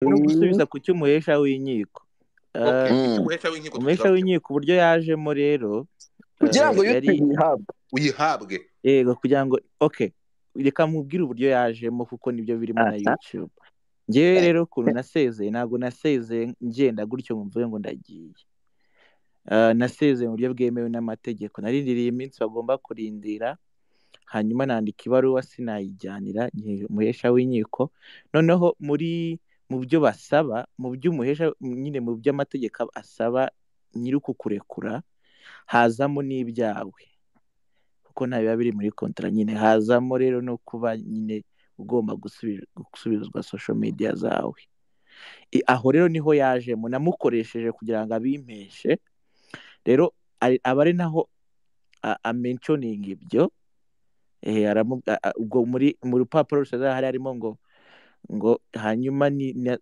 no gusubiza ku cy'umuhesha w'inkiko. Okay Eh, umuhesha w'inkiko umuhesha uburyo yajemo rero kugira eh, ngo youtube ihabwe uyihabwe yego kugira ngo okay reka mubwire uburyo yajemo kuko ni byo birimo na aha. Youtube. Ngewe rero ukuntu nasezeye ntabwo nasezeye ngenda gutyo ngo mvuge ngo ndagiye. Eh, nasezeye mu buryo bwemewe n'amategeko. Narindiriye iminsi bagomba kurindira hanyuma nandika ibaruwa sinayijyanira umuhesha w'inkiko. Noneho muri mu byo basaba mu byo umuhesha nyine mu byo amategeko asaba nyiri ukukurekura hazamo n'ibyawe. Kuko nta biba biri muri kontara nyine. Hazamo rero no kuba nyine ugomba gusubi- gusubizwa social media zawe. Aho rero ni ho yajemo. Namukoresheje kugira ngo abimpeshe. Rero aba ari naho a- amentioning ibyo. Eh, ubwo muri mu rupapuro rusaza hari harimo ngo ngo hanyuma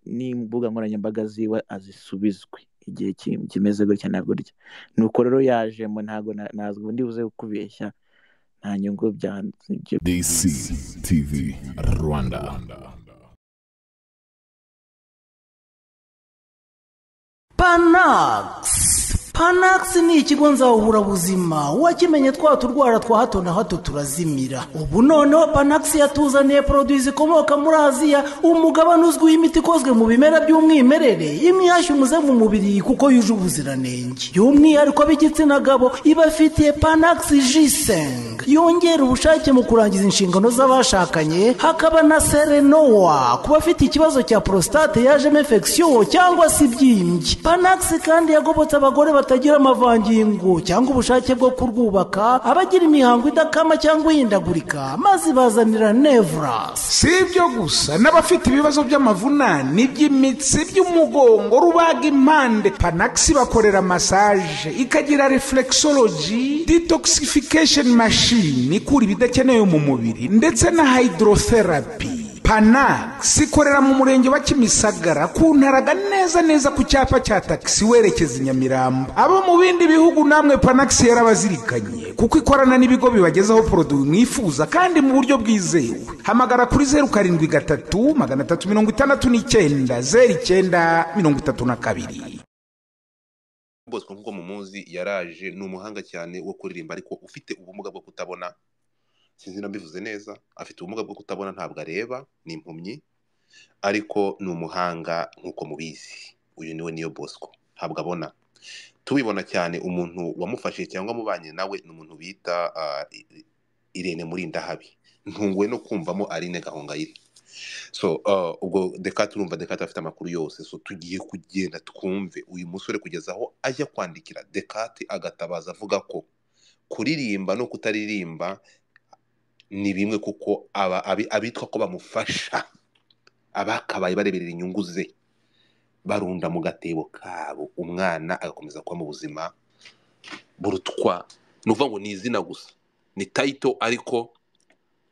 n'imbuga nkoranyambaga ziwe azisubizwe. Igihe ki- kimeze gutya na gutya. Nuko rero yajemo ntabwo na- ntabwo ndi buze kukubeshya nta nyungu byanze DC TV Rwanda. Panax Panax ni ikigo nzahurabuzima wakimenye twa turwara twa hato na hato turazimira. Ubu noneho Panax yatuzaniye poroduwi zikomoka muri Aziya. Umugabane uzwiho imiti ikozwe mu bimera by'umwimerere. Imwe ihashyumuze mu mubiri kuko yuje ubuziranenge. By'umwihariko ab'igitsina gabo ibafitiye Panax Ginseng yongera ubushake mu kurangiza inshingano z'abashakanye hakaba na Serenoa ku bafite ikibazo cya prostate yajemo infection cyangwa se ibyimbye. Panax kandi yagobotse abagore batagira amavangingo cyangwa ubushake bwo kurwubaka abagira imihango idakama cyangwa ihindagurika maze bazanira Nevras si ibyo gusa n'abafite ibibazo by'amavunane by'imitsi by'umugongo rubaga impande. Panagisi bakorera masaje ikagira reflexology detoxification machine ikura ibidakenewe mu mubiri ndetse na hydrotherapy. Panagisi ikorera mu murenge wa kimisagara ku ntaraga neza neza ku cyapa cya tagisi werekeza i nyamirambo. Abo mu bindi bihugu namwe panagisi yarabazirikanye kuko ikorana n'ibigo bibagezaho poroduwi mwifuza kandi mu buryo bwizewe. Hamagara kuri zeru karindwi gatatu magana atatu mirongo itandatu n'icyenda zeru icyenda mirongo itatu na kabiri. Bosco nk'uko mumuzi yaraje ni umuhanga cyane wo kuririmba ariko ufite ubumuga bwo kutabona sinzi na mbivuze neza. Afite ubumuga bwo kutabona ntabwo areba ni impumyi. Ariko ni umuhanga nk'uko mubizi. Uyu ni we niyo bosco. Ntabwo abona. Tubibona cyane umuntu wamufashije cyangwa mubanye nawe ni umuntu bita irene murindahabi. Ntunguwe no kumvamo arine gahongayire. So ubwo dekate urumva dekate afite amakuru yose. So tugiye kugenda twumve. Uyu musore kugeza aho ajya kwandikira. Dekate agatabaza avuga ko kuririmba no kutaririmba ni bimwe kuko abitwa ko bamufasha abakabaye bareberera inyungu ze. Barunda mu gatebo kabo umwana agakomeza kuba mu buzima burutwa. Ni ukuvuga ngo ni izina gusa. Ni tayito ariko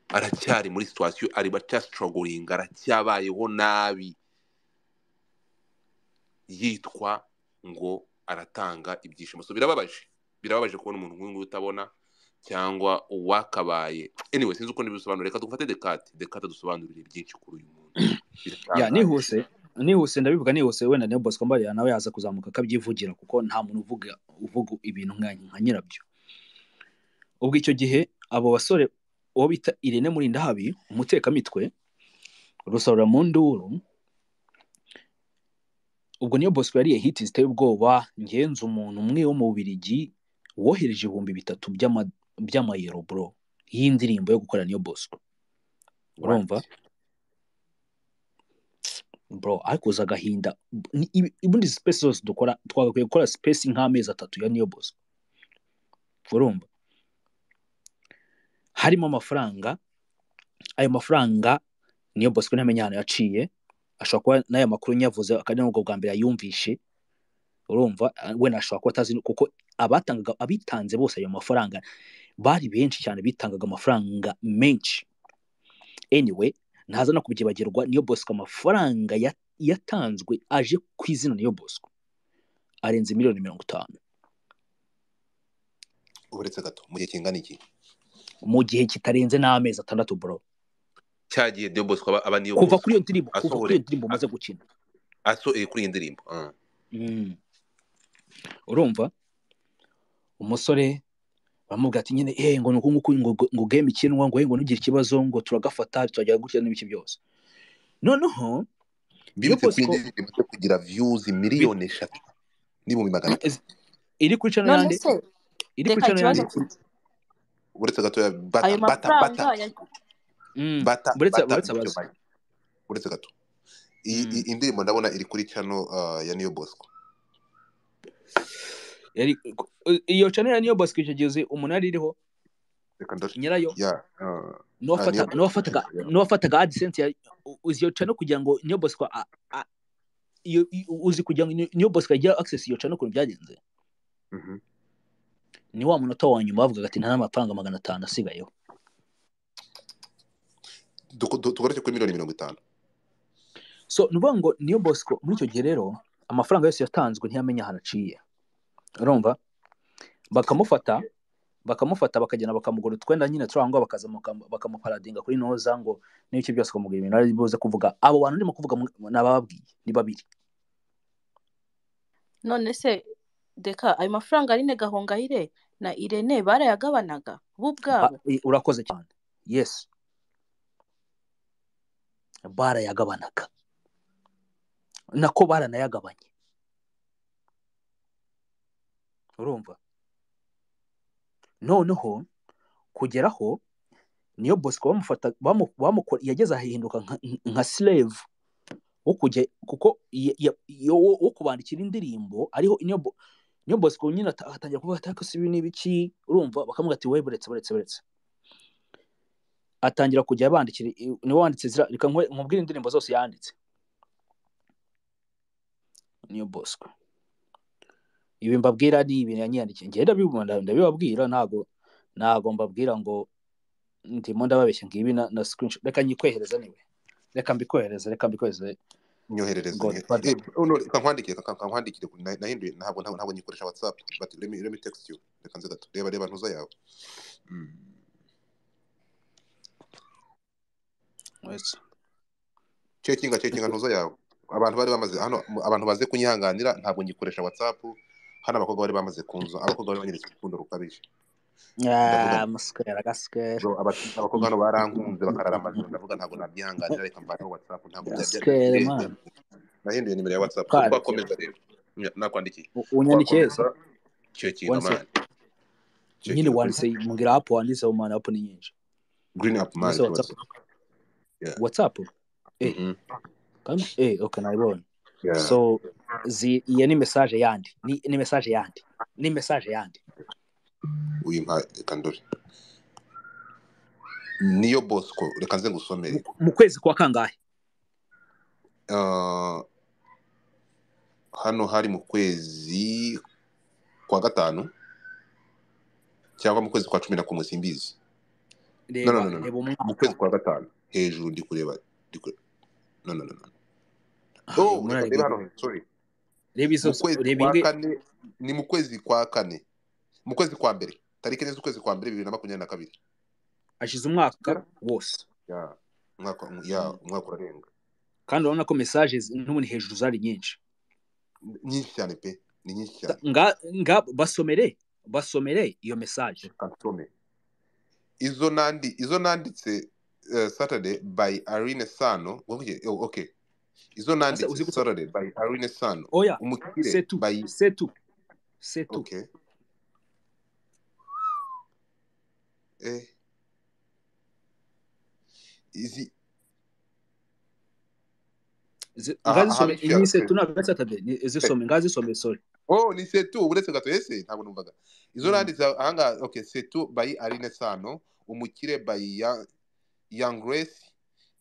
aracyari muri situwasiyo ari bacyasitorogoringa aracyabayeho nabi. Yitwa ngo aratanga ibyishimo. Birababaje. Birababaje kubona umuntu nk'uyu nguyu utabona. Cyangwa uwakabaye. Anyway sinzi uko nibisobanura reka dufate dekate dekate dusobanurire byinshi kuri uyu muntu. Nihuse. Nihuse ndabivuga nihuse. Wenda niyo bosco mbarira nawe yaza kuzamuka akabyivugira kuko nta muntu uvuga uvuga ibintu nka nyirabyo. Ubwo icyo gihe abo basore uwo bita irene murindahabi umutekamitwe rusarura mu nduru ubwo niyo bosco yariye hiti ziteye ubwoba ngenzi umuntu umwe wo mu bubirigi wohereje ibihumbi bitatu by'amayero bro. Y'indirimbo yo gukora niyo bosco. Urumva? Bro ariko uza agahinda. Ubundi space zose dukora twagakwiye gukora space nk'amezi atatu ya niyo bosco. Urumva? Harimo amafaranga ayo mafaranga niyo bosco ntamenya ahantu yaciye ashobora kuba n'aya makuru nyavuze akaba ari nubwo bwa mbere yayumvishe. Urumva ah, wenda ashobora kuba atazi kuko abatangaga abitanze bose ayo mafaranga bari benshi cyane bitangaga amafaranga menshi. Anyway ntaza no kubyibagirwa niyo bosco amafaranga ya- yatanzwe aje ku izina niyo bosco. Arenze miliyoni mirongo itanu. Uretse gato mu gihe kingana iki? Mu gihe kitarenze n'amezi atandatu bro. Cyagiye niyo bosco aba niyo kuva kuri iyo ndirimbo kuva kuri iyo ndirimbo umaze gukina. Aso eh, kuri iyi ndirimbo ah. Mm. Urumva? Umusore baramubwira ati nyine eh ngo nuko nguko ngo game ikinwa ngo eh, ngo nugire ikibazo ngo turagafata turajya gutya n'ibiki byose. Noneho imaze kugira views miliyoni eshatu. N'ibihumbi magana atatu iri kuri channel yande iri kuri channel yande uretse gatoya bata bata bata Mm. bata uretse gato. Mm. iyi- iyi ndirimbo ndabona iri kuri channel uh, ya Niyo Bosco. Iyo channel ya Niyo Bosco icyo gihe umunara iriho nyirayo uh, ah, n'uwafataga AdSense ya uzi iyo channel kugira ngo Niyo i- uzi kugira ngo Niyo Bosco agire access iyo channel ukuntu byagenze. Mhm. ni wa munota wa nyuma bavugaga ati nta n'amafaranga magana atanu asigayeho. Tugaruke kuri miliyoni mirongo itanu. So ni ukuvuga ngo Niyo Bosco muri icyo gihe rero amafaranga yose yatanzwe ntiyamenye ahantu aciye. Urumva? Bakamufata bakamufata bakagenda bakamugura utwenda nyine turi aho ngaho bakaza bakamuparadinga kuri noza ngo n'ibiki byose bakamubwira ibintu? Ari buze kuvuga. Abo bantu ndimo kuvuga mu- ni babiri. None se reka ayo mafaranga Aline Gahongayire na Irene barayagabanaga bo ubwabo. Urakoze cyane. Yes. Barayagabanaga. Nako baranayagabanye. Urumva? Noneho kugeraho niyo bosco bamufata yageze ahinduka nka, slave wo kujya kuko wo kubandikira indirimbo ariho niyo Bo- niyo bosco nyine ata- atangira kuvuga ati si ibi ni ibiki? Urumva? Bakamubwira ati we buretse buretse buretse. Atangira kujya abandikira ni we wanditse reka nkubwire indirimbo zose yanditse. Niyo bosco. Ibi mbabwira ni ibintu yanyiyandikiye ngenda ndabibona ndabibabwira ntago ntago mbabwira ngo ndimo ndababeshya ngibi na, na screenshot. Reka nyikwehereza ni we reka mbikohereze reka mbikohereze eh, oh, no, reka nkwandikire reka reka nkwandikire na- nahinduye ntabwo ntabwo nyikoresha whatsapp. But let me let me text you. Reka nze gato. Reba reba ntuza yawe. Mm. Wese. cekinga cekinga ntuza yawe. Abantu bari bamaze hano abantu baze kunyihanganira ntabwo ngikoresha whatsapp hano abakobwa bari bamaze kunza abakobwa bari banyeretse urukundo rukabije. Ah, abakobwa hano barankunze bakarara amajoro ndavuga ntabwo nabyihanganira reka mbaneho whatsapp ntabwo nahinduye nimero ya whatsapp Kare. twakomeza rero. Nakwandikiye unyandikiye se twakomeza cekinga wanditse man. nyine wanditse mbwira hapo wanditseho man hapo ni nyinshi. Green up man mbese whatsapp. Yeah. whatsapp? Eh. Mhm. kandi eh okay nayibonye Yeah. so zi iyo ni message yandi ni, ni message yandi ni message yandi. Uyu nka reka ndore niyo bosco reka nze ngusomere mu kwezi kwa kangahe? Ah, hano hari mu kwezi kwa gatanu cyangwa mu kwezi kwa cumi na kumwe simbizi. No no no mu kwezi kwa gatanu. Hejuru ndi kureba no no no no Ah, oh muri reka ndebe reba izo reba kane ni mu kwezi kwa kane mu kwezi kwa mbere tariki enye z'ukwezi kwa mbere bibiri na makumyabiri na kabiri. Ashize umwaka wose. Umwaka urarenga. Kandi urabona ko messages n'ubundi hejuru zari nyinshi. Nyinshi cyane pe ni nyinshi cyane. nga nga basomere basomere iyo message. Kansome izo nandi izo nanditse uh, saturday by Irene Sano. Oh, okay. Izo nanditse saturday by Irene Sano oya umukire c'est tout by c'est tout okay. Eh. Izi Zi- aha ngazisome okay. tout ntabwo ari saturday. Ni zisome ngazisome sorry. Oh ni setu uretse gato ese ntabwo numvaga. Izo Mm. nanditse ahangaha okay setu by Irene Sano umukire by Young, Grace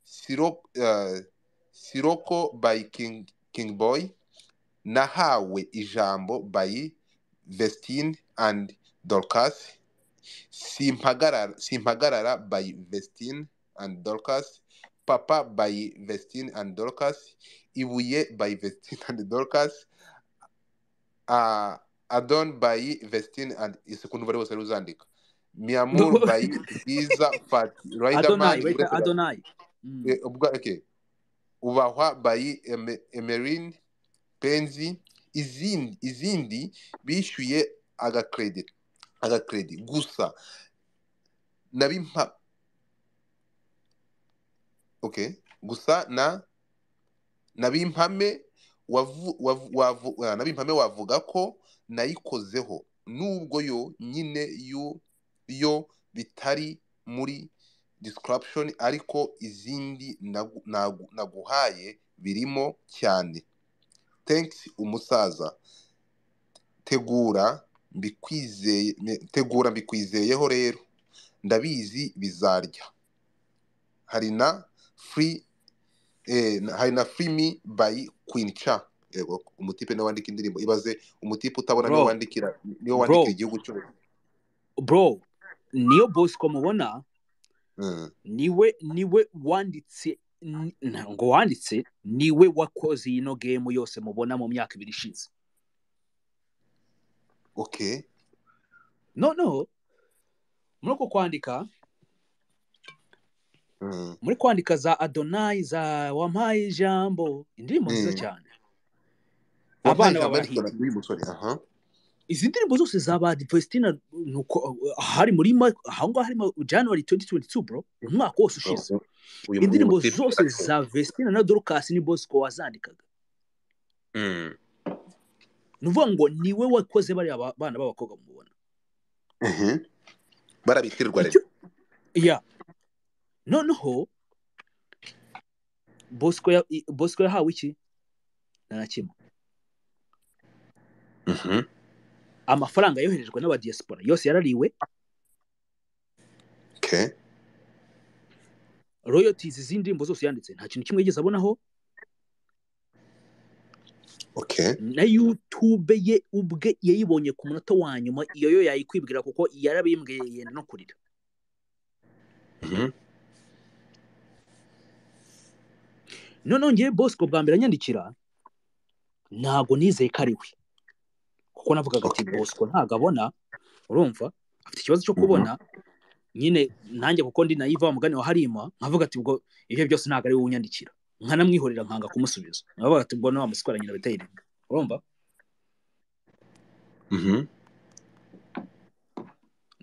Siro, uh, Siroko by King, King Boy nahawe ijambo by Vestine and Dorcas Simpagarara, Simpagarara by Vestine and Dorcas Papa by Vestine and Dorcas Ibuye by Vestine and Dorcas uh, Adon by Vestine and isukuntu bari bose ruzandika. Miamur by Biza Fat adonai Riderman gato adonai. Mm. Okay. Ubahwa by Eme- emerin penzi izindi izindi bishyuye agakredi agakredi gusa nabimpa okay gusa na nabimpame ah, nabimpame wavuga ko nayikozeho. Nubwo yo nyine yo bitari muri description ariko izindi nagu, nagu, naguhaye birimo cyane. Thanks umusaza. Tegura mbikwizeye tegura mbikwizeyeho rero. Ndabizi bizarya. Hari na free eh, hari na free by queen cha. Umutipe ni we wandika indirimbo. Ibaze umutipe utabona ni we wandikira ni we wandikira igihugu cyose. Bro niyo bosco mubona. Ni we ni we wanditse ngo wanditse ni we wakoze ino game yose mubona mu myaka ibiri ishize. Noneho muri uko kwandika Mm. muri kwandika za adonayi za wampaye ijambo indirimbo nziza Mm. cyane. Abana ijambo izi ndirimbo zose za ba Vestina nuko hari muri aho ngaho harimo January 2022 bro. Umwaka wose ushize. Indirimbo zose za Vestina na Dorcas ni Bosco wazandikaga. Mm. ni ukuvuga ngo ni we wakoze bariya ba- bana b'abakobwa mubona. Barabitirirwa rero. Ya noneho Bosco Bosco yahawe iki? Nta na kimwe. Mhm. Amafaranga yoherejwe n'abadiaspora yose yarariwe. Okay royalties z'indirimbo zose yanditse nta kintu kimwe yigeze abonaho. Okay na youtube ye ubwe yayibonye ku munota wa nyuma iyo yo yayikwibwira kuko yarabimbwiye yenda no kurira. Mhm. noneho ngewe bosco bwa mbere anyandikira ntabwo nizeye ko ari we kuko navugaga ati bosco ntabwo abona. Urumva? Afite ikibazo cyo Mhm. kubona. Nyine nanjye kuko ndi nayiva wa mugani wa harima nkavuga ati ubwo ibyo byose ntabwo ari wowe unyandikira. Nkanamwihorera nkanga kumusubiza. Navuga ati ubwo wa muswara nyina biteye urumva? Mhm.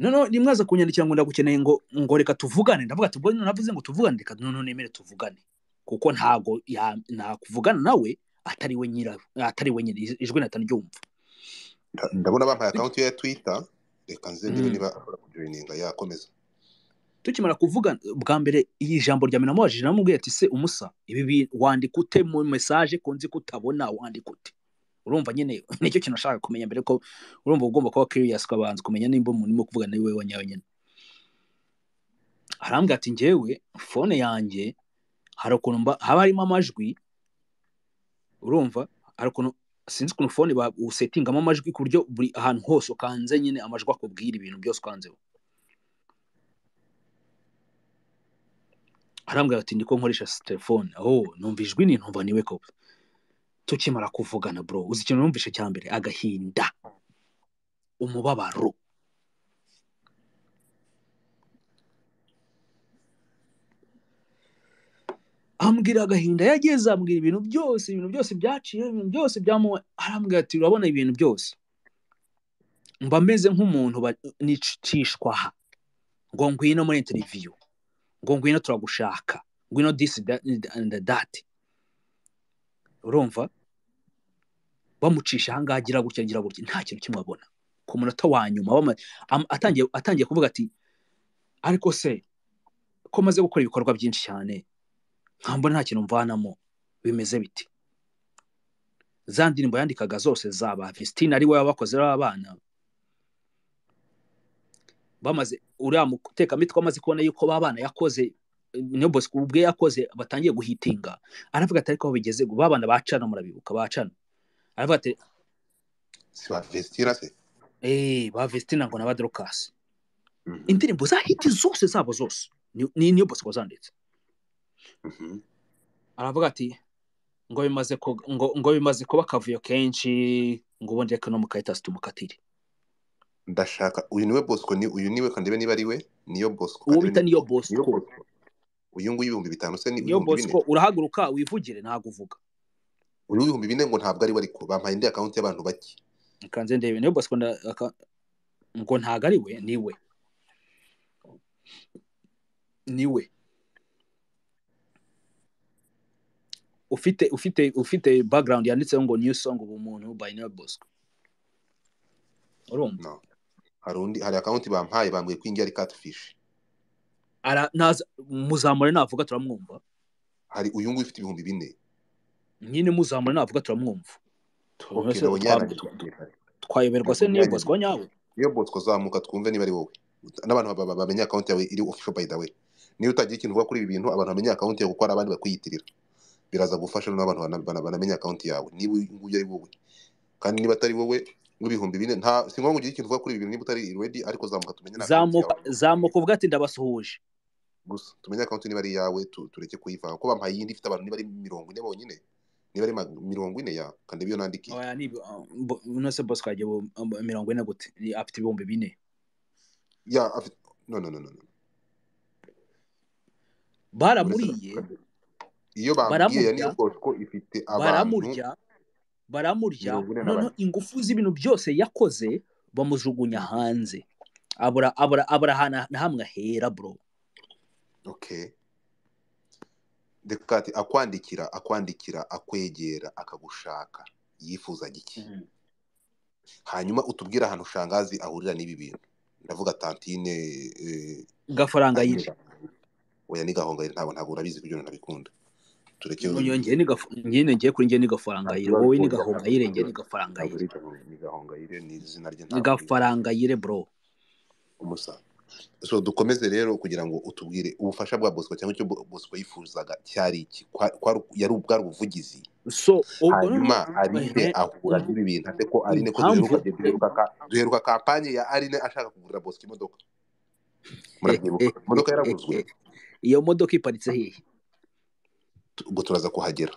noneho rimwe aza kunyandikira ngo ndagukeneye ngo ngo reka tuvugane. Ndavuga ati ubwo navuze ngo tuvugane reka noneho nemere tuvugane. Kuko ntabwo nakuvugana nawe atari we nyira atari we nyine ijwi nataryumva Nda- ndabona bampaye akawunti ya twitter reka nze Mm. niba ashobora kujoyininga yakomeza tukimara kuvuga bwa mbere iyi jambo rya mina mubajije namubwiye ati se umusa ibi wandika ute mu mesaje ko nzi ko utabona wandika ute? Urumva nyine ni cyo kintu nashaka kumenya mbere ko urumva ugomba kuba curious ukabanza kumenya nimba umuntu urimo kuvugana ari we wanyawe nyine. Arambwira ati njyewe fone yanjye hari ukuntu haba harimo amajwi urumva hari ukuntu sinzi ukuntu fone usetingamo amajwi ku buryo buri ahantu hose ukanze nyine amajwi akubwira ibintu byose ukanzeho arambwira ati ndiko nkoresha telefone. Aho numva ijwi ni ntumva ni we ko tukimara kuvugana bro. Uzi ikintu numvishe cya mbere? Agahinda. Umubabaro. Ambwira agahinda yageze ambwira ibintu byose ibintu byose byaciye ibintu byose byamuwe arambwira ati urabona ibintu byose? Mba meze nk'umuntu nicishwa aha. Ngo ngwino muri interiviyu ngo ngwino turagushaka. Ngwino disi that urumva? Bamucisha ahangaha agira gutya agira gutya. Nta kintu kimwe abona. Ku munota wa nyuma atangiye kuvuga ati ariko se ko maze gukora ibikorwa byinshi cyane nkambona nta kintu mvanamo. Bimeze biti. Za ndirimbo yandikaga zose zaba Vestine ari we wabakoze abana. Bamaze uriya mutekamitwe amaze kubona yuko ba bana yakoze niyo bosco ubwe yakoze batangiye guhitinga. Aravuga ati ariko aho bigeze ba bana bacana murabibuka bacana. Aravuga ati si ba vestina se? Eee ba Vestine ngo na ba Dorcas. Mhm. indirimbo za hiti zose zabo zose. Ni- ni niyo bosco zanditse. Aravuga ati ngo bimaze ngo ngo bimaze kuba akavuyo kenshi ngo ubundi reka no mu kayitasi tumukatire ndashaka uyu ni we bosco ni uyu ni we kandebe niba ari we niyo bosco. Uwo bita ni- niyo bosco. uyu nguyu ibihumbi bitanu se ni niyo ibihumbi bosco urahaguruka wivugire ntabwo uvuga. Uyu w'ibihumbi bine ngo ntabwo ari we ariko bampaye indi akawunti y'abantu bake. Kanze ndebe niyo bosco ngo ntabwo ari we ni we. Ni we. Ufite ufite ufite background yanditseho ngo new song ubumuntu by niyo bosco. Urumva? No. Hari undi hari akawunti bampaye bambwiye ko iyi ngiyi ari catfish. Ara muzamure navuga turamwumva. Hari uyu nguyu ufite ibihumbi bine. Nyine muzamure navuga turamwumva. Twayoberwa se niyo bosco nyawe? Niyo bosco zamuka twumve niba ari wowe. N'abantu ba- ba- bamenye akawunti yawe iri official by the way. Niba utagira ikintu uvuga kuri ibi bintu abantu bamenye akawunti yawe kuko hari abandi bakwiyitirira. Biraza gufasha n'abantu bana- bana- banamenye akawunti yawe. Niba uyu ari wowe kandi niba atari wowe nk'ibihumbi bine nta si ngombwa ugire ikintu uvuga kuri ibi bintu niba utari ready ariko zamuka tumenye zamuka zamuka uvuga ati ndabasuhuje. Gusa tumenye akawunti niba ari iyawe tu- tureke kuyivanga kuko bampaye iyindi ifite abantu niba ari mirongo ine bonyine niba ari mirongo ine ya kandi iyo nandikiye uno se bosco bu- mirongo ine gute? Afite ibihumbi bine. Ya no no no no. baramuriye iyo bambwiye ya niyo bosco ifite abantu baramurya. Baramurya. Noneho ingufu z'ibintu byose yakoze bamujugunya hanze. Abura abura abura ahantu na hamwe ahera bro. Okay Descartes akwandikira akwandikira akwegera akagushaka. Yifuzaga iki? Hanyuma utubwire ahantu shangazi ahurira n'ibi bintu. Ndavuga tantine eh, gafaranga Gahongayire. oya ni gahongayire. Ntabwo ntabwo urabizi kubyo ntabikunda gaf- nyine ngiye kuri njye ni gafaranga yire wowe ni gahonga yire njye ni izina rye ntabwo ari gafaranga yire bro. Umusa. So dukomeze rero kugira ngo utubwire ubufasha bwa bosco cyangwa icyo Bo- bosco yifuzaga cyari iki? Yari bwari ubuvugizi so hanyuma ehe, ahura n'ibi bintu. Ate ko Aline ko duheruka duheruka ka- duheruka kampanye ya Aline ashaka kugurira bosco imodoka. Murabyibuka. imodoka yaraguzwe. iyo modoka iparitse hehe? Ubwo turaza kuhagera.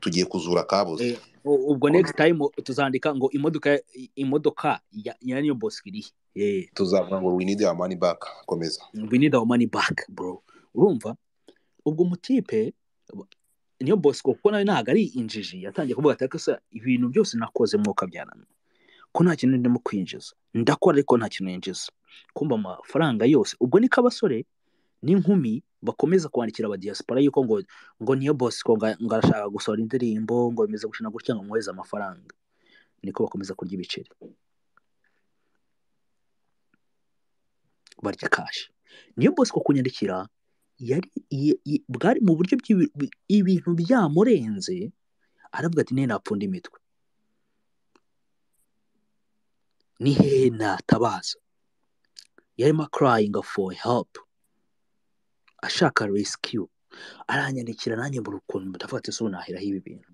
Tugiye kuzura kabuze Eh, ubwo next time tuzandika ngo imodoka imodoka ya niyo bosco iri he? Eh, tuzavuga ngo we need our money back. Komeza. We need our money back bro. Urumva? Ubwo mutipe niyo bosco kuko nawe ntabwo ari injiji. Yatangiye kuvuga ati "Ariko se ibintu byose nakoze mwuka byanana ko nta kintu ndimo kwinjiza. Ndakora ariko nta kintu yinjiza kumva amafaranga yose. Ubwo niko abasore n'inkumi bakomeza kwandikira abadiyasipora yuko ngo ngo niyo bosco ngo arashaka gusohora indirimbo ngo bimeze gutya gutya ngo muheze amafaranga. Niko bakomeza kurya ibiceri. Barya kashi niyo bosco kunyandikira yari bwari mu buryo ibintu byamurenze aravuga ati nene napfunda imitwe. Ni hehe natabaza? Yarimo crying for help. Ashaka rescue. Aranyandikira nanjye mbura ukuntu ndavuga ati so naheraho ibi bintu.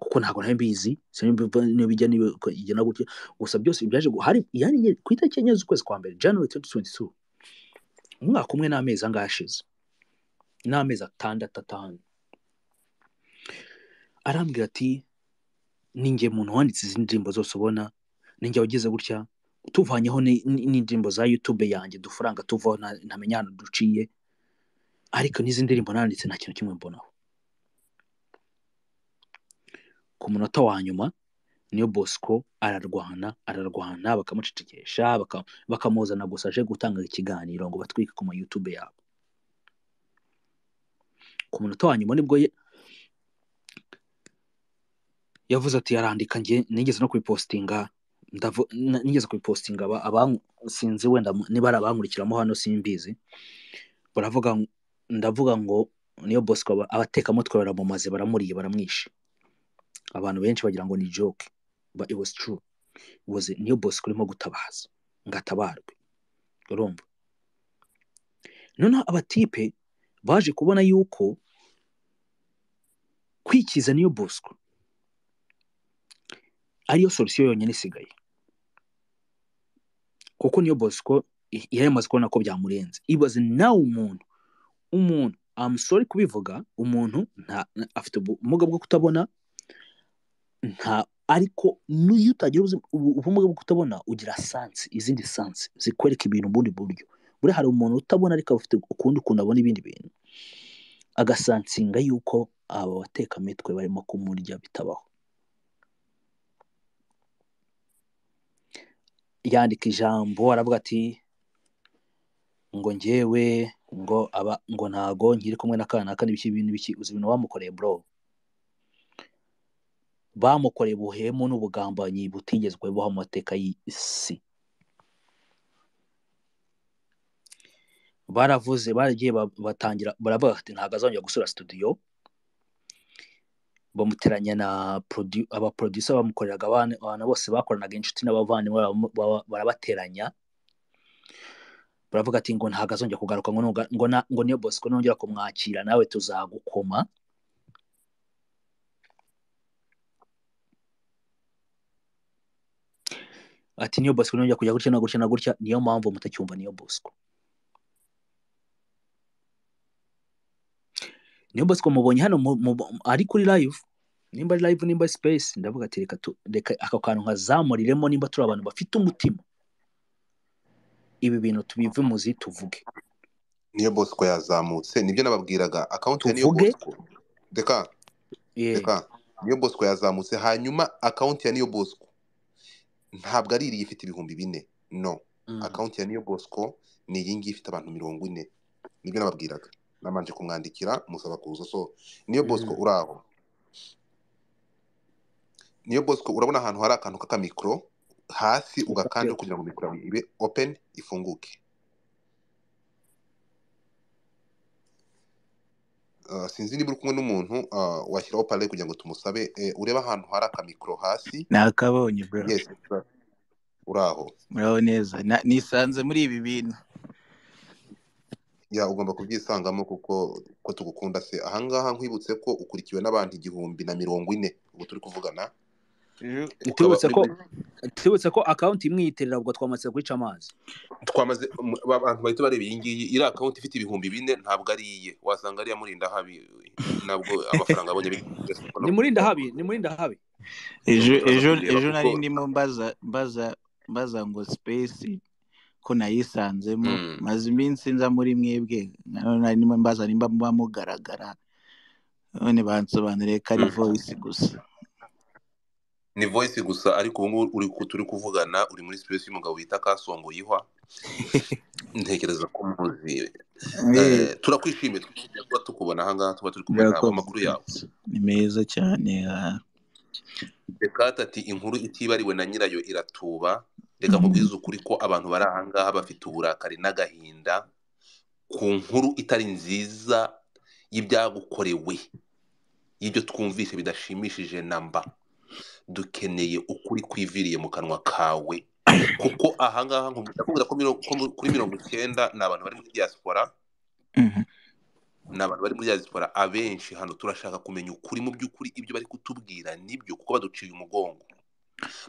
Kuko ntabwo nari mbizi n'ibijya n'ibigena gutya. Gusa byose byaje hari ku itariki enye z'ukwezi kwa mbere january 2022 umwaka umwe n'amezi angahe ashize n'amezi atandatu atanu. Arambwira ati ninjye muntu wanditse izi ndirimbo zose ubona? Ninjye wagize gutya? Tuvanyeho ni- ni- n'indirimbo za youtube yanjye udufaranga tuvaho nta- ntamenya ahantu duciye. Ariko n'izi ndirimbo nanditse nta kintu kimwe mbonaho. Ku munota wa nyuma niyo bosco ararwana ararwana bakamucecekesha baka- bakamuzana gusa aje gutanga ikiganiro ngo batwike ku ma youtube yabo. Ku munota wa nyuma ni bwo yavuze ati yarandika njye nigeze no na- nigeze abanku- sinzi wenda niba ari abankurikiramo hano simbizi. Baravuga ndavuga ngo niyo bosco aba- abatekamutwe baramumaze baramuriye baramwishe. Abantu benshi bagira ngo ni joke but it was true. It was niyo bosco urimo gutabaza ngo atabarwe. Urumva? Noneho abatipe baje kubona yuko kwikiza niyo bosco ariyo solution yonyine isigaye. Kuko niyo bosco yari yamaze kubona ko byamurenze. Ibaze nawe umuntu. Umuntu I'm sorry kubivuga umuntu afite ubumuga bwo kutabona nta ariko n'iyo utagira ubumuga bwo kutabona ugira sansi izindi sansi zikwereka ibintu mu bundi buryo. Buriya hari umuntu utabona ariko afite ukundi kuntu abona ibindi bintu agasansinga yuko aba batekamitwe barimo kumurya bitabaho. Yandika ijambo aravuga ati ngo njyewe ngo aba ngo ntago nkiri kumwe n'akana kandi ibiki ibintu biki uzi ibintu bamukoreye bro. Bamukoreye ubuhemu n'ubugambanyi butigezwe bubaho mu mateka y'isi. Baravuze baragiye ba- batangira baravuga ati ntabwo azongera gusura studio. Bamuteranya na produ- abaproducer bamukoreraga abana bose bakoranaga inshuti n'abavandimwe barabateranya. Baravuga ati ngo ntabwo azongera kugaruka ngo niyo bosco nongera kumwakira nawe tuzagukoma. Ati niyo bosco nongera kujya gutya na gutya na gutya. Niyo mpamvu mutacyumva niyo bosco. Niyo bosco mubonye hano ari kuri live? Nimba ari live nimba ari space. Ndavuga ati reka ako kantu nkazamuriremo nimba turi abantu bafite umutima. Ibi bintu tubive muzi tuvuge. Niyo bosco yazamutse ni byo nababwiraga. Akawunti ya niyo bosco. Reka reka niyo bosco yazamutse hanyuma akawunti ya niyo bosco. Ntabwo ari iriya ifite ibihumbi bine. No. Mm. akawunti ya niyo bosco ni iyi ngiyi ifite abantu mirongo ine. Nibyo nababwiraga. Nabanje kumwandikira musaba kuza. So niyo bosco Mm. uri aho. Niyo bosco urabona ahantu hari akantu k'akamikoro hasi ugakanda kugira ngo mikoro yawe ibe open ifunguke. Uh, sinzi niba uri kumwe n'umuntu uh, washyiraho pale kugira ngo tumusabe. Eh, urebe ahantu hari akamikoro hasi. Nakabonye bro. Yes uri aho. Muraho neza. Na- nisanze muri ibi bintu. Ya ugomba kubyisangamo kuko ko tugukunda se. Ahangaha nkwibutse ko ukurikiwe n'abantu igihumbi na mirongo ine. Ubu turi kuvugana. Tubutse ko muri tubutse ko akawunti imwiyitirira ubwo twamaze kwica amazi. Twamaze abantu bahita bareba iyi ngiyi iri akawunti ifite ibihumbi bine ntabwo ari iye. Wasanga ari iya murinda habi ntabwo amafaranga abonye ni muri ndahabi ni muri ndahabi ejo nari ndimo mbaza mbaza mbaza ngo space ko nayisanzemo. Mm. maze iminsi nza muri mwebwe nari ndimo mbaza nimba muba mugaragara. None bansobanuriye ko ari Mm. voice gusa. Ni voice gusa ariko ubu ngubu turi kuvugana uri muri space y'umugabo bita kasongo yihwa. Ntekereza ko muzi. Eh, turakwishimiye twishimiye kuba tukubona ahangaha tuba turi murakoze amakuru yawe. ni meza cyane. Descartes ati inkuru itibariwe na nyirayo iratuba. Reka nkubwize ukuri ko abantu bari ahangaha bafite uburakari n'agahinda ku nkuru itari nziza y'ibyagukorewe. Y'ibyo twumvise bidashimishije namba dukeneye ukuri kwiviriye mu kanwa kawe. Kuko ahangaha ndakubwira ko kuri mirongo icyenda ni abantu bari muri diaspora. Mhm. ni abantu bari muri diaspora abenshi. Hano turashaka kumenya ukuri mu by'ukuri ibyo bari kutubwira ni byo kuko baduciye umugongo.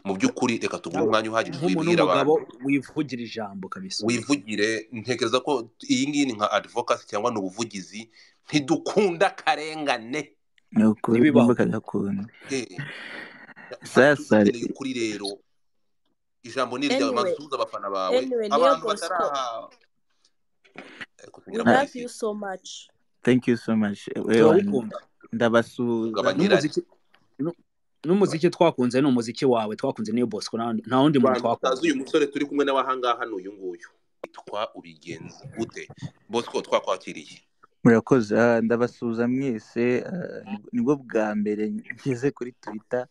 Mu by'ukuri reka tuguhe umwanya uhagije w'umugabo abantu. wivugira ijambo kabisa. Wivugire. Ntekereza ko iyi ngiyi ni nka advocacy cyangwa ni ubuvugizi. Ntidukunda akarengane. Ni ukuri Ntibibaho. Eh, ukuri rero. Ijambo ni iryawe maze abafana bawe. abantu bataraha we love polisi you so much. thank you so much. Ndabasuhuza Gabanya n'umuziki nu- n'umuziki twakunze ni umuziki wawe twakunze niyo bosco. Nta wundi muntu twakunze. uyu musore turi kumwe nawe ahangaha ni uyu nguyu. Witwa ubigenza. Gute? Bosco twakwakiriye. Murakoze. Ah, ndabasuhuza mwese. Ah, ni bwo bwa mbere ngeze kuri in-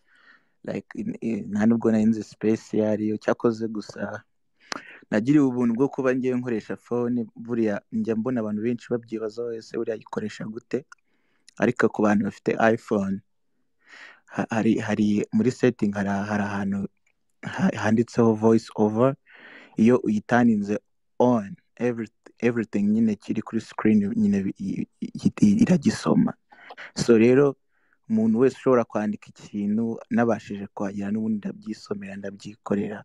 nta nubwo nari nzi space iyo ariyo cyakoze gusa nagiriwe ubuntu bwo kuba ngiye nkoresha phone buriya njya mbona abantu benshi babyibazaho ese buriya ayikoresha gute ariko ku bantu bafite ha- hari hari muri setting hari ahantu ha- handitseho voice over iyo uyitaninze on every, everything nyine kiri kuri screen nyine iragisoma. So rero umuntu wese ushobora kwandika ikintu nabashije kuhagera n'ubundi ndabyisomera ndabyikorera.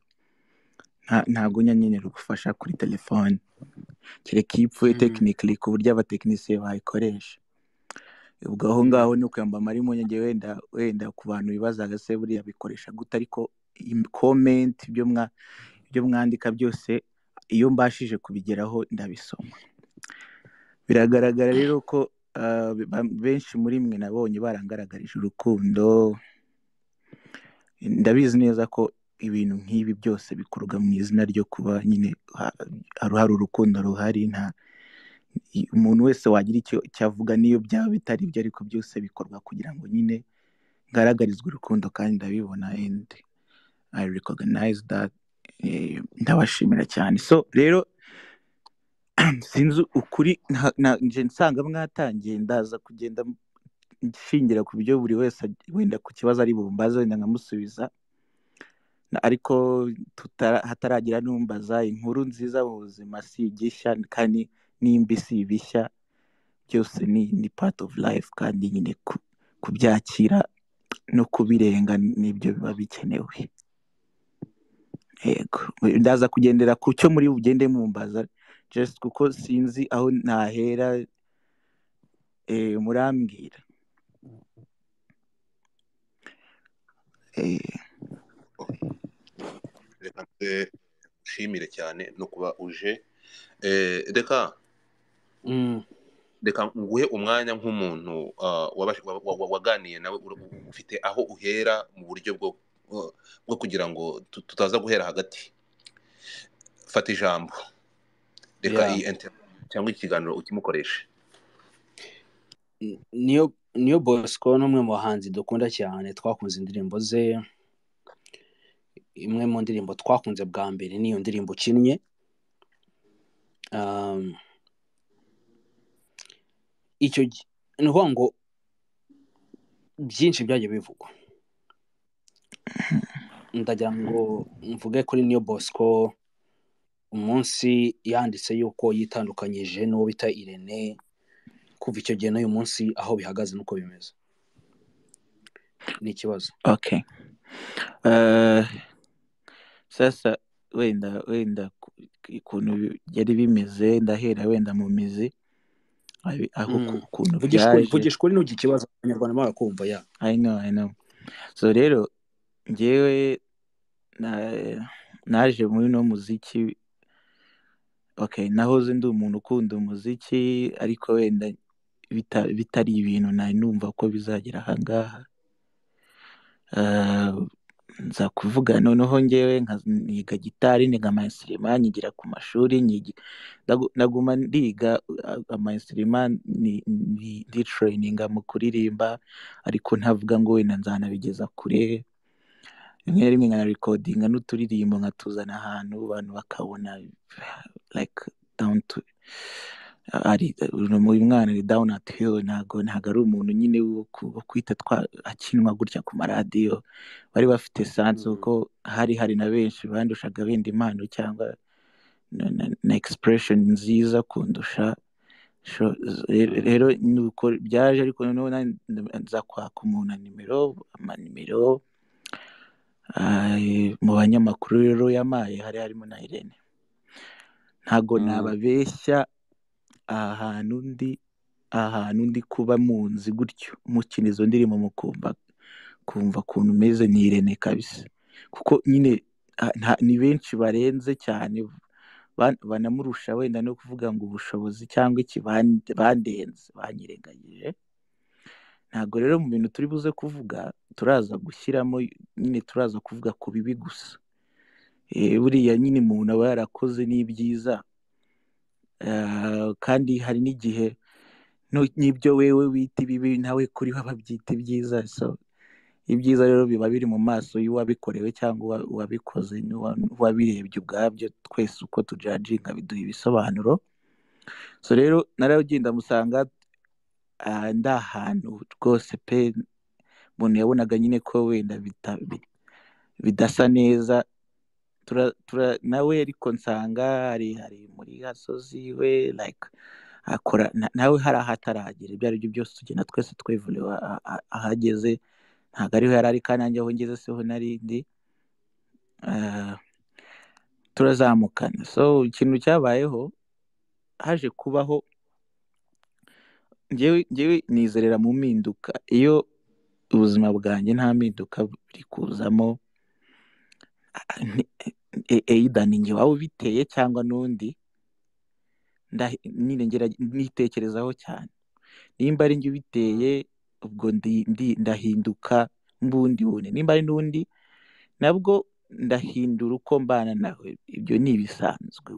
Nta ntabwo nyine rugufasha kuri telefone. Kereka iyo ipfuye Mhm. tekinikali ku buryo abatekinisiye bayikoresha. Ubwo aho ngaho ni ukuyamba amarimo nyine wenda wenda ku bantu bibazaga se buriya bikoresha gute ariko komenti ibyo mwa ibyo mwandika byose iyo mbashije kubigeraho ndabisoma. Biragaragara rero ko benshi muri mwe nabonye barangaragarije urukundo. Ndabizi neza ko ibintu nk'ibi byose bikorwa mu izina ryo kuba nyine ha- hari urukundo ruhari nta umuntu wese wagira icyo icyo avuga niyo byaba bitari byo ariko byose bikorwa kugira ngo nyine ngaragarizwe urukundo kandi ndabibona and I recognize that eh, ndabashimira cyane. So rero sinzi ukuri nje nsanga mwatangiye ndaza kugenda nshingira ku byo buri wese wenda ku kibazo ari bumbaze wenda nkamusubiza. Ariko hataragira n'umbaza inkuru nziza mu buzima si igishya kandi nimba si ibishya byose ni ni part of life kandi nyine ku- kubyakira no kubirenga ni byo biba bikenewe. Yego. Ndaza kugendera ku cyo muri bugende mumbaza. Just kuko sinzi aho nahera eh, murambwira. Eh, reka nze ushimire cyane no kuba uje. Eh, reka Mm. reka nguhe umwanya nk'umuntu ah, waganiye nawe ufite aho uhera mu buryo bwo bwo kugira ngo tu- tutaza guhera hagati. Fata ijambo. Reka iyi cyangwa ikiganiro ukimukoreshe niyo niyo bosco ni umwe mu bahanzi dukunda cyane twakunze indirimbo ze imwe mu ndirimbo twakunze bwa mbere niyo ndirimbo ukinnye Um, icyo ni ukuvuga ngo byinshi byagiye bivugwa. Ndagira ngo mvuge kuri niyo bosco umunsi yanditse yuko yitandukanyije n'uwo bita irene kuva icyo gihe n'uyu munsi aho bihagaze n'uko bimeze. Ni ikibazo okay Eh, sasa wenda wenda ku- ukuntu byari bimeze ndahera wenda mu mizi aho ku- Mm. ukuntu byaje. vugisha ukuri ntugire ikibazo abanyarwanda barakumva ya. I know I know. So rero njyewe na- naje muri no muziki okay nahoze ndi umuntu ukunda umuziki ariko wenda bita- bitari ibintu nari numva ko bizagera ahangaha Eh, nza kuvuga noneho njyewe niga gitari niga amainstrima nyigira ku mashuri ndaguma ndiga uh, amainstrima ni- ni- nditraininga mu kuririmba ariko ntavuga ngo wenda nzanabigeza kure. Rimwe na rimwe nkanarekodinga n'uturirimbo nkatuzana ahantu abantu bakabona like down to ari uyu mwana ari down at hill ntago ntago ari umuntu nyine wo kwita akinwa gutya ku maradiyo. Bari bafite sansi Mm. kuko hari hari na benshi bandushaga benda impano cyangwa na, expression nziza kundusha. Sho- rero nuko byaje ariko noneho nza kwaka umuntu nimero amanimero ah, mu banyamakuru rero yamaye hari harimo na Irene. Ntago Mm. nababeshya aha hantu ndi aha hantu ndi kuba munzi gutyo mukina izo ndirimbo mukumva kumva ukuntu umeze ni Irene kabisa. Kuko nyine ah, ni benshi barenze cyane ba- banamurusha wenda no kuvuga ngo ubushobozi cyangwa iki ban- bandenze banyirengagije. Ntabwo rero mu bintu turi buze kuvuga turaza gushyiramo nyine turaza kuvuga ku bibi gusa. Eh, buriya nyine umuntu aba yarakoze n'ibyiza Ah, kandi hari n'igihe n'ibyo wewe wita ibibi nawe kuri we ababyita ibyiza. Ibyiza rero biba biri mu maso y'uwabikorewe cyangwa uwa- uwabikoze n'uwa- n'uwabirebye ubwabyo twese uko tujajinga biduha ibisobanuro. So rero naragenda musanga ah, ndi ahantu rwose pe umuntu yabonaga nyine ko wenda bidasa neza. Tura, nawe ariko nsanga hari hari muri gasozi we like akora na- nawe hari aho ataragera. Ibyo ari byo byose tugenda twese a- ahageze ntabwo ariho yari ari kandi nanjye aho ngeze siho nari ndi. Ah, turazamukana. So ikintu cyabayeho haje kubaho njyewe nizerera mu mpinduka. Iyo ubuzima bwanjye nta mpinduka buri kuzamo ah, ni- njye waba ubiteye cyangwa n'undi? Nitekerezaho cyane. Nimba ari njye ubiteye ubwo ndahinduka mbundi bundi nimba ari n'undi nabwo ndahindura uko mbana nawe. Ibyo ni ibisanzwe.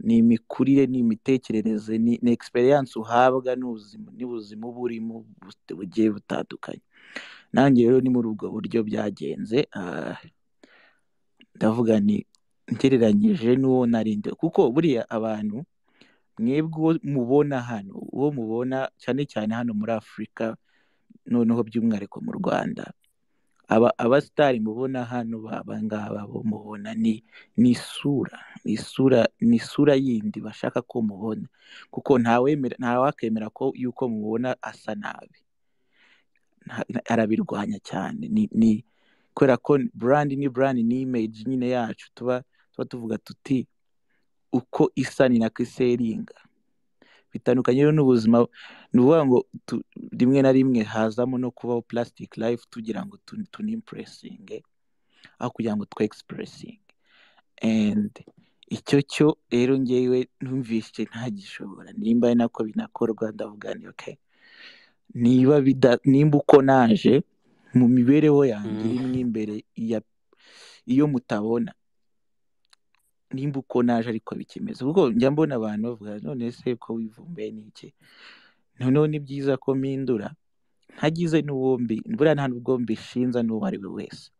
Ni imikurire ni imitekerereze ni, experience uhabwa n'ubuzima uba urimo bu- bugiye butandukanye. Nanjye rero ni muri ubwo buryo byagenze ah, ndavuga ni ngereranyije n'uwo narinde kuko buriya abantu mwebwe uwo mubona hano uwo mubona cyane cyane hano muri afurika noneho by'umwihariko mu rwanda abasitari mubona hano baba ngaba bo mubona ni isura ni isura yindi bashaka ko mubona. Kuko ntawakemera ko yuko mubona asa nabi. Arabirwanya cyane. Ni kubera ko brand ni brand ni image nyine yacu tuba tuvuga tuti uko isa ni nako iseringa. Bitandukanye. Rero n'ubuzima ni ukuvuga ngo rimwe na rimwe hazamo no kubaho plastic life tugira ngo tu- tunimpuresinge aho kugira ngo twe expressinge and icyo cyo rero ngewe numvise ntagishobora nimba ari nako binakorwa ndavuga ni okay. Niba bida nimba uko naje mu mibereho yanjye Mm. irimo imbere iyo mutabona nimba uko naje ariko bikimeze. Kuko njya mbona abantu bavuga none se ko wivumbuye n'iki noneho ni byiza ko mpindura ntagize n'uwo mbi buriya nta n'ubwo mbishinza n'uwo ari we wese.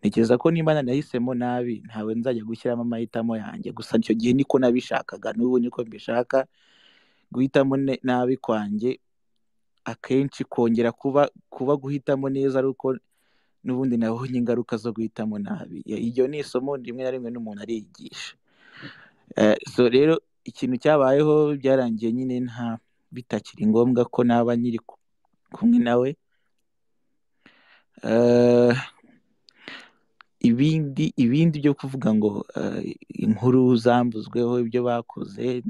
Ntekereza ko nimba nanahisemo nabi ntawe nzajya gushyiramo amahitamo yanjye. Gusa icyo gihe niko nabishakaga n'ubu niko mbishaka guhitamo nabi kwanjye akenshi kongera kuba kuba guhitamo neza ari uko n'ubundi nabonye ingaruka zo guhitamo nabi. Iryo ni isomo rimwe na rimwe n'umuntu ariyigisha Eh, so rero ikintu cyabayeho byarangiye nyine nta bitakiri ngombwa ko naba nyiri ku- kumwe nawe. Eh, ibindi ibindi byo kuvuga ngo eh, inkuru zambuzweho ibyo bakoze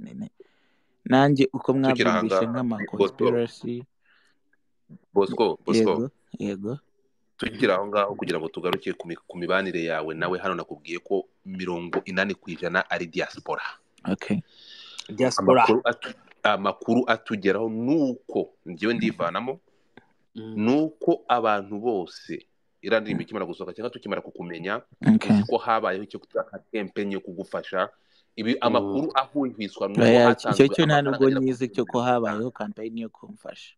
nanjye uko tukiri aha mwabyumvishe ngaha. nk'ama bosco conspiracy bosco. Bosco yego. Tukiri aho ngaho kugira ngo tugaruke ku mi- ku mibanire yawe nawe hano nakubwiye ko mirongo inani ku ijana ari diaspora. Okay diaspora. Amakuru atu- amakuru atugeraho nuko njyewe ndivanamo Mm. nuko abantu bose iriya ndirimbo ikimara gusohoka cyangwa tukimara kukumenya ko habayeho icyo yo kugufasha ibi amakuru ahwihwiswa icyo hatanzwe cyo nta amafaranga nubwo agera ku nyizi cyo ko habayeho kampeyini yo kumfasha.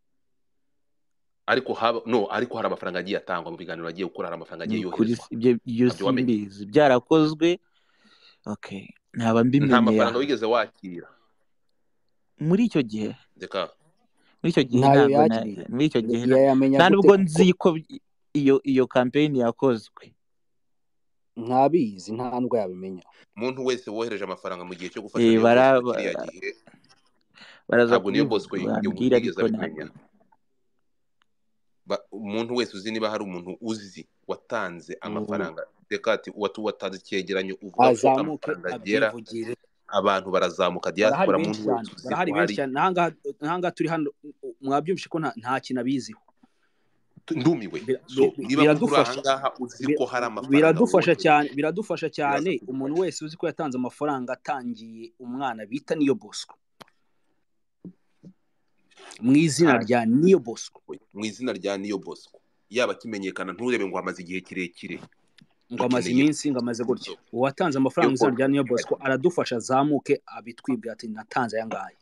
Ariko haba no ariko hari amafaranga agiye atangwa mu biganiro agiye gukora hari amafaranga agiye yoherezwa. ibyo simbizi. Byarakozwe okay ntaba nta mbimenyeye mafaranga wigeze wakira. Muri icyo gihe. Reka. Muri icyo gihe muri icyo gihe nta nta nubwo nzi ko iyo iyo kampeyini yakozwe. Ntabizi nta nubwo yabimenya. Umuntu wese wohereje amafaranga mu gihe cyo gufasha Eh, baraza yigeze ariko abimenya. ntabwo umuntu wese uzi niba hari umuntu uzi watanze amafaranga reka ati watu watanze icyegeranyo uvuga ko amafaranga agera. abantu barazamuka diaspora cyane wese uzi barahari benshi cyane. N'ahangaha turi hano mwabyumvishe ko nta kintu abiziho. Ndumiwe. Biradufasha. cyane biradufasha cyane. Umuntu wese uzi ko yatanze amafaranga atangiye umwana bita niyo bosco. Mu izina rya niyo bosco. Mu izina rya niyo bosco. Yaba akimenyekana nturebe ngo amaze igihe kirekire. Ngo amaze iminsi ngo amaze gutyo so uwatanze amafaranga mu izina rya niyo bosco aradufasha azamuke abitwibwira ati natanze aya ngaya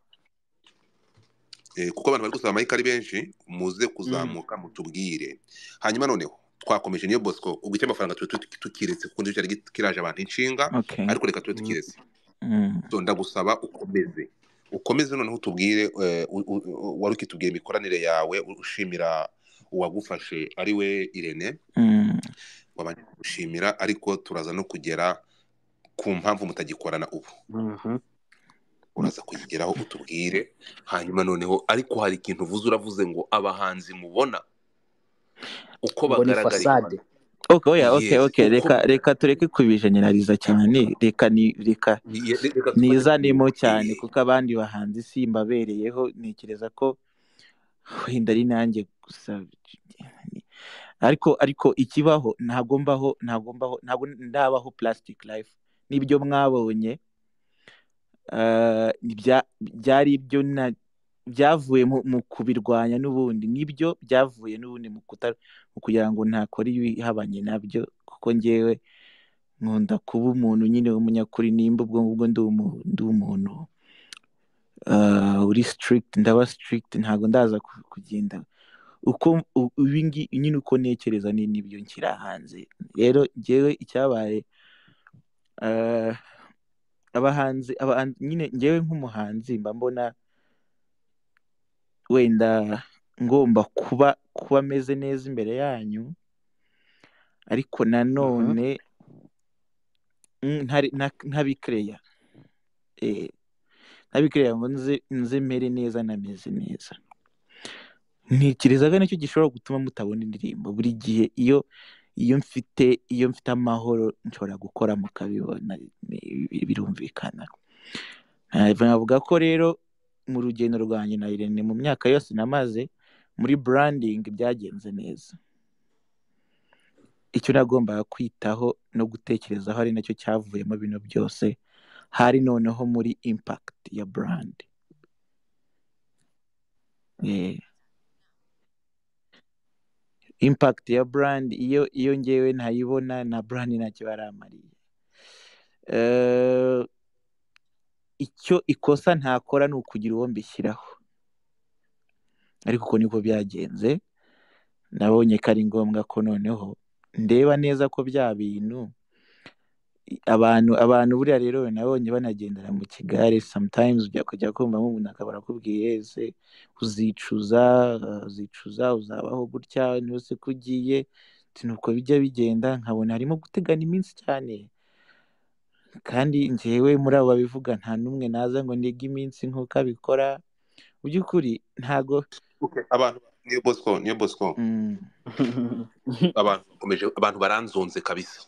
Eh, kuko abantu bari gusaba amayika ari benshi muze Mm. kuzamuka mutubwire. Hanyuma noneho twakomeje niyo bosco ubwo icyo amafaranga tuki- tukiretse kuko ni cyo cyari kiraje abantu inshinga. Ariko reka tube Mm. tukiretse. Mm. so ndagusaba ukomeze. Ukomeze noneho utubwire eh, wari ukitubwira imikoranire yawe ushimira uwagufashe ari we irene Mm. wabanje kugushimira ariko turaza no kugera ku mpamvu mutagikorana ubu Mhm. uraza kuyigeraho utubwire hanyuma noneho ariko hari ikintu uvuze uravuze ngo abahanzi mubona uko bagaragara okay oya okay yes okay uko reka reka tureke kubijeneraliza cyane. Reka ni reka nizanemo cyane kuko abandi bahanzi simbabereyeho. Ntekereza ko wenda ari nanjye gusa. Ariko ariko ikibaho ntabwo mbaho ntabwo mbaho ntabwo ndabaho plastic life. N'ibyo mwabonye. Bya- byari ibyo na byavuye mu, kubirwanya n'ubundi ni byo byavuye n'ubundi mu kugira ngo ntakora ibihabanye na byo kuko njyewe nkunda kuba umuntu nyine w'umunyakuri nimba ubwo ngubwo ndi umu- ndi umuntu uh, uri strict ndaba strict ntabwo ndaza ku- kugenda. Uko nyine uko ntekereza ni ni byo nshyira hanze. Rero njyewe icyabaye uh, abahanzi nyine njyewe nk'umuhanzi mba mbona wenda ngomba kuba kuba ameze neza imbere yanyu ariko nanone mm, ntari- nta- ntabikereya eh, ntabikereya ngo nze nze mere neza nameze neza. Ntekerezaga ni cyo gishobora gutuma mutabona indirimbo. Buri gihe iyo iyo mfite iyo mfite amahoro nshobora gukora mukabibona birumvikana. Ntabwo navuga ko rero mu rugendo rwanjye na Irene mu myaka yose namaze muri branding byagenze neza. Icyo nagombaga kwitaho no gutekerezaho ari na cyo cyavuyemo bino byose hari noneho muri impact ya brand. Eh, impact ya brand iyo iyo ngewe ntayibona na brand ntacyo baramariye Eh, icyo ikosa ntakora ni ukugira uwo mbishyiraho. Ariko uko niko byagenze nabonye ko ari ngombwa ko noneho ndeba neza ko bya bintu abantu abantu buriya rero nabonye banagendera mu kigare sometimes ujya kujya kumva nk'umuntu akaba arakubwiye ese uzicuza uzicuza uzabaho gutya niba se ko ugiye nuko bijya bigenda nkabona harimo gutegana iminsi cyane. Kandi njyewe muri abo babivuga nta n'umwe naza ngo ndege iminsi nk'uko abikora mu by'ukuri ntago abantu niyo bosco niyo bosco. Mm, abantu bakomeje abantu baranzonze kabisa.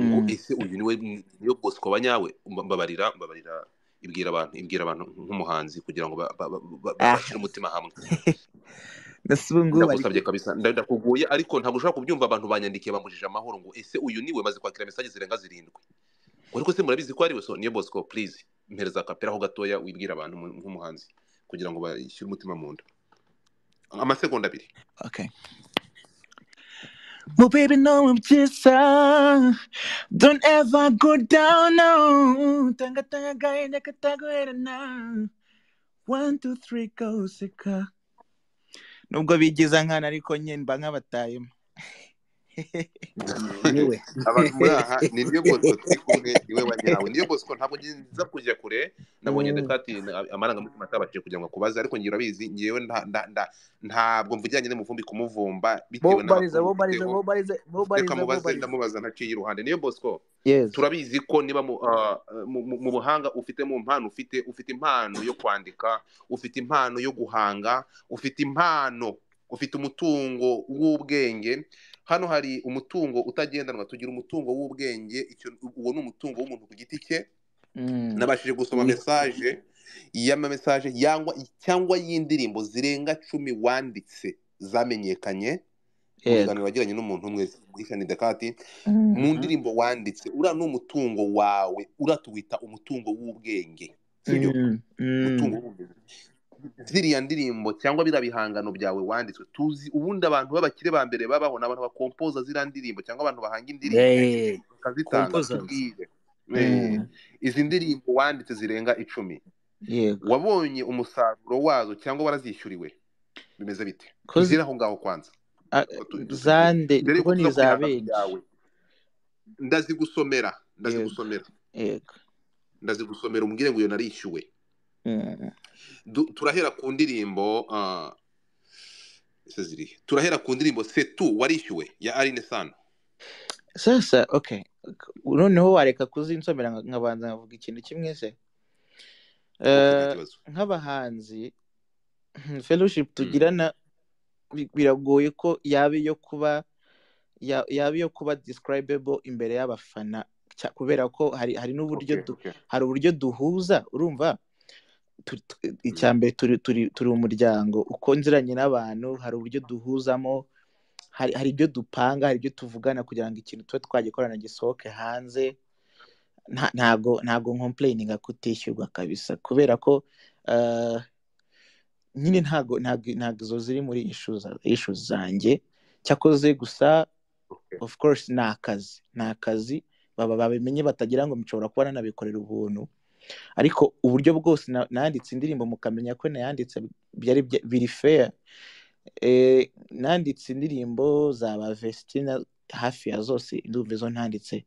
Ngo mm, ese uyu ni we niyo bosco banyawe Mba- mbabarira mbabarira ibwira abantu ibwira abantu nk'umuhanzi kugira ngo ah, bashyire umutima hamwe. Ndagusabye kabisa nda- ndakuguye ariko ntabwo ushobora kubyumva abantu banyandikiye bambujije amahoro ngo ese uyu ni we maze kwakira mesaje zirenga zirindwi. ngo ariko se murabizi ko ari we so niyo bosco please mpereza akapera ho gatoya wibwira abantu mu- nk'umuhanzi kugira ngo bashyire umutima mu nda amasegonda abiri okay Well, baby, no, I'm just uh, don't ever go down, no. Tanga tanga gaya nakataguera na. One, two, three, go sika. Nubwo bigiza nkana ariko nyine mba nkabatayemo. abantu muri aha ni niyo bosco turi kumwe ni we wa nyawe niyo bosco ntabwo nza kujya kure nabonye Mm. dekati amarangamutima atabashije kugira ngo akubaze ariko ngira urabizi ngewe ntabwo mvugiranye n'umuvumbi kumuvumba bitewe reka mubaze ndamubaza ntaciye iruhande. Niyo bosco turabizi ko niba ah, mu buhanga ufite mu mpano ufite ufite impano yo kwandika ufite impano yo guhanga ufite impano ufite umutungo w'ubwenge hano hari umutungo utagendanwa tugira umutungo w'ubwenge icyo uwo ni umutungo w'umuntu ku giti cye Mm. nabashije gusoma mesaje y'amamesaje yangwa cyangwa y'indirimbo zirenga cumi wanditse zamenyekanye mu Yego. biganiro wagiranye n'umuntu umwe wishani dekati mu Mhm. ndirimbo wanditse uriya ni umutungo wawe uratuwita umutungo w'ubwenge Mm. umutungo Mm. w'ubwenge ziriya ndirimbo cyangwa biriya bihangano byawe wanditswe. Tuzi ubundi abantu b'abakire ba mbere babaho ni abantu bakompoza ziriya ndirimbo cyangwa abantu bahanga indirimbo bakazitanga tubwire. Mm. izi ndirimbo wanditse zirenga icumi. Wabonye umusaruro wazo cyangwa warazishyuriwe? Bimeze bite? Ko zi- tuzire aho ngaho kwanza. Zande kuko ni tuza ku za bihangano benshi. ndazigusomera ndazigusomera. Ndazigusomera umbwire ngo iyo narishyuwe. Turahera ku ndirimbo ah, turahera ku ndirimbo setu warishyuwe ya Aline Sano. Sasa okay. Noneho wareka kuzinsomera nka- nkabanza nkavuga ikintu kimwe se. Eh, nk'abahanzi fellowship tugirana bi- biragoye ko yaba iyo kuba ya- yaba iyo kuba describable imbere y'abafana. Kubera ko hari hari n'uburyo hari uburyo duhuza urumva? Icya mbere turi turi turi umuryango. Uko nziranye n'abantu hari uburyo duhuzamo hari ibyo dupanga hari ibyo tuvugana kugira ngo ikintu tuba twagikorana gisohoke hanze. Nta- ntago ntago complaininga kutishyurwa kabisa. Kubera ko eh, nyine ntago ntago izo ziri muri issues zanjye. Cyakoze gusa Okay. of course ni akazi ni akazi baba babimenye batagira ngo nshobora kuba nanabikorera ubuntu. Ariko uburyo bwose na- nanditse indirimbo mukamenya ko nayanditse byari bya- biri fair. Eh, nanditse indirimbo za ba Vestina hafi ya zose ndumva izo ntanditse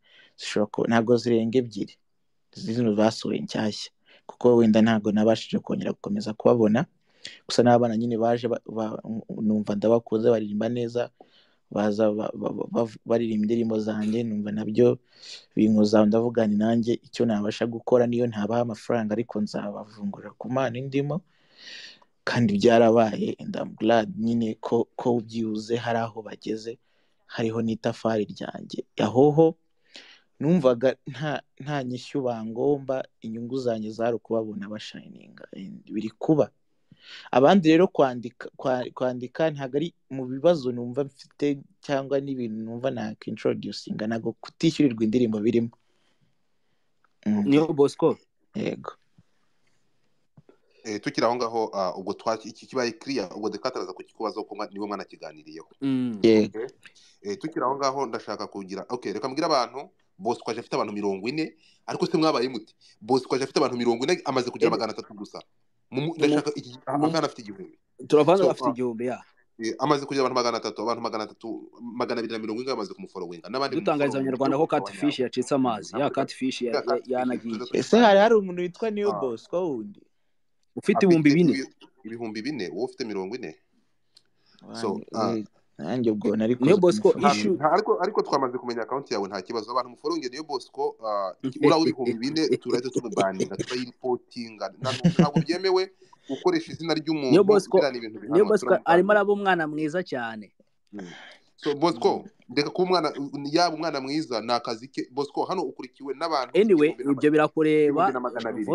ntabwo zirenga ebyiri. Zino basohoye nshyashya. Kuko wenda ntabwo nabashije kongera gukomeza kubabona. Gusa n'abana nyine baje ba- ba- numva ndabakunze baririmba neza. Baza baririmba indirimbo zanjye numva na byo binkozaho ndavuga ni nanjye icyo nabasha gukora niyo ntabaha amafaranga ariko nzabavungurira ku mana indimo kandi byarabaye glad nyine ko ko byibuze hari aho bageze hariho n'itafari ryanjye. Ahoho numvaga nta nta nyishyu bangomba inyungu zanjye zari ukubabona bashayininga biri kuba. Abandi rero kwandika kwa- kwandika ntabwo ari mu bibazo numva mfite cyangwa n'ibintu numva nakintroducinga ntabwo kutishyurirwa indirimbo birimo. Mm, niyo bosco? Yego. Eh, tukiri aho ngaho ah, ubwo twa iki kibaye clear ubwo dekataraza kukikubaza ko mwa- nibo mwanakiganiriyeho Mm. yego. Okay. Eh, tukiri aho ngaho ndashaka kugira reka mbwire abantu bosco aje afite abantu mirongo ine ariko se mwabaye muti bosco aje afite abantu mirongo ine amaze kugira magana atatu gusa. Ndashaka iki? afite igihumbi. Bafite ah, igihumbi ya eh, amaze kugira abantu magana atatu abantu magana atatu magana abiri na mirongo ine bamaze kumuforowinga n'abandi dutangariza abanyarwanda ko wanyabo yacitse amazi. Ya catfish ya- ya ya- catfish yanagiye ese hari hari umuntu witwa niyo Ah, bosco wundi? Ufite ibihumbi afite bine. ibi- ibihumbi bine? Wowe ufite mirongo ine? So ah, nanjye ubwo nari niyo bosco nta, ariko ariko twamaze kumenya akawunti yawe nta kibazo. Abantu muforonge niyo bosco uh, uriya w'ibihumbi bine turahita tumubaninga turayiripotinga Nta- ntabwo byemewe gukoresha izina ry'umuntu niyo bosco arimo araba umwana mwiza cyane. So bosco reka kuba umwana yaba umwana mwiza ni akazi ke. Bosco hano ukurikiwe n'abantu anyway ibyo birakureba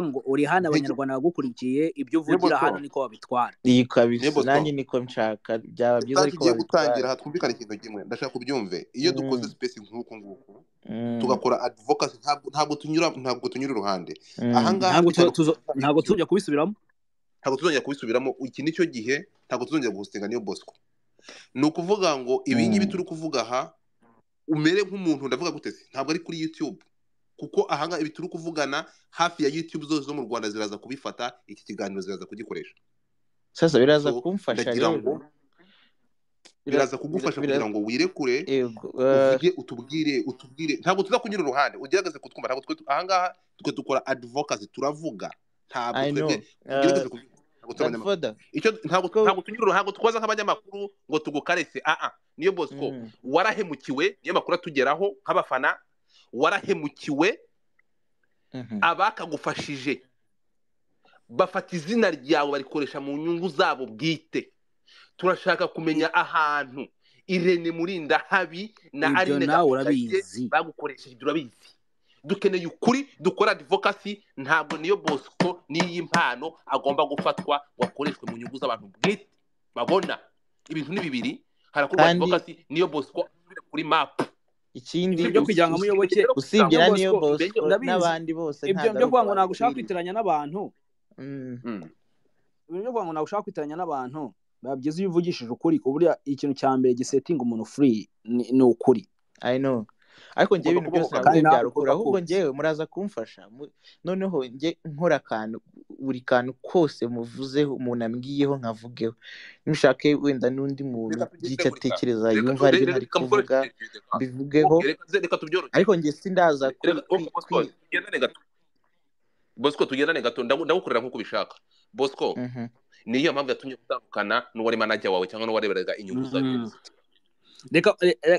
ngo uri hano abanyarwanda bagukurikiye ibyo uvugira hano niko babitwara iyi kabisa. Nanjye niko nshaka byaba byiza ariko tugiye gutangira twumvikane ikintu kimwe. Ndashaka kubyumve. Iyo dukoze Mm, space nk'uku nguku mm, tugakora advocacy. Ntabwo tunyura ntabwo tunyura iruhande. Aha mm. ngaha ntabwo tugomba tu- tuzo- gufata ntabwo ibyo tuzajya kubisubiramo. Ntabwo tuzongera kubisubiramo. Iki ni cyo gihe ntabwo tuzongera guhustinga niyo bosco. Ni ukuvuga ngo ibi ngibi Mm. turi kuvuga aha umere nk'umuntu ndavuga gute se? Ntabwo ari kuri youtube. Kuko aha ngaha ibi turi kuvugana hafi ya youtube zose zo mu rwanda ziraza kubifata iki kiganiro ziraza kugikoresha. Sasa biraza kumfasha rero. biraza bira- kugufasha kugira ngo wirekure yego eh, uvuge utubwire utubwire. Ntabwo tuza kunyura uruhande. Ugerageze kutwumva. Ntabwo twe aha ngaha twe dukora advocacy. Turavuga. Ntabwo twebwe eh, kuvuga ntabwo twaza nk'abanyamakuru ngo tugukarese. Aa niyo bosco. Mm, warahemukiwe niyo makuru atugeraho nk'abafana warahemukiwe mhm. abakagufashije. Bafata izina ryawe barikoresha mu nyungu zabo bwite. Turashaka kumenya ahantu. Irene murinda habi na urabizi. bagukoresheje ibyo urabizi. Dukeneye ukuri dukora advocacy ntabwo niyo bosco n'iyi mpano agomba gufatwa ngo akoreshwe mu nyungu z'abantu bwite babona ibintu ni bibiri. Harakorwa advocacy niyo bosco kuri map. Ikindi ibyo byo us- kugira ngo us- muyoboke usibye na niyo bosco n'abandi bose ibyo byo kuvuga ngo ntabwo ushaka kwitiranya n'abantu. Mm, Mm. ibintu byo kuvuga ngo ntabwo ushaka kwitiranya n'abantu biba byiza iyo uvugishije ukuri ku buryo ikintu cya mbere gisetinga umuntu free ni ni ukuri. I know. Ariko ugomba ibintu byose nawe byarukura ahubwo njyewe muraza kumfasha. Noneho njye nkora akantu buri kantu kose muvuzeho umuntu ambwiyeho nkavugeho. Nimushake wenda n'undi muntu by'icyo atekereza yumva reka mukoreshe kuvuga mbivugeho. Ariko njye sindaza bosco tugendane gato. Ndagukorera nk'uko ubishaka. Bosco Mhm. niyo mpamvu yatumye gutandukana n'uwari manager wawe cyangwa n'uwareberaga inyungu za Mhm.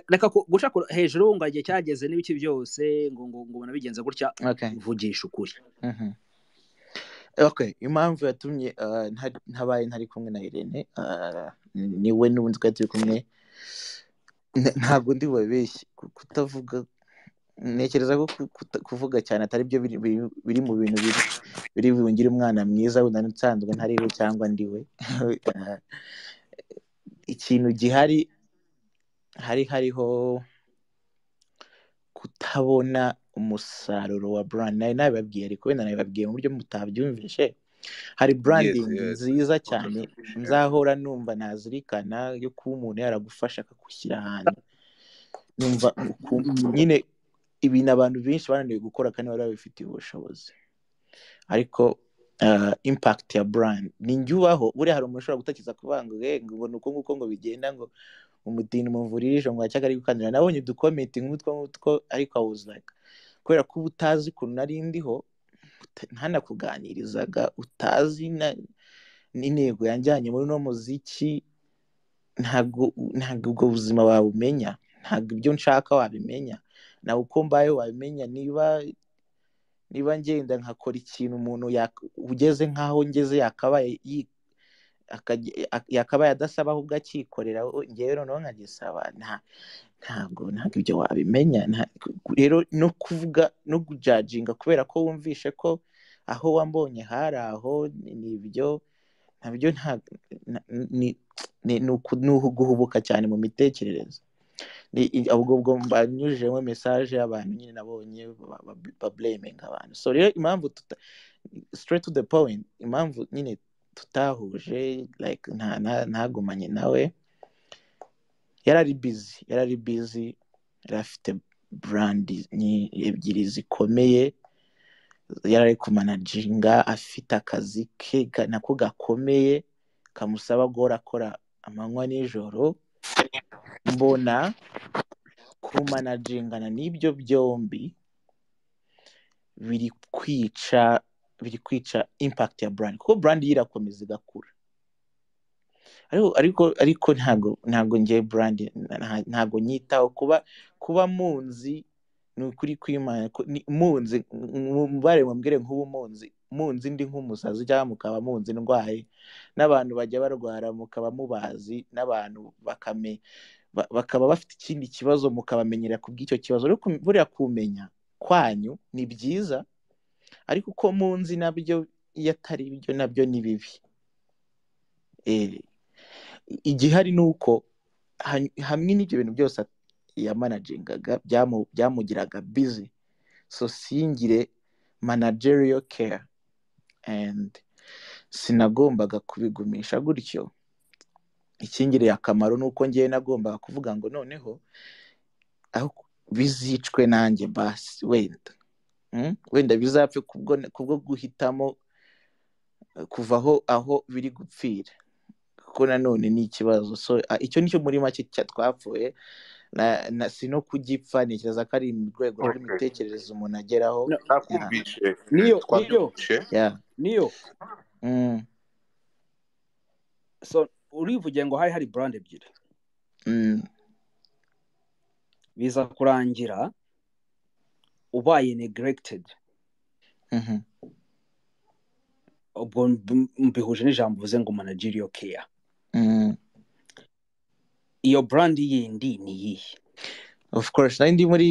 Reka guca hejuru ngo igihe cyageze n'ibiki byose ngo ngo ngo bigenze gutya okay. vugisha ukuri. Mhm. okay impamvu yatumye uh, nta- ntabaye ntari kumwe na Irene uh, ni we n'ubundi twari turi kumwe ntabwo ndi bubabeshye ku- kutavuga ntekereza ko kuvuga cyane atari byo biri, mu bintu biri bungire umwana mwiza wenda nsanzwe ntariwe cyangwa ndiwe Uh, ikintu gihari hari hariho kutabona umusaruro wa brand. Nari nabibabwiye ariko wenda nabibabwiye mu buryo mutabyumvishe hari branding nziza cyane nzahora numva nazirikana yo kuba umuntu yaragufasha akagushyira ahantu. Numva nyine ibintu abantu benshi bananiwe gukora kandi bari babifitiye ubushobozi. Ariko uh, impact ya brand. Ni ubaho buriya hari umuntu ushobora gutekereza kuvuga ngo "Eh, ngo ni uko nguko ngo bigenda ngo umutini muvurije ngo wacyaga ari gukandira. Nabonye udukomenti nk'utwo ngutwo ariko like kubera ko uba utazi ukuntu nari ndiho ntanakuganirizaga. Utazi n'intego yanjyanye muri uno muziki ntabwo ubwo buzima wabumenya ntabwo ibyo nshaka wabimenya. Nawe uko mbayeho wabimenya. Niba niba ngenda nkakora ikintu umuntu ugeze nk'aho ngeze yakabaye yakabaye adasaba ahubwo akikorera we- ngewe noneho nkagisaba nta ntabwo ntabwo ibyo wabimenya rero no kuvuga no kujajinga kubera ko wumvishe ko aho wambonye hari aho ni ibyo na byo nta na- ni uguhubuka cyane mu mitekerereze. Ubwo ubwo banyujijemo mesaje y'abantu nyine nabonye bableminga abantu. So rero impamvu tuta straight to the point impamvu nyine tutahuje like nta nta- ntagumanye nawe. Yari ari busy yari ari busy yari afite brand ni ebyiri zikomeye. Yari ari kumanaginga afite akazi ke nako gakomeye kamusaba guhora akora amanywa n'ijoro. Mbona kumanagingana n'ibyo byombi biri kwica biri kwica impact ya brand kuko brand ye irakomeza igakura. Ariko ariko ariko ntago ntago ngiye brand nta- ntago nyitaho. Kuba kuba munzi ni ukuri kw'Imana. Munzi mubare mubwire nk'ubu munzi munzi ndi nk'umusazi cyangwa mukaba munzi ndwaye. N'abantu bajya barwara mukaba mubazi n'abantu bakame ba- bakaba bafite ikindi kibazo mukabamenyera ku bw'icyo kibazo. Ariko buriya kumenya kwanyu ni byiza ariko uko munzi na byo iyo atari ibyo na byo ni bibi. Eh, igihari ni uko ha- hamwe n'ibyo bintu byose yamanagingaga byamu- byamugiraga busy. So singire managerial care and sinagombaga kubigumisha gutyo. Ikingiriye akamaro ni uko ngewe nagombaga kuvuga ngo noneho bizicwe nanjye basi wenda? Wenda bizapfe kubwo kubwo guhitamo eh, kuva aho aho biri gupfira. Kuko nanone ni ikibazo. So ah, icyo ni cyo muri make twapfuye si no kugipfa ntekereza ko ari mu rwego rw'imitekerereze umuntu ageraho. Niyo niyo. Twakumvishe ya niyo. Mm, so urivugiye ngo hari hari brand ebyiri. Mm, biza kurangira ubaye neglected mhm, ubwo mb- mbihuje n'ijambo uvuze ngo managerial care. Mm. iyo brand yindi ni iyihe? Of course nari ndi muri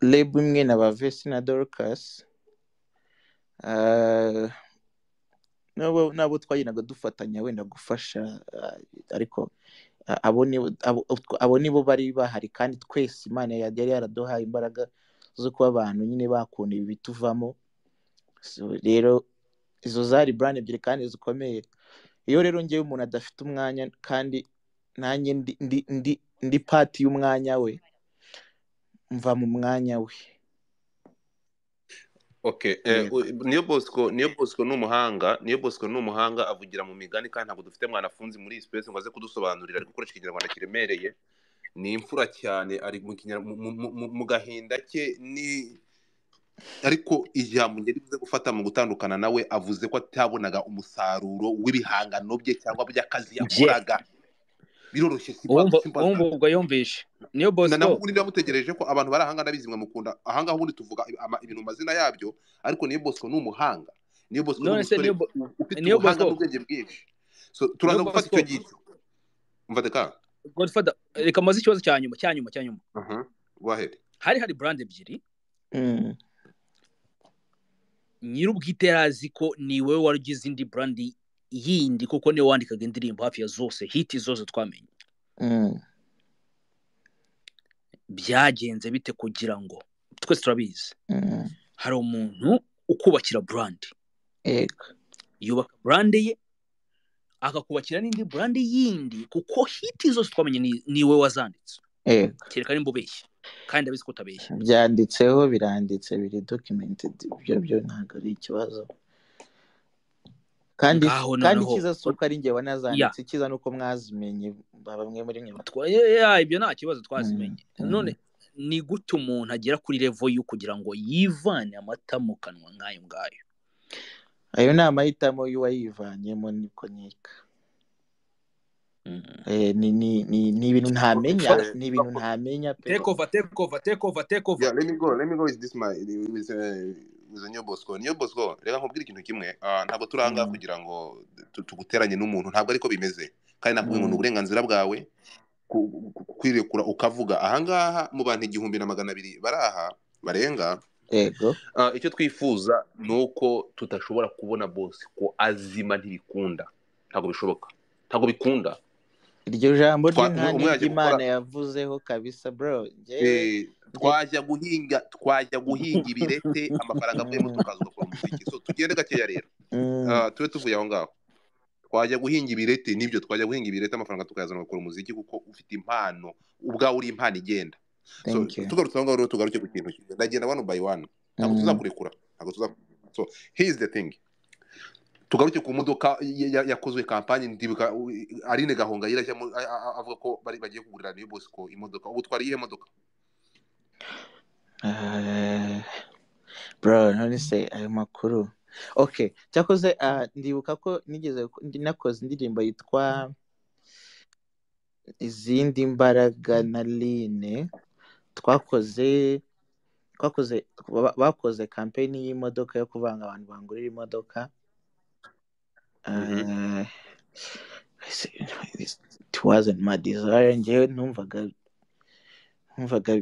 lab imwe na ba Vesi na Dorcas uh, nabo twagendaga dufatanya wenda gufasha ah, ariko ah, abo ni abo, abo nibo bari bahari kandi twese Imana yari yaraduhaye imbaraga zo kuba abantu nyine bakunda ibi bituvamo. Rero izo zari brand ebyiri kandi zikomeye. Iyo rero ngewe umuntu adafite umwanya kandi nanjye ndi ndi ndi, ndi pati y'umwanya we mva mu mwanya we. Okay, eh, niyo Bosco niyo Bosco ni umuhanga niyo Bosco ni umuhanga avugira mu migani kandi ntabwo dufite mwanafunzi muri iyi space ngo aze kudusobanurira ari gukoresha ikinyarwanda kiremereye. Ni imfura cyane ari mu gahinda ke ni ariko ijambo ngeri buze gufata mu gutandukana nawe avuze ko atabonaga umusaruro w'ibihangano bye cyangwa by'akazi yakoraga. Biroroshye uwumva ubwo yumvishe. Niyo na bosco ubundi ndamutegereje ko abantu bari ahanga ndabizi mwamukunda ahanga ubundi tuvuga ibintu mazina yabyo ariko niyo Bosco ni umuhanga. Niyo Bosco ni umusore ufite ubuhanga n'ubwenge bwinshi. Turaza gufata icyo ngicyo umva deka godfather reka maze ikibazo cya nyuma cya nyuma cya nyuma. Hari hari brand ebyiri. Mm. nyir'ubwite yari azi ko ni wowe wagize indi brand yindi kuko ni we wandikaga indirimbo hafi ya zose hiti zose twamenye. Mm. byagenze bite kugira ngo twese turabizi. Mm. hari umuntu ukubakira brand. Yego yubaka brand ye akakubakira n'indi brand yindi kuko hiti zose twamenye ni, we wazanditse. Kereka nimba ubeshya kandi abizi ko utabeshya. Byanditseho biranditse biri documented. Ibyo byo ntabwo ari ikibazo. Kandi kandi icyiza si uko ari ya wanazanditse. Icyiza ni uko mwazimenye bamwe muri mwe ibyo nta kibazo Mm, twazimenye. Mm. none ni gute umuntu agera kuri level yo kugira ngo yivane amata mu kanwa nk'ayo ngayo? Ayo ni amahitamo y'uwayivanyemo niko nkeka Mm. Eh, ni ni ni ni ibintu ntamenya ni ibintu ntamenya pe take over take over take over take over Yeah, let me go. Let me go with this my with uh, with Bosco. New Bosco, reka nkubwire ikintu kimwe. Ah, ntabwo turi ahangaha Mm, kugira ngo tu- tuguteranye n'umuntu. Ntabwo ariko bimeze. Kandi nakubwiye ngo ni mm, uburenganzira bwawe ku- ku- kwirekura ukavuga. Ahangaha mu bantu igihumbi na magana abiri bari aha barenga. Ah, icyo twifuza ni uko tudashobora kubona Bosco azima ntibikunda. Ntabwo bishoboka. Ntabwo bikunda. iryo jambo gukora yavuzeho kabisa bro. Eh, twajya guhinga twajya guhinga ibirete amafaranga avuyemo Mm, tukaza ugakora umuziki. So tugende gakeya rero. Mm, Ah, tube tuvuye aho ngaho. Twajya guhinga ibirete ni byo twajya guhinga ibirete amafaranga tukayazana ugakora umuziki kuko ufite impano. Ubwawe uri impano igenda. Tugarutse aho ngaho rero tugaruke ku kintu ndagenda one by one. Ntabwo tuzakurekura ntabwo tuzakurekura so is the thing. Tugaruke ku modoka ya- ya- yakozwe kampani ndibuka u- Aline Gahongayire ajya mu- a- a- avuga ko bari bagiye kugurira New Bosco imodoka. Ubu twari iyihe modoka eh, bro none se ayo makuru. Okay cyakoze ah, ndibuka ko nigeze nakoze indirimbo yitwa izindi mbaraga na line. Twakoze twakoze ba- bakoze kampeni y'imodoka yo kuvanga abantu bangurira imodoka Mhm. uh, njyewe numvaga numvaga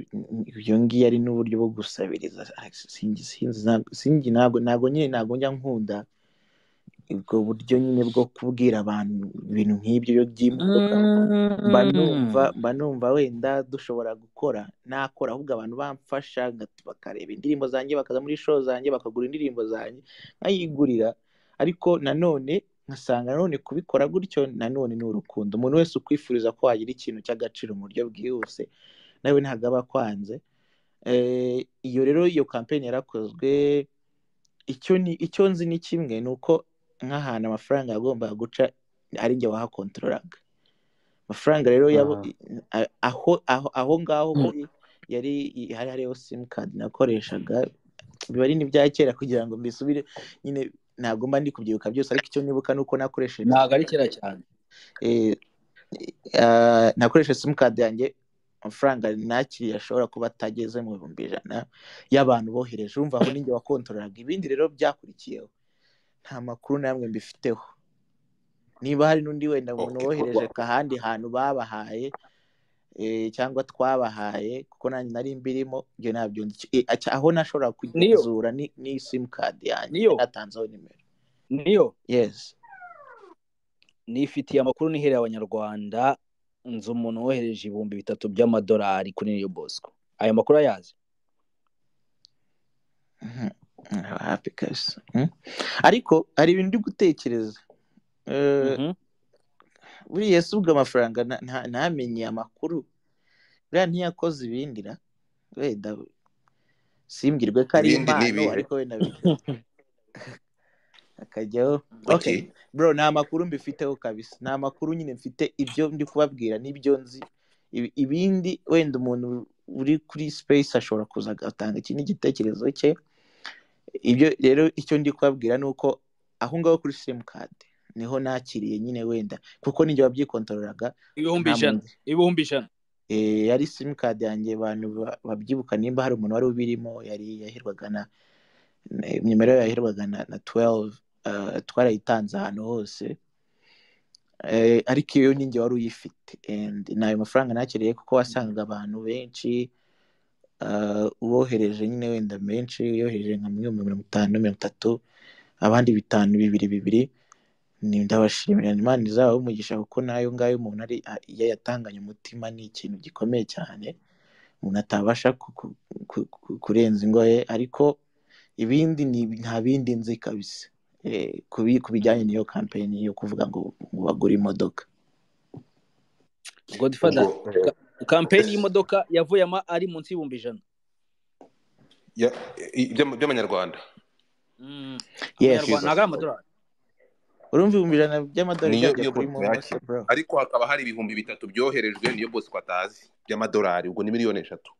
iyo ngiyo ari n'uburyo bwo gusabiriza Ah, sinzi ntabwo nyine ntabwo njya nkunda ubwo buryo nyine bwo kubwira abantu ibintu nk'ibyo by'imodoka mba numva Mm. wenda dushobora gukora nakora ahubwo abantu bamfasha bakareba indirimbo zanjye bakaza muri show zanjye bakagura indirimbo zanjye nkayigurira. Ariko nanone nkasanga nanone kubikora gutyo nanone ni urukundo. Umuntu wese ukwifuriza ko wagira ikintu cy'agaciro mu buryo bwihuse nawe ntabwo aba akwanze Eh, iyo rero iyo kampeni yarakozwe icyo ni icyo nzi ni kimwe ni uko nk'ahantu amafaranga yagombaga guca ari njye wahakontorolaga amafaranga rero yabo Ah. aho aho aho ngaho Mm. muri yari hari hariho simukadi nakoreshaga. Biba ari n'ibya kera kugira ngo mbisubire nyine ntabwo mba ndi kubyibuka byose ariko icyo nibuka ni uko nakoresheje ntabwo ari kera cyane. Eh, ah, nakoresheje simukadi yanjye amafaranga nakiriye ashobora kuba atageze mu bihumbi ijana y'abantu bohereje. Urumva aho ninjye wakontorolaga ibindi rero byakurikiyeho. Nta makuru namwe mbifiteho. Niba hari n'undi wenda umuntu wohereje ahandi hantu babahaye eh, cyangwa twabahaye kuko nanjye nari mbirimo ibyo ntabyo Eh, aho nashobora kugenzura ni simukadi yanjye. Niyo. Natanzeho nimero. Niyo. Yes. Nifitiye amakuru nihereye abanyarwanda nzi umuntu wohereje ibihumbi bitatu by'amadolari kuri niyo bosco. Ayo makuru ayazi? Mhm. happy kabisa Mm. ariko hari ibintu ndi gutekereza. Eh, Mhm. buriya si ubwo amafaranga nta- nta- ntamenye amakuru? Buriya ntiyakoze ibindi ra wenda simbwirwe ko ari impano ariko wenda akajyaho. Bro nta makuru mbifiteho kabisa. Nta makuru nyine mfite. Ibyo ndi kubabwira n'ibyo nzi. Ibi- ibindi wenda umuntu uri kuri space ashobora kuza agatanga ikindi gitekerezo cye. Ibyo rero icyo ndi kubabwira ni uko aho ngaho kuri simukadi ni ho nakiriye nyine wenda kuko ninjye wabyikontorolaga ibihumbi ijana. ibihumbi ijana. Eh, yari simukadi yanjye abantu ba- babyibuka nimba hari umuntu wari ubirimo yari yahirwaga na nimero yahirwaga na 12 uh, twarayitanze ahantu hose. Eh, ariko iyo ninjye wari uyifite and ni ayo mafaranga nakiriye kuko wasangaga abantu benshi uwohereje nyine wenda menshi yohereje nka miliyoni mirongo itanu mirongo itatu abandi bitanu bibiri bibiri ni ndabashimira imana izabaha umugisha kuko n'ayo ngayo umuntu iyo yatanganye umutima ni ikintu gikomeye cyane umuntu atabasha ku- ku- ku- ku- kurenza ingoye ariko ibindi ni nta bindi nzi kabisa. Eh, ku bi- ku bijyanye n'iyo kampeni yo kuvuga ngo ngo bagure imodoka. Kampeni y'imodoka yavuyemo ari munsi y'ibihumbi ijana. By'amanyarwanda. Mm. ntabwo ari amadolari. Urumva ibihumbi ijana by'amadolari byajya kuri ariko hakaba hari ibihumbi bitatu byoherejwe niyo bosco atazi by'amadolari. Ubwo ni miliyoni eshatu.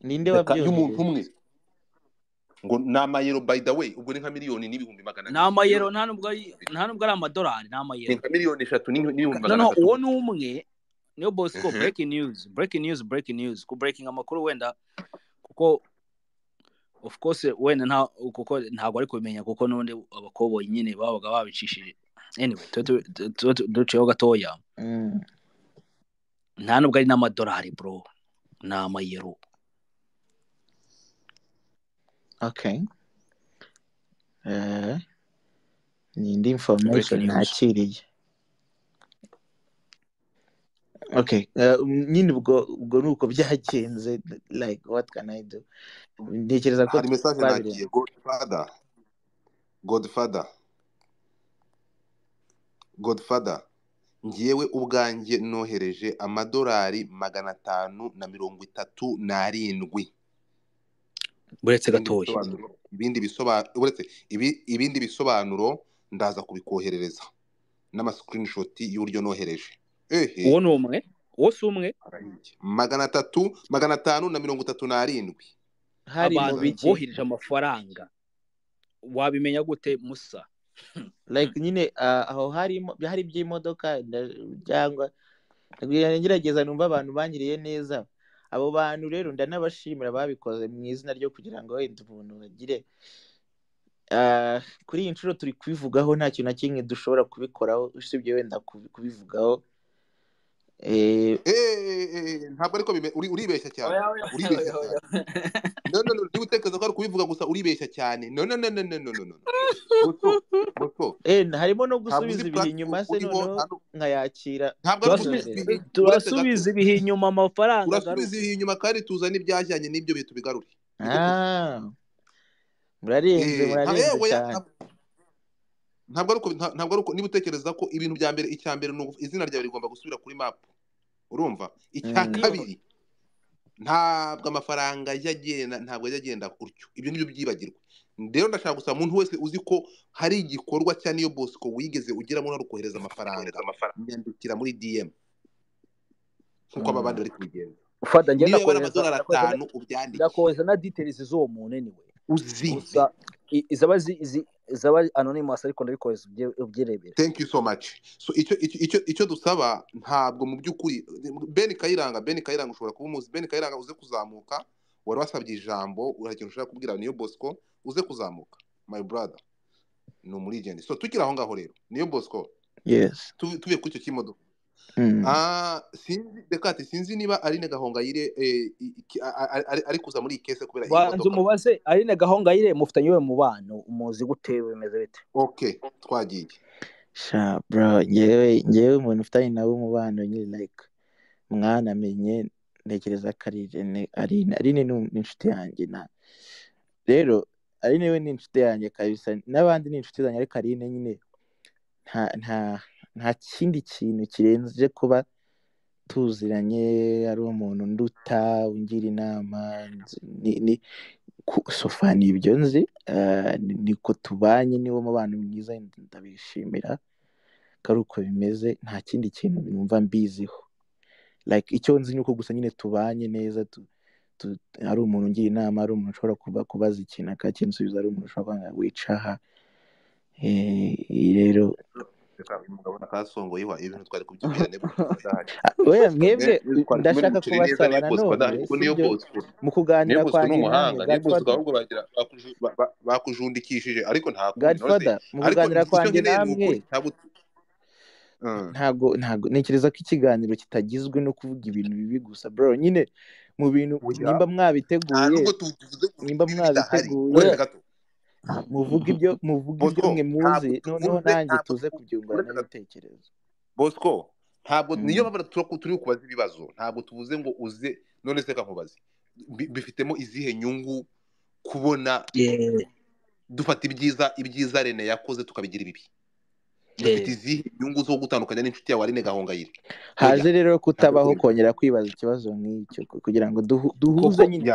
Ninde reka y'umuntu wabyohereje umwe ngo ni amayero by the way ubwo ni nka miliyoni n'ibihumbi magana ni amayero nta nubwo ari amadolari ni ni amayero nka miliyoni eshatu n'ibihumbi magana noneho atatu. uwo ni umwe niyo bosco breaking news breaking news breaking news. Ku breaking amakuru wenda kuko of course wenda nta kuko ntabwo ari kubimenya kuko n'ubundi abakoboyi nyine babaga babicishije. Anyway duciyeho gatoya. Mm, nta nubwo ari n'amadolari bro. Ni amayero okay. Eh, ni indi information nakiriye. Nyine ubwo ubwo ni uko byagenze like what can i do? Ntekereza ko hari message nakiye twabirenze godfather. Godfather. Godfather. Ngewe ubwanjye nohereje amadolari magana atanu na mirongo itatu n'arindwi. Buretse ibindi gatoya. ibindi bisobanuro uretse ibi ibindi bisobanuro ndaza kubikoherereza. N'ama screenshot y'uburyo nohereje. Uwo ni umwe uwo si umwe. Magana atatu magana atanu na mirongo itatu n'arindwi. Hari abantu bohereje amafaranga. Wabimenya gute musa? Like nyine ah, aho harimo hari iby'imodoka cyangwa ngerageza numva abantu bangiriye neza. Abo bantu rero ndanabashimira babikoze mu izina ryo kugira ngo wenda umuntu bagire. Ah, kuri iyi nshuro turi kubivugaho nta kintu na kimwe dushobora kubikoraho usibye wenda kubi- kubivugaho. ntabwo ariko uribeshya cyane uribeshya cyane uri gutekereza ko ari kubivuga gusa uribeshya cyane no no no no no no muto harimo no gusubiza ibihe inyuma se noneho nkayakira turasubiza ibihe inyuma amafaranga turasubiza ibihe inyuma kandi tuzana ibyajyanye n'ibyo bihe tubigarure murarenze murarenze cyane ntabwo ntabwo ari uko nta- ntabwo ari uko niba utekereza ko ibintu bya mbere icya mbere izina ryawe rigomba gusubira kuri map. Urumva? Icya Mm. kabiri ntabwo amafaranga ajya agenda ntabwo ajya agenda gutyo. Ibyo ni byo byibagirwa. Rero ndashaka gusaba umuntu wese uzi ko hari igikorwa cya niyo bosco wigeze ugeramo no kohereza amafaranga nyandikira muri dm nk'uko aba bandi bari kubigenza. Niba ndakohereza. amadolari atanu ubyandike. ndakohereza na details z'uwo muntu anyway. Uzize gusa i- izaba izaba anonymous ariko ndabikohereza ubyirebere. Thank you so much. So icyo icyo icyo icyo dusaba ntabwo mu by'ukuri Ben Kayiranga Ben Kayiranga ushobora kuba umuzi. Ben Kayiranga uze kuzamuka. Wari wasabye ijambo hari ikintu ushaka kubwira niyo Bosco uze kuzamuka. My brother. Ni umurigende. So tukiri aho ngaho rero. Niyo Bosco. Yes. Tuvuye kuri icyo cy'imodoka Mm. ah sinzi niba Aline Gahongayire ari kuza muri iyi kese kubera iyi banza modoka umubaze Aline Gahongayire mufitanye uwe mubano umuzi gute bimeze bite okay twagiye sha bro ngewe ngewe umuntu ufitanye nawe umubano nyine like mwanamenye ntekereza ko ari Irene Aline Aline ni ni inshuti yanjye na rero Aline we ni inshuti yanjye kabisa n'abandi ni inshuti zanjye ariko Aline nyine nta nta nta kindi kintu kirenze kuba tuziranye ari umuntu nduta ungira inama sofa ni ibyo nzi eh, ni- niko tubanye niwo mubano mwiza ndabishimira ko ari uko bimeze nta kindi kintu numva mbiziho. Like icyo nzi ni uko gusa nyine tubanye neza ari umuntu ungira inama ari umuntu ushobora kuba kubaza ikintu akakinsubiza ari umuntu ushobora wica aha eh, rero murabona kasongoye wa ibintu twari kubyibwirane oya mwebwe ndashaka kubasaba nanone mu kuganira kwa nyina bakujundikishije ariko ntabwo godfather mu kuganira kwa namwe ntabwo ntabwo ntekereza ko ikiganiro kitagizwe no kuvuga ibintu bibi gusa bro nyine mu bintu nimba mwabiteguye nimba mwabiteguye muvuge ibyo muvuge ibyo mwe muzi. Noneho nanjye tuze tu- kubyungurana uretse gato ibitekerezo bosco ntabwo niyo Mm. mpamvu turi turi kubaza ibibazo. Ntabwo tuvuze ngo uze none se kankubaze Bi- bifitemo izihe nyungu kubona dufata ibyiza ibyiza rene yakoze tukabigira ibibi? Dufite Eh, izihe inyungu zo gutandukanya n'inshuti yawe Aline Gahongayire? Haje rero kutabaho kongera kwibaza ikibazo nk'icyo ku- kugira ngo duhu- duhuze nyine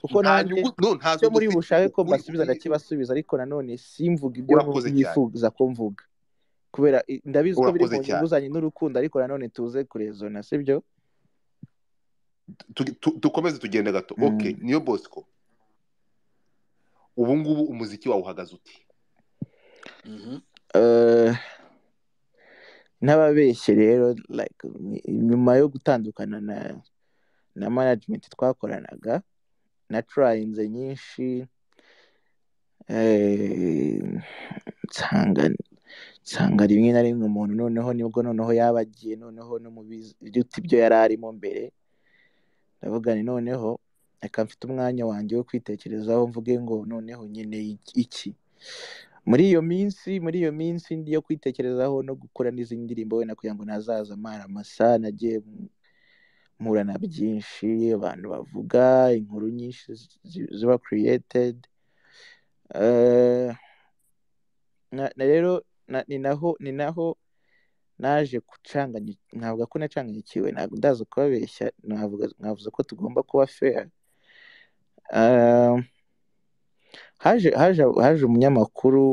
kuko nta nanjye nyungu no ntazo icyo muri bushake ko mbasubiza ndakibasubiza ariko nanone simvuga ibyo mwifuza ko mvuga. Kubera ndabizi ko biri mu zanyu n'urukundo ariko nanone tuze kurezona sibyo dukomeze tugende gato. Okay Mm. niyo Bosco. Ubu ngubu umuziki wawe uhagaze uti n'ababeshye rero nyuma yo gutandukana na na management twakoranaga na trayinze nyinshi eh, nsanga rimwe na rimwe umuntu noneho ni bwo noneho yaba agiye noneho no mu biruta ibyo yari arimo mbere ndavuga ni noneho reka mfite umwanya wanjye wo kwitekerezaho mvuge ngo noneho iki iki. Muri iyo minsi muri iyo minsi yo kwitekerezaho no gukora n'izindi ndirimbo wenda kugira ngo nazaza amara amasaha nagiye mpura na byinshi abantu bavuga inkuru nyinshi zi- ziba created Eh, rero ni naho ni naho naje gucanganya ntabwo ko nacanganyikiwe ntabwo ndaza kubabeshya navuze ko tugomba kuba Eh, haje haje haje umunyamakuru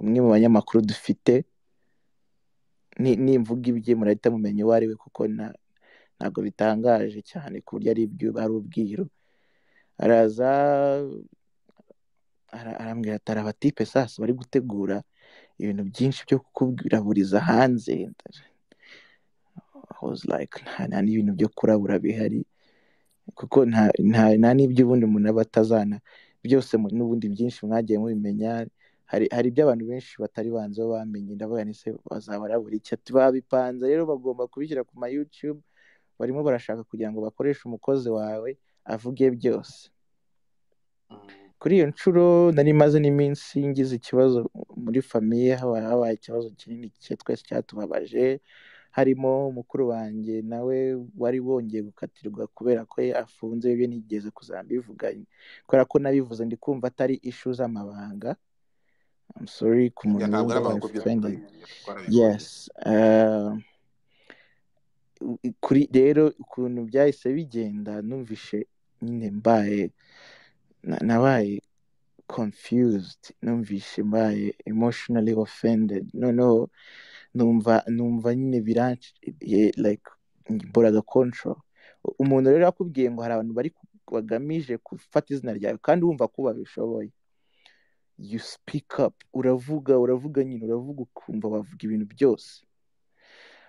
umwe mu banyamakuru dufite ni- nimvuga ibye murahita mumenya uwo ari we kuko ntabwo bitangaje cyane ku buryo ari ibyo ari ubwiru. Araza ara- arambwira ati hari abatipe sasa bari gutegura ibintu byinshi byo kukuraburiza hanze? Like nta nta n'ibintu byo kurabura bihari. Kuko nta n'iby'ubundi umuntu aba atazana. Byose n'ubundi byinshi mwagiye mubimenya hari ibyo abantu benshi batari banze bo bamenye. Ndavuga ni se bazaba barabura iki babipanze rero bagomba kubishyira ku ma YouTube barimo barashaka kugira ngo bakoreshe umukozi wawe avuge byose. Kuri iyo nshuro nari maze n'iminsi ngize ikibazo muri famiye habaye ikibazo kinini twese cyatubabaje. Harimo mukuru wanjye nawe wari wongeye gukatirwa kubera ko afunze ibyo nigeze kuzambivuga kubera ko nabivuze ndi kumva atari ishu z'amabanga. I'm sorry ku muntu yes uh, kuri rero ukuntu byahise bigenda numvishe nyine mbaye na- nabaye confused numvishe mbaye emotionally offended. Noneho numva numva nyine biranci like mburaga control umuntu rero akubwiye ngo hari abantu bari bagamije gufata izina ryawe kandi wumva ko babishoboye you speak up. Uravuga uravuga nyine uravuga ukumva bavuga ibintu byose.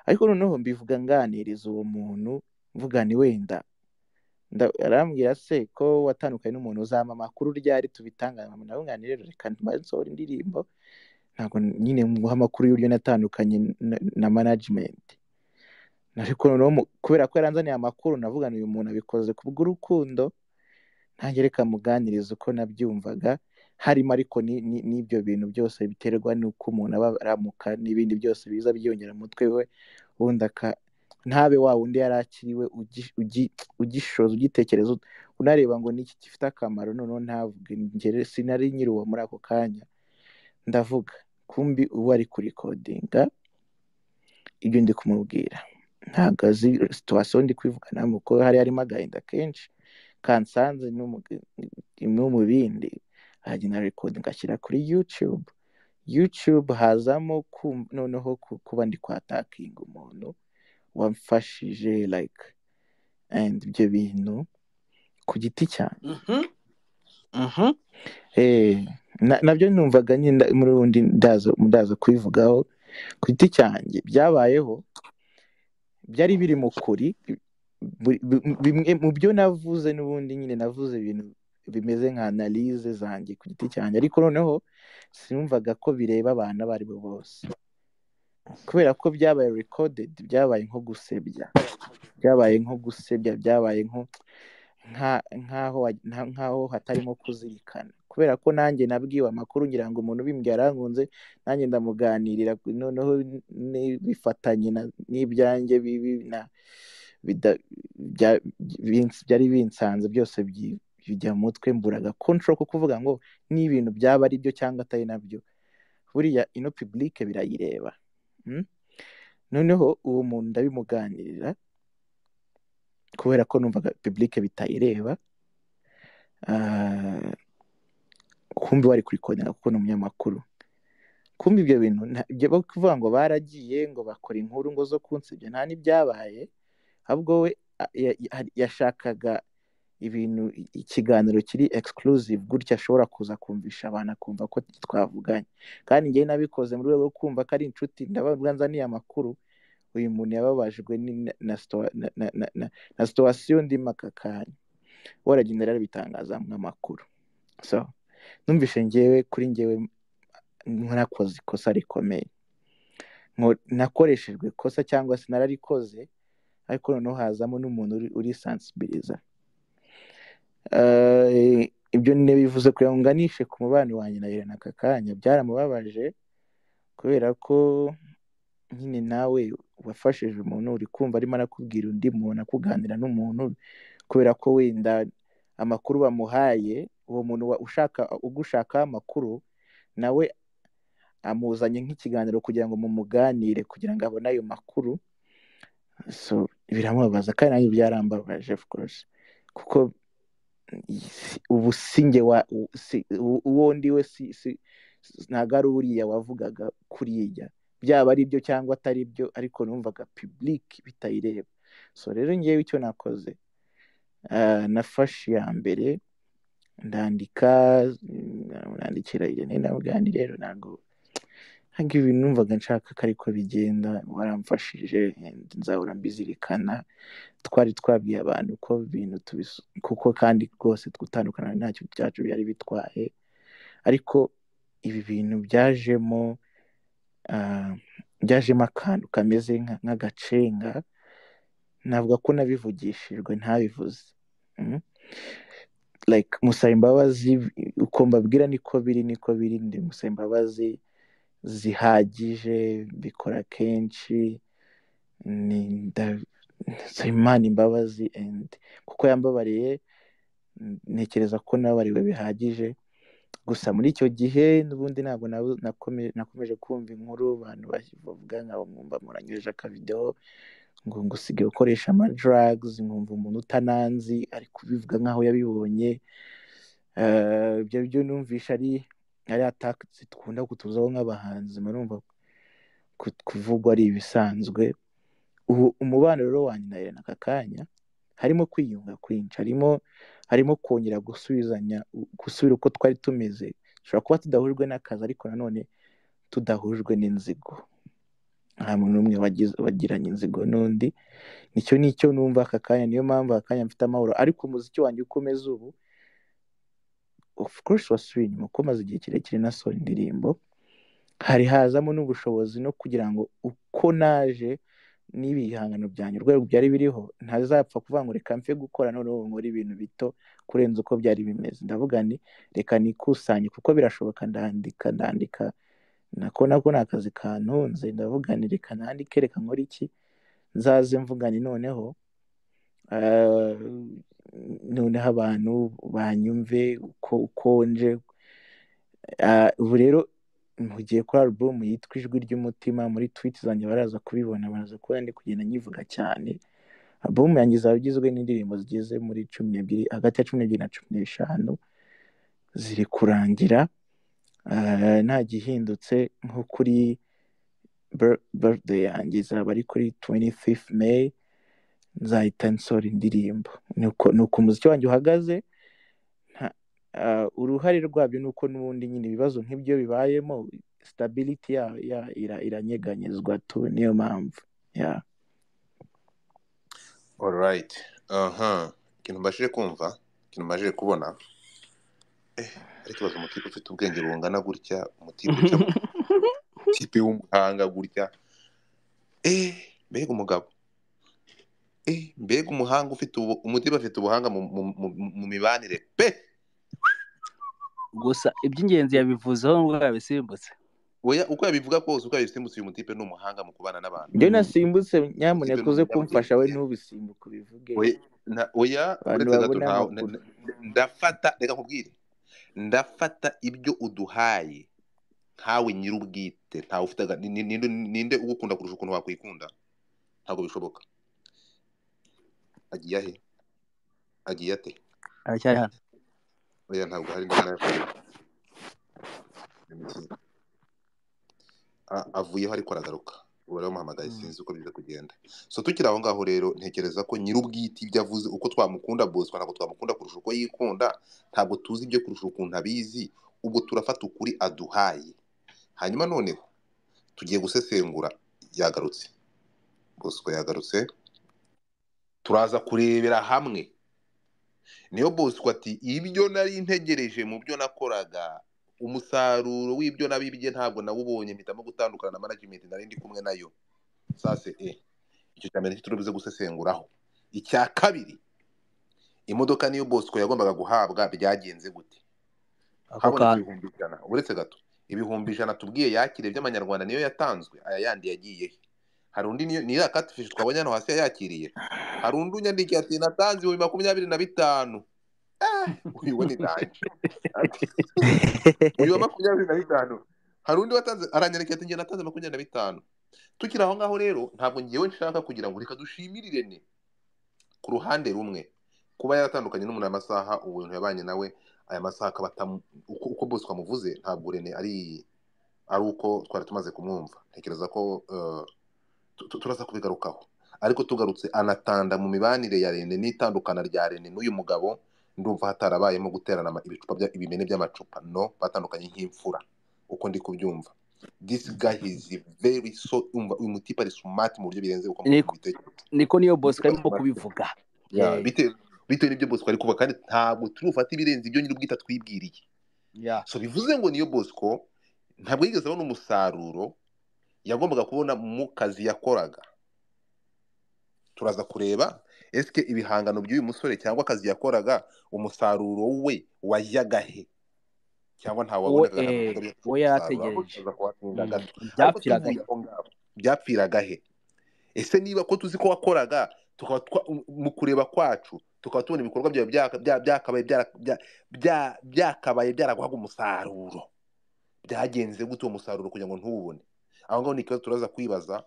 Ariko noneho mbivuga nganiriza uwo muntu mvuga ni wenda nda- arambwira se ko watandukanye n'umuntu uzampa amakuru ryari tubitangana? Nawe reka nsohora indirimbo. Ntabwo nyine muha amakuru y'uburyo natandukanye na, na management. Ariko noneho kubera ko yaranzaniye amakuru navuga uyu muntu abikoze ku bw'urukundo ntange reka muganirize uko nabyumvaga. Harimo ariko ni- ni- n'ibyo bintu byose biterwa n'uko umuntu aba aramuka n'ibindi byose biza byiyongera mu mutwe we ubundi ntabe wa wundi yari akiriwe ugi- ugi- ugishoza ugitekereza unareba ngo niki gifite akamaro noneho ntavuge sinari nyiri uwo muri ako kanya. Ndavuga. Kumbi uwo ari kurikodinga ibyo ndi kumubwira. Ntabwo azi situwasiyo ndi kwivuganamo kuko hari harimo agahinda kenshi kansanze no mu bindi. Hagenda rekodinga ashyira kuri yutube yutube hazamo noneho ku- kuba ndi kwatakinga umuntu wamfashije like and ibyo bintu ku giti cyanjye. Na- na byo numvaga nyine muri ubundi ndaza kubivugaho. Ku giti cyanjye byabayeho byari biri mu kuri bimwe mu byo navuze n'ubundi nyine navuze ibintu bimeze nka analize zanjye ku giti cyanjye. Ariko noneho sinumvaga ko bireba abantu abo ari bo bose. Kubera ko byabaye recorded byabaye nko gusebya. Byabaye nko gusebya byabaye nkaho hatarimo kuzirikana. Kubera ko nanjye nabwiwe amakuru ngira ngo umuntu ubimbwiye arankunze nanjye ndamuganirira noneho bifatanye n'ibyanjye bibi na byari binsanze byose bijya mu mutwe mburaga ko kuvuga ngo ni ibintu byaba ari byo cyangwa atari na byo buriya ino public birayireba mm? noneho uwo muntu ndabimuganirira kubera ko numvaga public bitayireba ah, kumbi wari kurikodera kuko ni umunyamakuru. Kumbi ibyo bintu byo kuvuga ngo baragiye ngo bakora inkuru ngo zo kunsebya nta n'ibyabaye. Ahubwo we yashakaga ibintu ikiganiro kiri exclusive gutya ashobora kuza kumvisha abantu akumva ko twavuganye. Kandi njyewe nabikoze mu rwego rwo kumva ko ari inshuti ndabavuga nzaniye amakuru. Uyu muntu yababajwe na, situwasiyo ndimo aka kanya we aragenda rero abitangaza nk'amakuru. So numvishe njyewe kuri njyewe nakoze ikosa rikomeye. Nakoreshejwe ikosa cyangwa se nararikoze ariko noneho hazamo n'umuntu uri- urisansibiriza Eh, ibyo bivuze kugira ngo nganishe ku mubano wanjye na Irene aka kanya. Byaramubabaje kubera ko nyine nawe wafashije umuntu uri kumva arimo arakubwira undi muntu akuganira n'umuntu kubera ko wenda amakuru bamuhaye uwo muntu ushaka ugushakaho amakuru nawe amuzanye nk'ikiganiro kugira ngo mumuganire kugira ngo abone ayo makuru. So biramubabaza kandi nanjye byarambabaje kuko ubu si njye uwo ndiwe si si ntabwo ari uriya wavugaga kuriya. Byaba ari byo cyangwa atari byo ariko numvaga public bitayireba. So rero ngewe icyo nakoze nafashe iya mbere ndandika mm, nandikira ndamuganira rero ntabwo ntabwo ibintu numvaga nshaka ko ariko bigenda waramfashije nzahora mbizirikana twari twabwiye abantu ko ibintu kuko kandi rwose gutandukana ntacyo byacu byari bitwaye ariko ibi bintu byajemo ah, byajemo akantu kameze nka- nk'agacenga navuga ko nabivugishijwe ntabivuze? Like musaba imbabazi uko mbabwira niko biri niko biri ndi musaba imbabazi zihagije mbikora kenshi imana imbabazi and kuko yambabariye ntekereza ko nababariwe bihagije. Gusa muri icyo gihe n'ubundi ntabwo nakomeje kumva inkuru abantu bavuga nkabo mwumva muranyoheje akavidewo ngo ngo usigaye ukoresha ama drugs nkumva umuntu utananzi ari kubivuga nk'aho yabibonye. Eh, ibyo byo numvisha ari ari attack zikunda kutuzaho nk'abahanzi ku- kuvugwa ari ibisanzwe. Ubu umubano rero wanjye na Irene aka kanya harimo kwiyunga kwinshi harimo harimo kongera gusubizanya gusubira uko twari tumeze. Dushobora kuba tudahujwe n'akazi ariko nanone tudahujwe n'inzigo. Nta muntu n'umwe wagiranye inzigo n'undi ni cyo ni cyo numva aka kanya niyo mpamvu aka kanya mfite amahoro. Ariko umuziki wanjye uko umeze ubu of course wasubiye inyuma kuko maze igihe kirekire nasohora indirimbo hari hazamo n'ubushobozi no kugira ngo uko naje n'ibihangano byanjye urwego byari biriho ntazapfa kuvuga ngo reka mfe gukora noneho nkore ibintu bito kurenza uko byari bimeze. Ndavuga ni reka nikusanye kuko birashoboka ndandika ndandika nako nako ni akazi kantunze ndavuga ni reka nandike reka nkore iki? Nzaze mvuga ni noneho. Ah, noneho abantu banyumve uko ukonje Ah, ubu rero mugiye kuri alubumu yitwa ijwi ry'umutima muri twiti zanjye baraza kubibona baraza kubona ndi kugenda nyivuga cyane. Alubumu yanjye izaba igizwe n'indirimbo zigeze muri cumi n'ebyiri hagati ya cumi n'ebyiri na cumi n'eshanu ziri kurangira. Nta gihindutse nko kuri bir- birthday yanjye. Izaba ari kuri 25th May. Nzahita nsohora indirimbo. Nuko nuko umuziki wanjye uhagaze ah, uruhare rwabyo ni uko n'ubundi nyine ibibazo nk'ibyo bibayemo ira, iranyeganyezwa tu niyo mpamvu. Alright aha. Ikintu mbashije kumva ikintu mbashije kubona. Eh ariko ibaza umutipe ufite ubwenge bungana gutya umutipe uca umutipe w'umuhanga gutya. Eh mbega umugabo. Eh mbega umuhanga ufite ubu umutipe afite ubuhanga mu, mu, mu, mu mibanire. Pe! Gusa iby'ingenzi yabivuzeho ngo yabisimbutse. Oya uko yabivuga kose uko yabisimbutse uyu mutipe ni umuhanga mu kubana n'abantu. Mm. nasimbutse nyamuneka uze kumfasha we ntubisimbuke ubivuge. Oya uretse gato ndafata reka nkubwire. Ndafata ibyo uduhaye. Nkawe nyir'ubwite. Ntawe ufite ninde ugukunda kurusha ukuntu wakwikunda? Ntabwo bishoboka. Agiye ahe? Agiye ate? Aracyari hano. Oya ntabwo hari avuyeho ariko aragaruka. Ubu rero muhamagaye sinzi uko biza kugenda. So tukiri aho ngaho rero ntekereza ko nyir'ubwite ibyo avuze uko twamukunda bosco ntabwo twamukunda kurusha uko yikunda ntabwo tuzi ibyo kurusha ukuntu abizi ubwo turafata ukuri aduhaye. Hanyuma noneho tugiye gusesengura yagarutse. Bosco yagarutse. Turaza kurebera hamwe. Niyo bosco ati ibyo nari ntegereje mu byo nakoraga umusaruro w'ibyo nabibye ntabwo nawubonye mpitamo gutandukana na management nari ndi kumwe na yo. Sase e icyo cya mbere ni cyo turi buze gusesenguraho. Icya kabiri imodoka niyo bosco yagombaga guhabwa byagenze gute? Ibihumbi ijana. Uretse gato ibihumbi ijana tubwiye yakiriye by'amanyarwanda niyo yatanzwe aya yandi yagiye he hari undi niyo niyo yakatifishi twabonye hano hasi yayakiriye. Hari undi unyandikiye ati natanze ibihumbi makumyabiri na bitanu. Eh, uyu we ni danje uyu wa makumyabiri na bitanu hari undi watanze aranyandikiye ati njye natanze makumyabiri na bitanu tukiri aho ngaho rero ntabwo ngewe nshaka kugira ngo reka dushimirire ku ruhande rumwe kuba yaratandukanye n'umuntu aya masaha ubu bintu yabanye nawe aya masaha akaba uko, bose twamuvuze ntabwo rene ari ari uko twari tumaze kumwumva ntekereza ko tu- tu- turaza kubigarukaho ariko tugarutse anatanda mu mibanire ya rene n'itandukana rya rene n'uyu mugabo ndumva hatarabayemo guterana ibicupa ibimene by'amacupa no batandukanye nk'imfura. Uko ndi kubyumva. This guy is very so uyu mutipe ari smart mu buryo birenze uko mubitekereza niko niyo bosco arimo kubivuga. Bitewe n'ibyo bosco ari kuba kandi ntabwo turi bufate ibirenze ibyo nyir'ubwite atwibwiriye yeah. so bivuze ngo niyo bosco ntabwo yigeze abona umusaruro yagombaga kubona mu kazi yakoraga. Turaza kureba esike ibihangano by'uyu musore cyangwa akazi yakoraga umusaruro we wajyaga he? Cyangwa ntawe we eh, yarategereje. Mm, ariko byapfiraga he? ese niba ko tuzi ko wakoraga mu kureba kwacu tukaba tubona ibikorwa byawe byaka- bya- byakabaye byara- bya- bya- byakabaye byaraguhaga umusaruro. Byagenze gute uwo musaruro kugira ngo ntuwubone aho ngaho ni ikibazo turaza kwibaza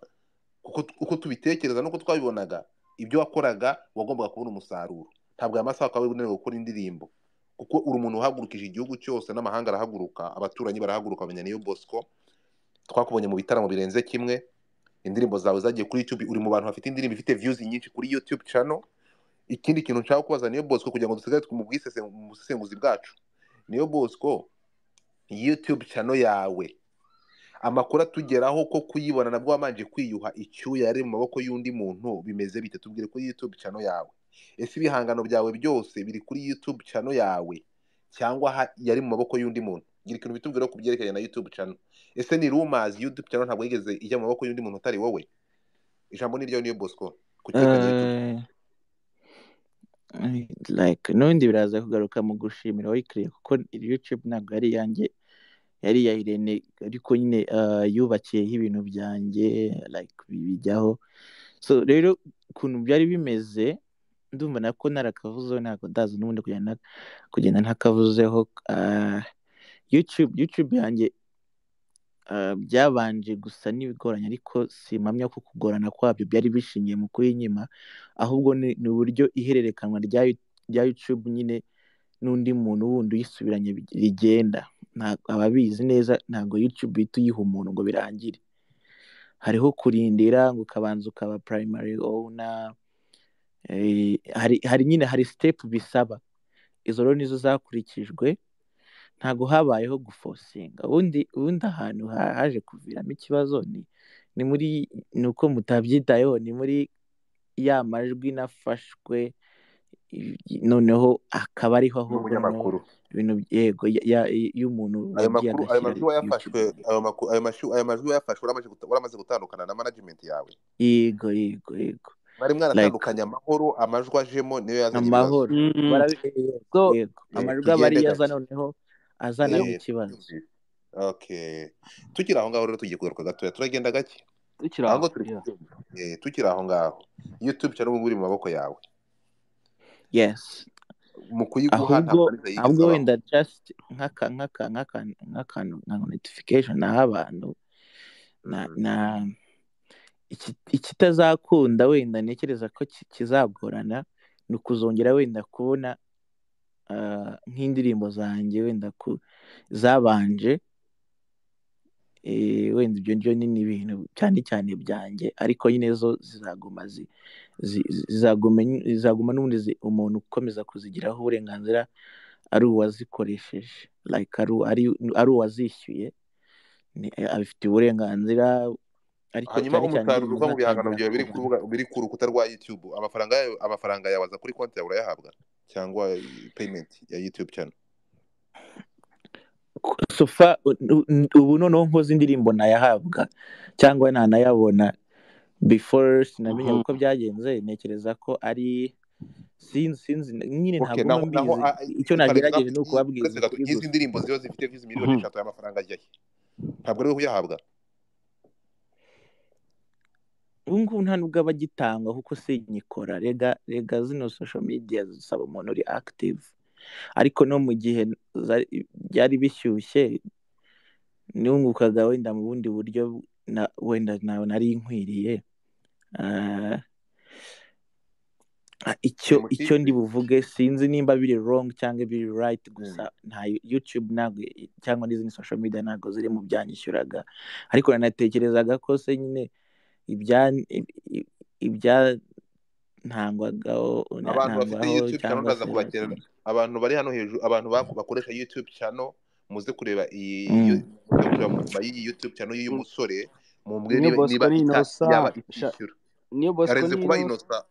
uko tubitekereza n'uko twabibonaga ibyo wakoraga wagombaga kubona umusaruro. Ntabwo aya masaha ukaba unaniwe gukora indirimbo. Kuko uri umuntu uhagurukije igihugu cyose n'amahanga arahaguruka abaturanyi barahaguruka bamenya niyo bosco. Twakubonye mu bitaramo birenze kimwe. Indirimbo zawe zagiye kuri youtube. Uri mu bantu bafite indirimbo ifite views nyinshi kuri youtube channel. Ikindi kintu nshaka kubaza niyo bosco kugira ngo dusigare mu busesenguzi bwacu. Niyo bosco youtube channel yawe. Amakuru atugeraho ko kuyibona nabwo wamanje kwiyuha icyuya yari mu maboko y'undi muntu bimeze bite? Tubwire kuri youtube channel yawe. Ese ibihangano byawe byose biri kuri youtube channel yawe? Cyangwa yari mu maboko y'undi muntu? Gira ikintu bitubwiraho ku byerekeranye na youtube channel. Ese ni rumors youtube channel ntabwo yigeze ijya mu maboko y'undi muntu utari wowe? Ijambo ni ryawe niyo bosco ku cyerekeranye Eh, like n'ubundi biraza kugaruka mu gushimira wayikiriye kuko youtube ntabwo yari iyanjye. Yari iya Irene ariko nyine ah, yubakiyeho ibintu byanjye like bijyaho. So rero ukuntu byari bimeze ndumva nako narakavuzeho ntabwo ndazi n'ubundi kugenda kugenda ntakavuzeho youtube youtube yanjye ah, byabanje gusa n'ibigoranye ariko simpamya ko kugorana kwabyo byari bishingiye mu kuyinyima ahubwo ni uburyo ihererekanwa rya Yu- rya youtube nyine n'undi muntu wundi uyisubiranye bi- rigenda ababizi neza ntabwo youtube ihita uyiha umuntu ngo birangire. Hariho kurindira ngo ukabanza ukaba primary owner eh, hari nyine hari step bisaba. Izo rero nizo zakurikijwe ntabwo habayeho gufosinga. Ubundi ubundi ahantu ha- haje kuviramo ikibazo ni muri ni uko mutabyitayeho ni muri ya majwi nafashwe noneho akaba ariho ahubwo ibintu yego y'umuntu ayo makuru ayo majwi wayafashwe ayo majwi wayafashwe uramaze gutandukana na management yawe. Yego yego yego. Like mwaratandukanye amahoro amajwi ajemo niyo yazanye ibibazo amahoro. Mm, so yego Eh, amajwi aba ariyo aza noneho azanamo Eh, ikibazo. Tukiri aho ngaho rero tugiye kugaruka gatoya. Turagenda gake? Tukiri aho aho Eh, tukiri aho ngaho. Youtube channel ubu iri mu maboko yawe. Yes. Mu kuyiguha ahubwo wenda just nk'aka nk'aka nk'aka nk'akantu nka notification naha abantu na Mm. ikitazakunda wenda ntekereza ko ki- kizagorana ni ukuzongera wenda kubona ah, nk'indirimbo zanjye wenda zabanje wenda ibyo byo ni ibintu cyane cyane byanjye ariko nyine zo zizaguma zi, zi, zi- zizaguma n'ubundi umuntu ukomeza kuzigiraho uburenganzira ari uwazikoresheje ari uwazishyuye abifitiye uburenganzira ariko hanyuma cyane cyane umusaruro uva mu bihangano byawe biri ku rukuta rwa YouTube. Amafaranga amafaranga yawe aza kuri konti yawe urayahabwa cyangwa payment ya YouTube channel. Sofa ubu noneho nkoze indirimbo nayahabwa cyangwa nanayabona. Before sinamenya Mhm. uko byagenze ntekereza ko ari sinzi sinzi nyine ntabwo mbizi ah, icyo nagerageje ni ukubabwiza gusa ndirimbo ziba zifite views miliyoni Mhm. eshatu aya mafaranga ajya he ntabwo ari wowe uyahabwa. Ubu ngubu nta nubwo aba agitangwa kuko sinyikora rega rega zino social media zisaba umuntu uri active. Ariko no mu gihe byari bishyushye nungukaga wenda mu bundi buryo na, wenda nawe nari nkwiriye Ah, icyo icyo ndi buvuge sinzi nimba biri wrong cyangwa biri right Mm. gusa nta YouTube ntabwo cyangwa n'izindi social media ntabwo ziri mu byanyishyuraga ariko nanatekerezaga ko se nyine ibya ntangwagaho abantu bafite YouTube channel cyangwa ndaza bakunze abantu bari hano hejuru abantu bak- bakoresha YouTube channel muze kureba iyi Mm. YouTube channel y'uyu musore mumbwire niyo niba yaba itishyura niyo bosco arenze kuba inosa.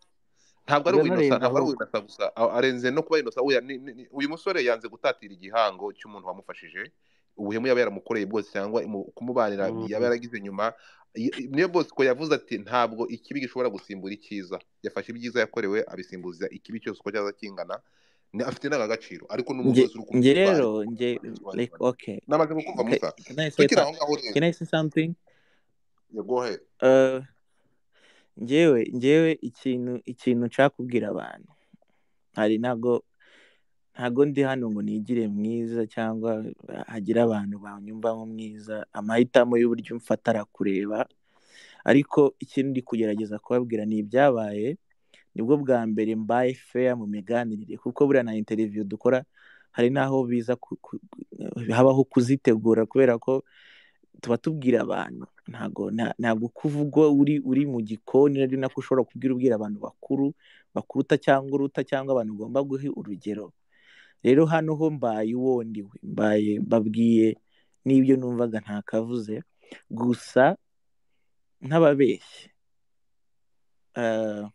Ntabwo ari uwinosa ntabwo ari uwinosa gusa. Arenze no kuba inosa. Uya ni- ni- ni- uyu musore yanze gutatira igihango cy'umuntu wamufashije ubuhemu yaba yaramukoreye bwose cyangwa mu- kumubanira yaba Mhm. yaragize nyuma niyo bosco yavuze ati ntabwo ikibi gishobora gusimbura icyiza. Yafashe ibyiza yakorewe abisimbuza ikibi cyose uko cyaza kingana. Afite n'agaciro ariko wese uri kumutwara rero nge like okay. Namaze kukumva okay musa. some- aho ngaho rero. Can I say something? Yeah, go ahead. Uh, njyewe njyewe ikintu ikintu nshaka kubwira abantu. Hari ntago ntago ndi hano ngo nigire mwiza cyangwa hagire abantu banyumvamo mwiza amahitamo y'uburyo mfata arakureba ariko ikintu ndi kugerageza kubabwira ni ibyabaye ni bwo bwa mbere mbaye fair mu miganirire. Kuko buriya na interview dukora hari n'aho biza habaho kuzitegura kubera ko tuba tubwira abantu. Ntabwo uko uvugwa uri uri mu gikoni ari nako ushobora kubwira ubwira abantu bakuru bakuruta cyangwa uruta cyangwa abantu ugomba guha urugero. Rero hano ho mbaye uwo ndiwe mbaye mbabwiye n'ibyo numvaga ntakavuze gusa nk'ababeshyi uh,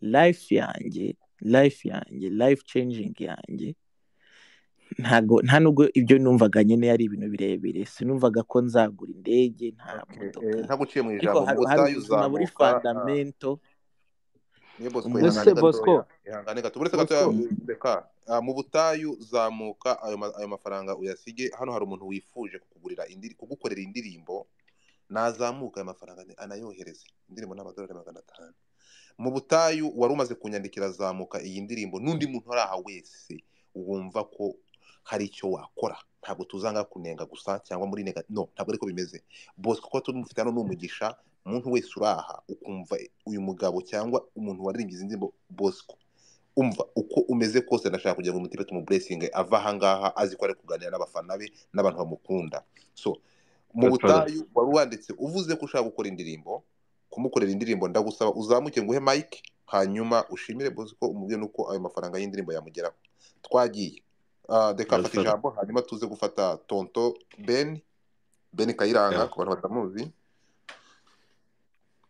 life yanjye life yanjye life changing yanjye ntago nta nubwo ibyo numvaga nyine ari ibintu birebire sinumvaga ko nzagura indege nta Okay, modoka. eh, ntaguciye mu ijambo buri uzamuka niyo bosco ihangane bosco. Ihangane gato uretse Mm. reka ah, mu butayu zamuka ayo ma- ayo mafaranga uyasige. Hano hari umuntu wifuje kukugurira kugukorera indirimbo nazamuka ayo mafaranga anayohereze. Indirimbo ni amadolari magana atanu. Mu butayu wari umaze kunyandikira zamuka iyi ndirimbo n'undi muntu uri aha wese wumva ko hari icyo wakora. Ntabwo tuzanga kunenga gusa cyangwa muri nega no ntabwo ariko bimeze. Bosco kuko tumufite hano ni umugisha umuntu wese uri aha ukumva uyu mugabo cyangwa umuntu waririmbye izi ndirimbo bosco. Umva uko umeze kose ndashaka kugira ngo umutima tumuburesinge ava aha ngaha azi ko ari kuganira n'abafana be n'abantu bamukunda. So mu butayu wari wanditse uvuze ko ushaka gukora indirimbo kumukorera indirimbo ndagusaba uzamuke nguhe mike hanyuma ushimire bosco umubwire nuko ayo mafaranga y'indirimbo yamugeraho. Twagiye. Ah, reka fata Godfather. ijambo hanyuma tuze gufata tonto ben ben kayiranga ku bantu batamuzi.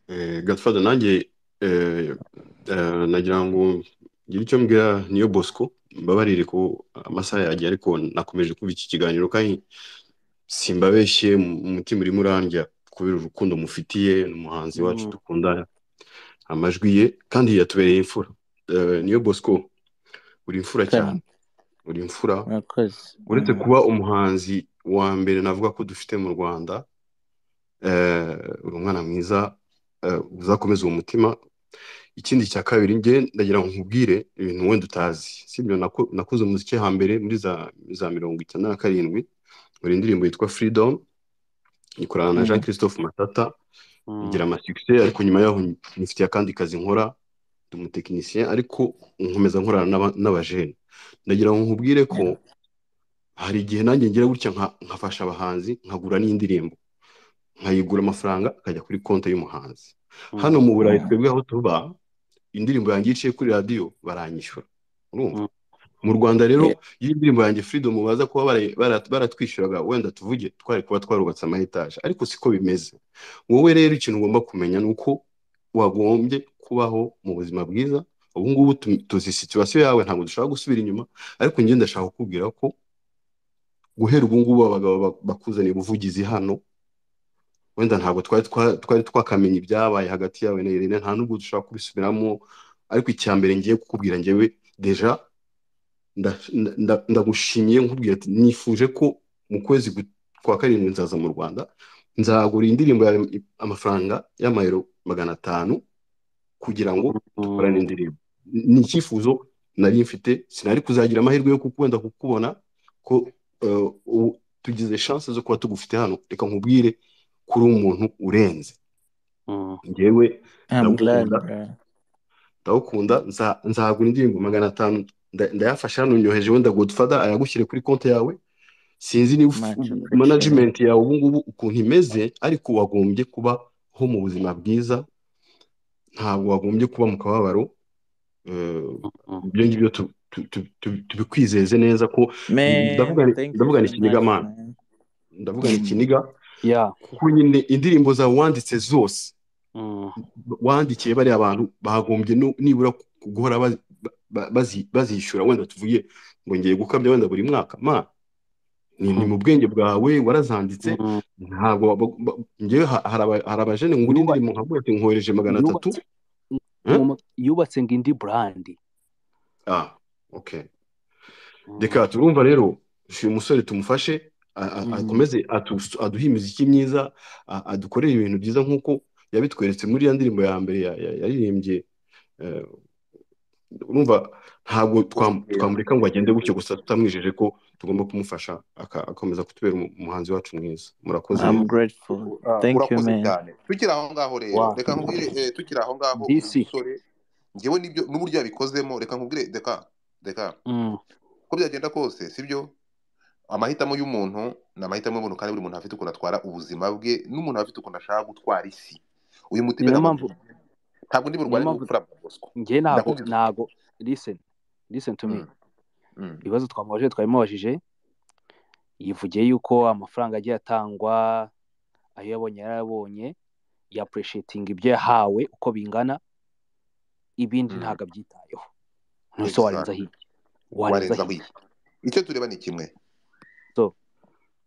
Eh, Godfather nanjye eh, eh, nagira ngo ngire icyo mbwira niyo Bosco mbabarire ko amasaha yagiye ariko nakomeje kumva iki kiganiro kandi simbabeshye mu- umutima urimo urandya kubera urukundo mufitiye ni umuhanzi wacu Mm. dukunda amajwi ye kandi yatubereye imfura. Niyo Bosco uri imfura cyane. Uri imfura. Uretse Mm. kuba umuhanzi wa mbere navuga ko dufite mu Rwanda uri umwana mwiza eh, uzakomeza uwo mutima ikindi cya kabiri njye ndagira ngo nkubwire ibintu wenda utazi sibyo nako- nakoze umuziki hambere muri za za mirongo icyenda na karindwi muri indirimbo yitwa freedom ikorana na Mm. jean christophe matata Mm. igira amasukise ariko nyuma yaho nifitiye akandi kazi nkora ndi umutekinisiye ariko nkomeza nkorana n'aba- n'abajene ndagira ngo nkubwire ko hari igihe nanjye ngira gutya nka- nkafasha abahanzi nkagura n'indirimbo nkayigura amafaranga akajya kuri konti y'umuhanzi. Mm. hano mu burayi twebwe aho tuba indirimbo yanjye iciye kuri radiyo baranyishyura. Urumva? Mm. mu rwanda rero iyo indirimbo yanjye freedom baza kuba bara- bara- baratwishyuraga wenda tuvuge twari kuba twarubatse ama etaje ariko siko bimeze. Wowe rero ikintu ugomba kumenya ni uko wagombye kubaho mu buzima bwiza. Ubu ngubu tu- tuzi situwasiyo yawe ntabwo dushobora gusubira inyuma. Ariko njye ndashaka kukubwira ko guhera ubu ngubu abagabo ba- bakuzaniye ubuvugizi hano wenda ntabwo twari twa- twari twakamenya ibyabaye hagati yawe na Irene nta nubwo dushobora kubisubiramo ariko icya mbere ngiye kukubwira njyewe deja nda- nda- nda- ndagushimiye nkubwira ati nifuje ko mu kwezi kwa karindwi nzaza mu rwanda nzagura indirimbo yawe amafaranga y'amayero magana atanu kugira ngo dukorane indirimbo. Ni icyifuzo nari mfite sinari kuzagira amahirwe yo kukwenda kukubona ko eh, tugize chance zo kuba tugufite hano. Reka nkubwire kuri umuntu urenze. Mm. glad, ndagukunda nzagura indirimbo magana atanu nda- ndayafasha hano nyoheje wenda godfather ayagushyire kuri konti yawe. Sinzi niba management yawe ubu ngubu ukuntu imeze ariko wagombye kubaho mu buzima bwiza. Ntabwo wagombye kuba mu kababaro. Eh, ibyo ngibyo tu- tu- tu- tu- tubikwizeze neza ko Man, ndavuga ni- thank you ndavuga ni so ikiniga mana man. ndavuga ni Mm. ikiniga. Kuko nyine indirimbo zawe wanditse zose. Mm. wandikiye bariya bantu bagombye nibura guhora bazi- ba- bazi- bazishyura wenda tuvuye ngo ngiye gukabya wenda buri mwaka. Ma ni mu bwenge bwawe warazanditse. Mm. ntabwo ha- hari aba- hari abajene ngura Yuba- indirimbo nkavuga ati nkohereje magana atatu. Yubatse ngo indi brandi ah okay. Mm. reka turumva rero uyu musore tumufashe. Akomeze atu- aduhe imiziki myiza adukorere ibintu byiza nk'uko yabitweretse muri ya ndirimbo ya mbere ya- ya- yaririmbye eh, urumva ntabwo twam- twamureka ngo agende gutyo gusa tutamwijeje ko tugomba kumufasha akomeza kutubera umu- umuhanzi wacu mwiza murakoze I'm grateful. Ah, Thank you, urakoze man. cyane tukiri aho ngaho rero reka nkubwire eh, tukiri aho ngaho DC. uyu musore ngewe n'uburyo yabikozemo reka nkubwire reka reka Mm. uko byagenda kose sibyo amahitamo y'umuntu ni amahitamo y'umuntu kandi buri muntu afite ukuntu atwara ubuzima bwe n'umuntu afite ukuntu ashaka gutwara isi. Uyu mutima niyo ntabwo mpamvu ntabwo ndi mpamvu- n'ubupfura bwa bosco Ndakubwiza ukuri. ntago listen listen to me. Mm, mm, ibibazo twamubajije twabimubajije. Yivugiye yuko amafaranga agiye atangwa ayo yabonye yarayabonye yapureshetinga ibyo yahawe uko bingana. Ibindi Mm. ntabwo abyitayeho. Ntuse warenza exactly. hirya warenza warenzaho iki? Icyo tureba ni kimwe.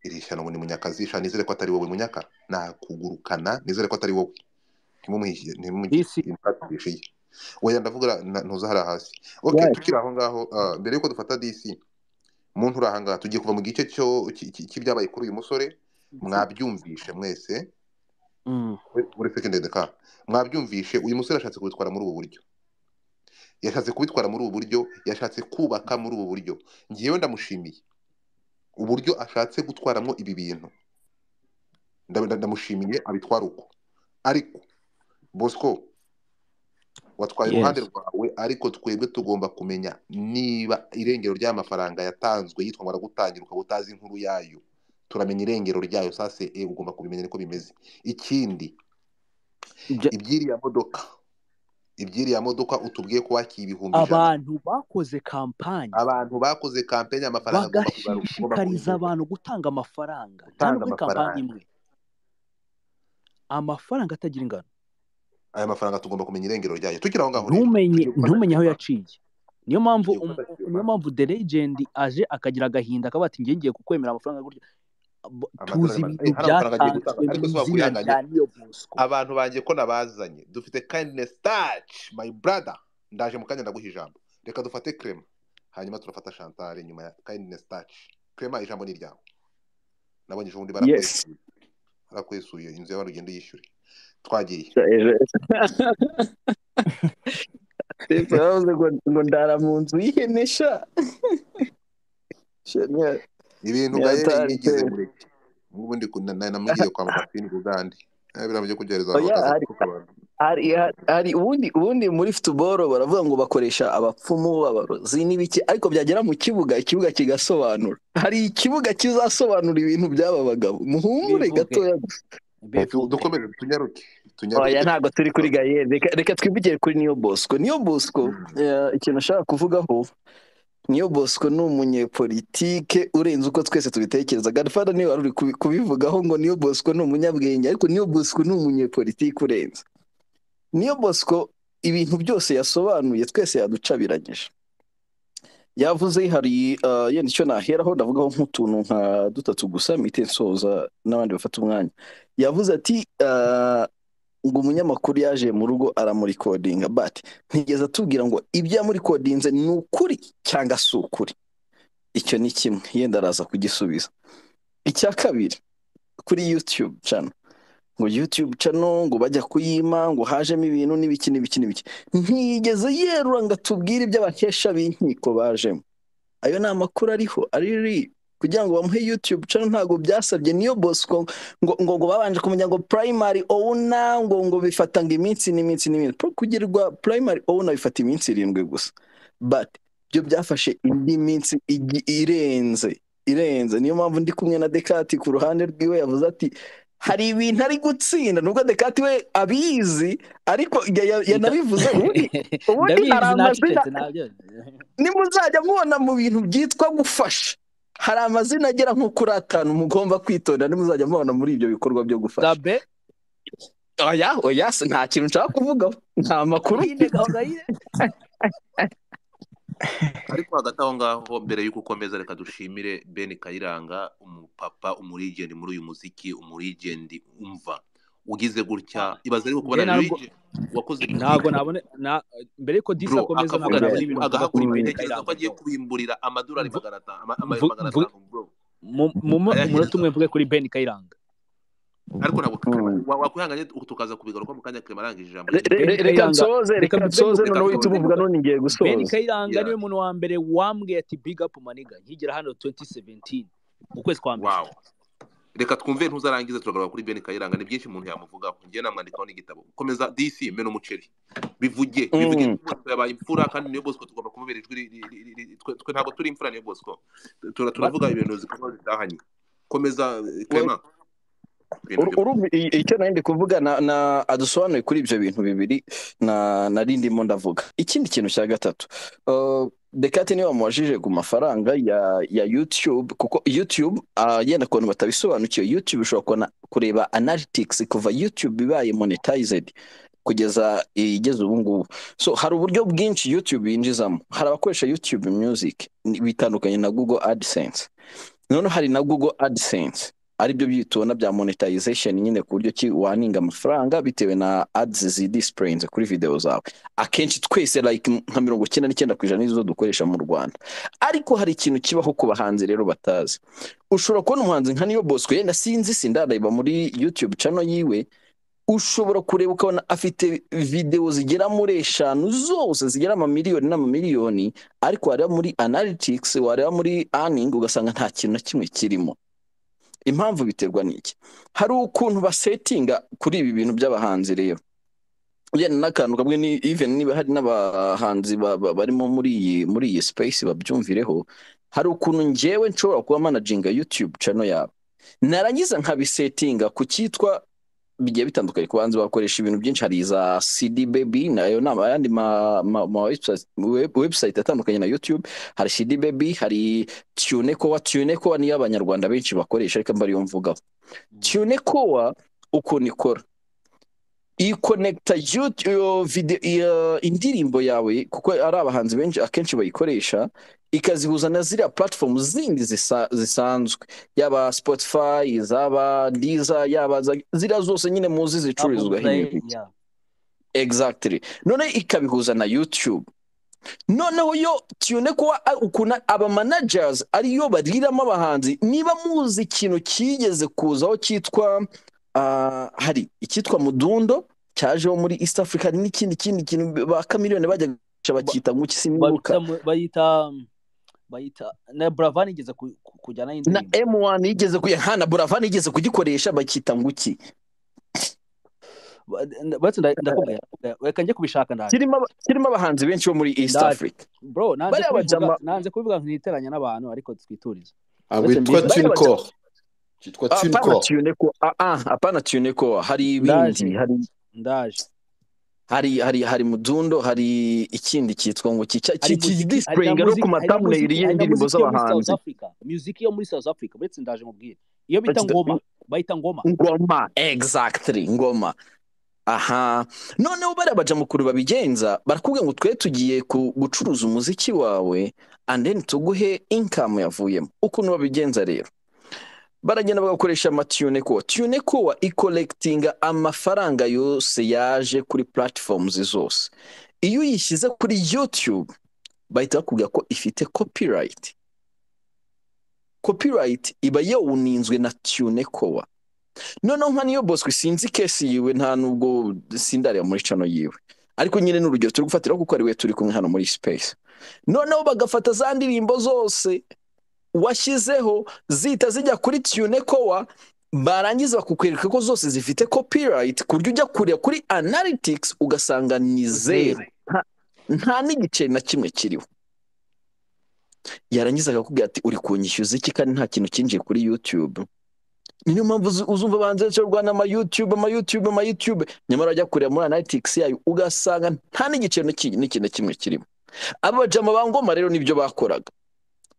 Iri shyano ni munyakazi sha nizere ko atari wowe munyaka. Nakugurukana nizere ko atari wowe. Ntimumuhishe oya ndavuga na- ntuza hariya hasi. Okay tukiri aho ngaho ah, mbere yuko dufata disi muntu uri aha ngaha tugiye kuva mu gice cyo cy- cy- cy'ibyabaye kuri uyu musore. Mwabyumvishe mwese. Mm. muri second ka mwabyumvishe uyu musore yashatse kubitwara muri ubu buryo. Yashatse kubitwara muri ubu buryo yashatse kubaka muri ubu buryo. Ngewe ndamushimiye. Uburyo ashatse gutwaramo ibi bintu. Nda- nda- ndamushimiye abitwara uko. Ariko bosco watwaye uruhande rwawe ariko twebwe tugomba kumenya niba irengero ry'amafaranga yatanzwe yitwa ngo aragutangira ukaba utazi inkuru yayo. Turamenya irengero ryayo sase e ugomba kubimenya niko bimeze. Ikindi iby'iriya modoka iby'iriya modoka utubwiye ko wakiye ibihumbi ijana. Abantu bakoze kampani abantu bakoze kugaruka, agomba bagashishikariza abantu gutanga amafaranga. Ari amafaranga. kampani imwe. Amafaranga atagira ingano. Aya mafaranga tugomba kumenya irengero ryayo. Tukiri aho ngaho ntumenye aho yaciye. Niyo mpamvu um- niyo mpamvu the legend aje akagira agahinda akavuga ati njye ngiye kukwemera amafaranga gutya. Tuzi ibintu byatanzwe gutanga, ariko mu si izina wakwihanganye. rya niyo bosco abantu banjye ko nabazanye. Dufite kindness touch my brother. Ndaje mu kanya ndaguha ijambo. Reka dufate crema hanyuma turafata chantal nyuma ya kindness touch. Crema ijambo ni ryawe nabonye ejo bundi barakwesuye barakwesuye inzu yawe ugenda uyishyure twagiye ngo ndara mu nzu y'ihene sha ibintu hatari yigize pe. mureke nk'ubu ndi ku- na- namubwiye kwa kuryohereza abantu Oya, bakaza hari- ubundi ubundi muri futuboro baravuga ngo bakoresha abapfumu abarozi n'ibiki ariko byagera mu kibuga ikibuga kigasobanura. Hari ikibuga kizasobanura ibintu by'aba bagabo. Muhumure gatoya dukomeje tunyaruke. Oya tunyaruke. ntabwo turi kuri gayeri reka twivugire kuri niyo bosco. Niyo bosco Mm. eh, ikintu ashaka kuvugaho. Niyo bosco ni umunyepolitike urenze uko twese tubitekereza. Gadfada ni we wari uri kubi- kubivugaho ngo niyo bosco ni umunyabwenge ariko niyo bosco ni umunyepolitike urenze. Niyo bosco ibintu byose yasobanuye twese yaducabiranyije. Yavuze hari uh, yenda icyo naheraho ndavugaho nk'utuntu nka dutatu gusa mite nsoza n'abandi bafata umwanya. Yavuze ati uh, ngo umunyamakuru yaje mu rugo aramurikodinga but ntigeze atubwira ngo ibyo yamurikodinze ni ukuri cyangwa si ukuri. Icyo ni kimwe. Yenda araza kugisubiza. Icya kabiri kuri youtube channel. Ngo youtube channel ngo bajya kuyima ngo hajemo ibintu n'ibiki n'ibiki n'ibiki. Ntiyigeze yerura ngo atubwire ibyo abahesha b'inkiko bajemo. Ayo ni amakuru ariho ari kugira ngo bamuhe youtube channel ntabwo byasabye. Niyo bosco ngo ngo ngo babanje kumenya ngo primary owner ngo ngo bifata ngo iminsi n'iminsi n'iminsi kugirwa primary owner bifata iminsi irindwi gusa. But byo byafashe indi minsi irenze irenze. Niyo mpamvu ndi kumwe na dekati ku ruhande rwiwe yavuze ati hari ibintu ari gutsinda. Nubwo dekati we abizi ariko ya- ya- yanabivuze ubundi hari amazina nimuzajya mubona mu bintu byitwa gufasha. Hari amazina agera nko kuri atanu mugomba kwitonda nimuzajya mubona muri ibyo bikorwa byo gufasha. Gabe? Oya oya nta kintu nshaka kuvugaho nta makuru. Ariko hagati aho ngaho mbere y'uko ukomeza reka dushimire ben kayiranga umupapa umurigendi muri uyu muziki umurigendi umva. Ugize gutya. Ibaze ariko kubona Luigi wakoze ntabwo nabone na mbere yuko disi bro akomeza agahakura ibitekerezo ko Kayiranga agiye kubimburira amadolari magana atanu mu- mu- mu- Ayashyira- umunota umwe mvuge kuri Ben Kayiranga. Ariko ntabwo Mm. wa- wakwihanganye tukaza kubigaruka mu kanya arangije ijambo. Reka Kayiranga- nsoze reka nsoze noneho uhita ubivuga none ngiye gusoza. Kayiranga Yeah. ni we muntu wa mbere wambwiye ati big up maniga. Nkigera hano 2017 mu kwezi kwa mbere. Reka twumve ntuzarangize turagaruka kuri Ben Kayiranga. Ni byinshi umuntu yamuvugaho. Njye namwandikaho n'igitabo komeza DC mena umuceri bivuge bivuge Mm. Bosco yabaye imfura kandi niyo Bosco tugomba kumubera ijwi twe ntabwo turi imfura niyo Bosco. Tura- turavuga ibintu zikaba zitahanye komeza i- icyo nari ndi kuvuga na, adusobanuye kuri ibyo bintu bibiri na nari ndimo ndavuga. Ikindi kintu cya gatatu uh, Dekate ni we wamubajije ku mafaranga ya ya YouTube kuko YouTube uh, yenda ku bantu batabisobanukiwe YouTube ushobora kureba analytics kuva YouTube ibaye monetized kugeza igeze ubu ngubu. So hari uburyo bwinshi YouTube yinjizamo. Hari abakoresha YouTube Music bitandukanye na Google AdSense. Noneho hari na Google AdSense. Ari byo byitubona bya monetization nyine ku buryo ki waninga amafaranga bitewe na ads zidisipurayinze kuri video zawe. Akenshi twese like nka mirongo icyenda n'icyenda ku ijana nizo dukoresha mu rwanda. Ariko hari ikintu kibaho ku bahanzi rero batazi. Ushobora kubona umuhanzi nka niyo bosco yenda sinzi sindareba muri youtube channel yiwe ushobora kureba ukabona afite videwo zigera muri eshanu zose zigera amamiliyoni n'amamiliyoni ariko wareba muri analytics wareba muri earning ugasanga nta kintu na kimwe kirimo. Impamvu biterwa n'iki? Hari ukuntu basetinga kuri ibi bintu by'abahanzi rero. Yenda n'akantu kamwe ni even niba hari n'abahanzi ba- ba- barimo muri iyi muri iyi space babyumvireho hari ukuntu njyewe nshobora kuba managinga youtube channel yabo. Narangiza nkabisetinga ku cyitwa bigiye bitandukanye. Ku bahanzi bakoresha ibintu byinshi hari za cd baby na yo ni ayandi website, web, website atandukanye na youtube. Hari cd baby hari tunekowa tunekowa niyo abanyarwanda benshi bakoresha ariko mba ariyo mvugaho. Tunekowa ukuntu ikora ikonekita indirimbo yawe kuko ari abahanzi benshi akenshi bayikoresha ikazihuza na ziriya platform zindi zisa- zisanzwe. Yaba spotify zaba diza yaba ziriya zose nyine muzi zicururizwaho imiziki exactly. None ikabihuza na youtube. Noneho yo tune kuba ukuntu aba managers ariyo bariramo abahanzi niba muzi ikintu kigeze kuzaho cyitwa ah, hari icyitwa mudundo cyajeho muri east africa n'ikindi kindi kintu ba kamiliyoni bajya bakita ngo iki sinibuka bayita bayita na buravan igeze ku- ku- kujyana na y'indirimbo M1 yigeze kuya hana Buravan yigeze kugikoresha bakita ndakubwira. reka njye kubishaka ndaje kirimo aba- kirimo abahanzi benshi bo muri East. Africa. Bro nanze kubivuga ntiteranya n'abantu ariko twiturize. Witwa bajama TuneCore cyitwa apana Tuneko ah ah hari ibindi hari ndaje. Hari hari hari mudundo hari ikindi cyitwa ngo ki hari ki muziki hari na displaying no ku na y'indirimbo z'abahanzi. Muziki yo muri South Africa. Uretse ndaje mubwire. Iyo bita ngoma bayita ngoma. Ngoma. Exactly ngoma. Aha. Noneho bariya bajamukuru babigenza barakubwira ngo twe tugiye gucuruza umuziki wawe and then tuguhe income yavuyemo. Ukuntu babigenza rero. Baragenda bagakoresha amatuneko tuneko ikolekitinga amafaranga yose yaje kuri platforms zose. Iyo uyishyize kuri youtube bahita bakubwira ko ifite copyright. Copyright iba yawuninzwe na tunekowa noneho nka niyo bosco sinzi kesi yiwe nta nubwo sindareba muri cano yiwe. Ariko nyine ni urugero turi gufatira kuko ari we turi kumwe hano muri space. Noneho bagafata za ndirimbo zose washyizeho zihita zijya kuri tunekowa barangiza bakukwereka ko zose zifite copyright ku buryo ujya kureba kuri analytics ugasanga ni zeru Nta- n'igiceri na kimwe kiriho. Yarangiza akakubwira ati uri kunyishyuza iki kandi nta kintu cyinjiye kuri youtube? Niyo mpamvu uzumva abanza benshi barwana ama youtube ama youtube ama youtube. Nyamara wajya kureba muri analytics yayo ugasanga nta n'igiceri n'iki- n'ikintu kimwe kirimo. Abajama ba ngoma rero ni byo bakoraga.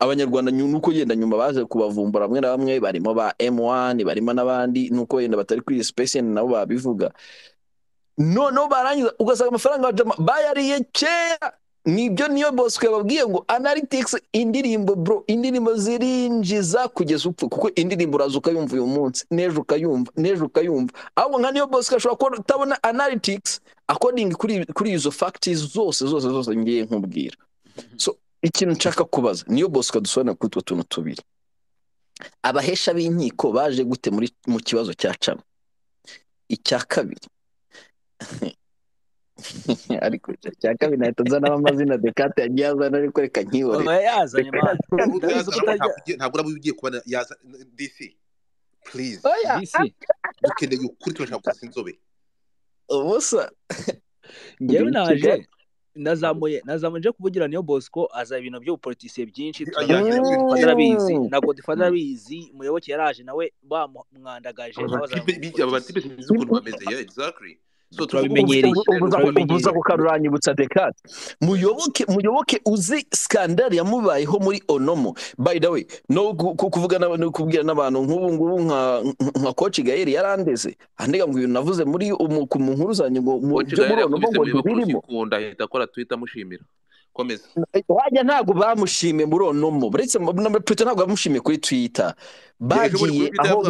Abanyarwanda nuko yenda nyuma baje kubavumbura bamwe na bamwe barimo ba M1 barimo n'abandi nuko yenda batari kuri space nabo babivuga. Noneho barangiza ugasanga amafaranga bayariye kera. Nibyo niyo bosco yababwiye ngo analytics indirimbo bro indirimbo zirinjiza kugeza upfa kuko indirimbo uraza ukayumva uyu munsi n'ejo ukayumva n'ejo ukayumva. Ahubwo nka niyo bosco ashobora kuba utabona analytics according kuri kuri izo facts zose zose zose ngiye nkubwira. So ikintu nshaka kubaza niyo bosco dusobanura kuri utwo tuntu tubiri. Abahesha b'inkiko baje gute muri mu kibazo cya cama icya kabiri. Ariko icya kabiri nahita nzanaho amazina dekate yagiye azana ariko reka yazana, utajya ntabwo- uraba ugiye kubona yaza dc please. Oya. Dc dukeneye ukuri turashaka gusa inzobe. Ubusa. Ndi naje. Nazamuye nazamuye nje kuvugira niyo bosco aza ibintu by'ubupolitisiye byinshi arabizi Mm. na godfather arabizi muyoboke yaraje nawe bamwandagaje ubuza kukaruranyibutsa dekate muyoboke muyoboke uzi skandali yamubayeho muri onomo. By the way no ku- ku- kuvuga na- no kubwira n'abantu nk'ubu ngubu nka nka coach gayeri yarandeze. Andega ngo ibintu navuze muri umu- ku mu nkuru zanjye ngo mu Coach byo Gael muri onomo ngo ntibirimo usikunda ahita akora twita amushimira. Komeza. Wajya ntabwo bamushimiye muri onomo. Uretse na Pluto ntabwo bamushimiye kuri twitter. Bagiye Twitter aho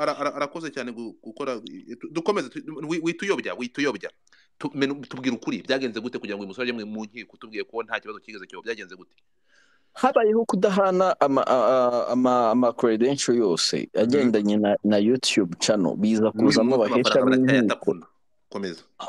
arakoze cyane gu- gukora dukomeze tu- wi- wituyobya wituyobya Tu- menu- tubwire ukuri byagenze gute kugira ngo uyu musore ajye mu nkiko tubwiye ko nta kibazo kigeze kiba byagenze gute? Habayeho kudahana ama ama ama, ama credential yose agendanye na, na YouTube channel. Biza kuzamo amafaranga b'inkiko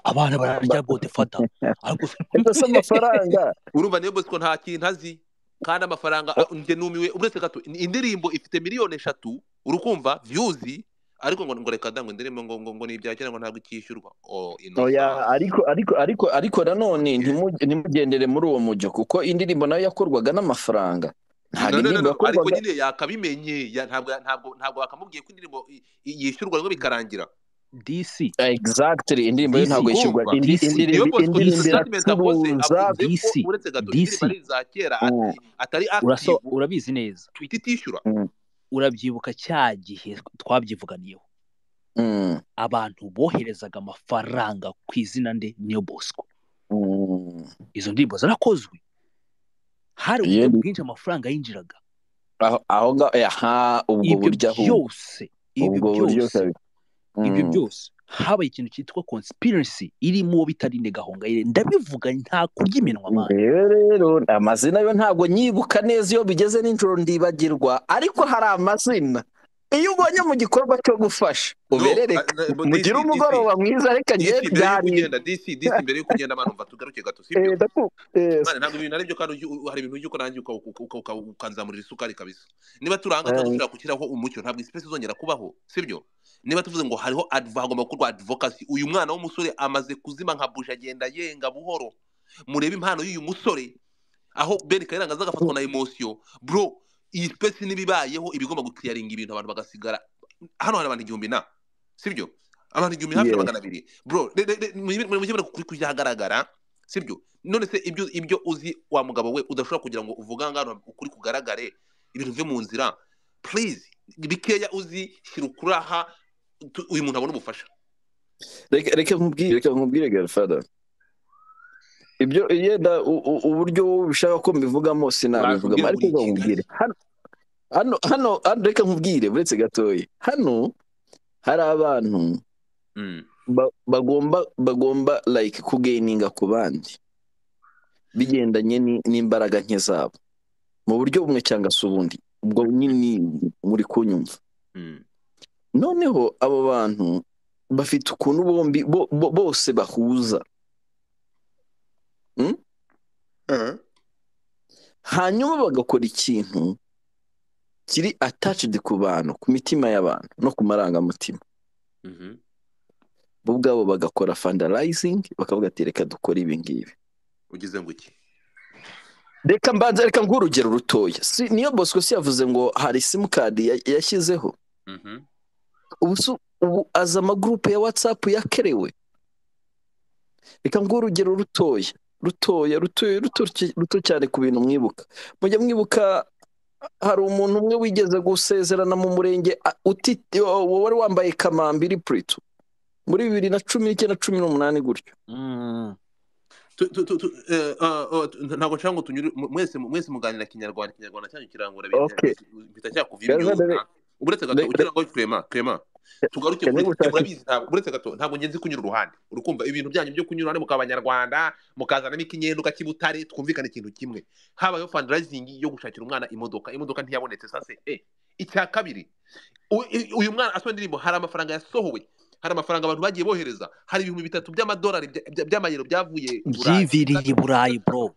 abana bararya godfather ariko ariko se amafaranga. Urumva niyo bosco nta kintu azi? Kandi amafaranga njye numiwe uretse gato indirimbo ifite miliyoni eshatu urukumva vyuzi ariko ngo reka da ngo indirimbo ngo ngo ngo ni ibya kera ngo ntabwo ikishyurwa oh oya innocent ariko ariko ariko ariko nanone ntimu- ntimugendere muri uwo mujyo kuko indirimbo na yo yakorwaga n'amafaranga. No indirimbo no ariko yakorwaga. nyine yakabimenye ya- ntabwo ntabwo ntabwo bakamubwiye ko indirimbo yishyurwa ngo bikarangira. Dc exactly indirimbo DC, ntabwo yishyurwa. Indirimbo iracuruza Mm. uraso active. Urabizi neza. Twita itishyura. Urabyibuka cya gihe twabyivuganiyeho. Mm, abantu boherezaga amafaranga ku izina nde niyo bosco. Mm. izo ndirimbo zarakozwe. Hari uburyo bwinshi amafaranga yinjiraga. Aho ubwo buryo byose ibyo buryo byose habaye ikintu cyitwa conspiracy irimo uwo bita Aline Gahongayire? Ndabivuga nta kurya iminwa rero rero amazina yo ntabwo nyibuka neza iyo bigeze nijoro ndibagirwa. Ariko hari amazina. Iyo ubonye mu gikorwa cyo gufasha uberereka. mugire umugoroba mwiza reka disi ngende mbere yuko byari ugenda disi disi mbere yuko ugenda mwana umva tugaruke gato sibyo Eh, ndaku- yes. mwana ntabwo ibintu ari byo kandi hari ibintu ujya ukora nanjye uka- uka- uka- uka- ukanzamurira isukari kabisa. Niba turanga tuba Eh, dushobora gushyiraho umucyo ntabwo isipesi izongera kubaho sibyo niba tuvuze ngo hariho hagomba gukorwa advocacy uyu mwana w'umusore amaze kuzima nka buji agenda yenga buhoro. Murebe impano y'uyu musore aho ben kayiranga aza agafatwa na emosiyo bro iyi sipesi n'ibibayeho iba igomba gukiriyaringa ibintu abantu bagasigara. Hano hari abantu igihumbi na sibyo? Abantu igihumbi hafi na magana abiri. Bro mujye kuri kujya ahagaragara sibyo? None se ibyo ibyo uzi wa mugabo we udashobora kugira ngo uvuge ahangaha ukuri kugaragare ibintu bive mu nzira please bikeya uzi shyira ukuri aha tu- uyu muntu abone ubufasha. Reka nkubwire reka nkubwire garfada ibyo yenda uburyo wowe ubishaka ko mbivugamo sinabivugamo. Ariko nkubwire hano hano reka nkubwire uretse gatoya hano hari abantu Mm. ba- bagomba bagomba like kugeninga ku bandi. Bigendanye ni- n'imbaraga nke zabo. Mu buryo bumwe cyangwa se ubundi. Ubwo nyine muri kunyumva. Mm. noneho abo bantu bafite ukuntu bombi bo, bo, bose bahuza. Hanyuma bagakora ikintu kiri attached ku bantu ku mitima y'abantu no ku marangamutima. Mhm. bo ubwabo bagakora fundraising bakavuga ati reka dukore ibi ngibi. Ugize ngo iki? Reka mbanza reka nguhe urugero rutoya. Si, niyo bosco si yavuze ngo hari simukadi ya, yashyizeho. Mhm. ubu aza amagurupe ya whatsapp yakerewe reka nguhe urugero rutoya. Rutoya rutoya ruto, cyane ku bintu mwibuka. Mujya mwibuka hari umuntu umwe wigeze gusezerana mu murenge wari wambaye kamambiri puritu muri bibiri na cumi n'icyenda cumi n'umunani gutyo. Mm. Eh, ah, ah, ntabwo nshaka ngo tunyure mwese mwese muganira kinyarwanda ikinyarwanda cyanyu kirangura mpita cyakuva imyuka uretse gato ugira ngo Clement Clement tugaruke murabizi ntabwo uretse gato ntabwo ngenzi kunyura uruhande. Urukumva ibintu byanyu byo kunyura uruhande mukaba abanyarwanda mukazanamo ikinyenduka cy'ibutare twumvikane ikintu kimwe. Habayeho fundraising yo gushakira umwana imodoka. Imodoka ntiyabonetse sase icya kabiri uyu mwana asoma indirimbo hari amafaranga yasohowe. Hari amafaranga abantu bagiye bohereza. Hari ibihumbi bitatu by'amadolari bya- bya- by'amayero byavuye byiviriye i burayi bro.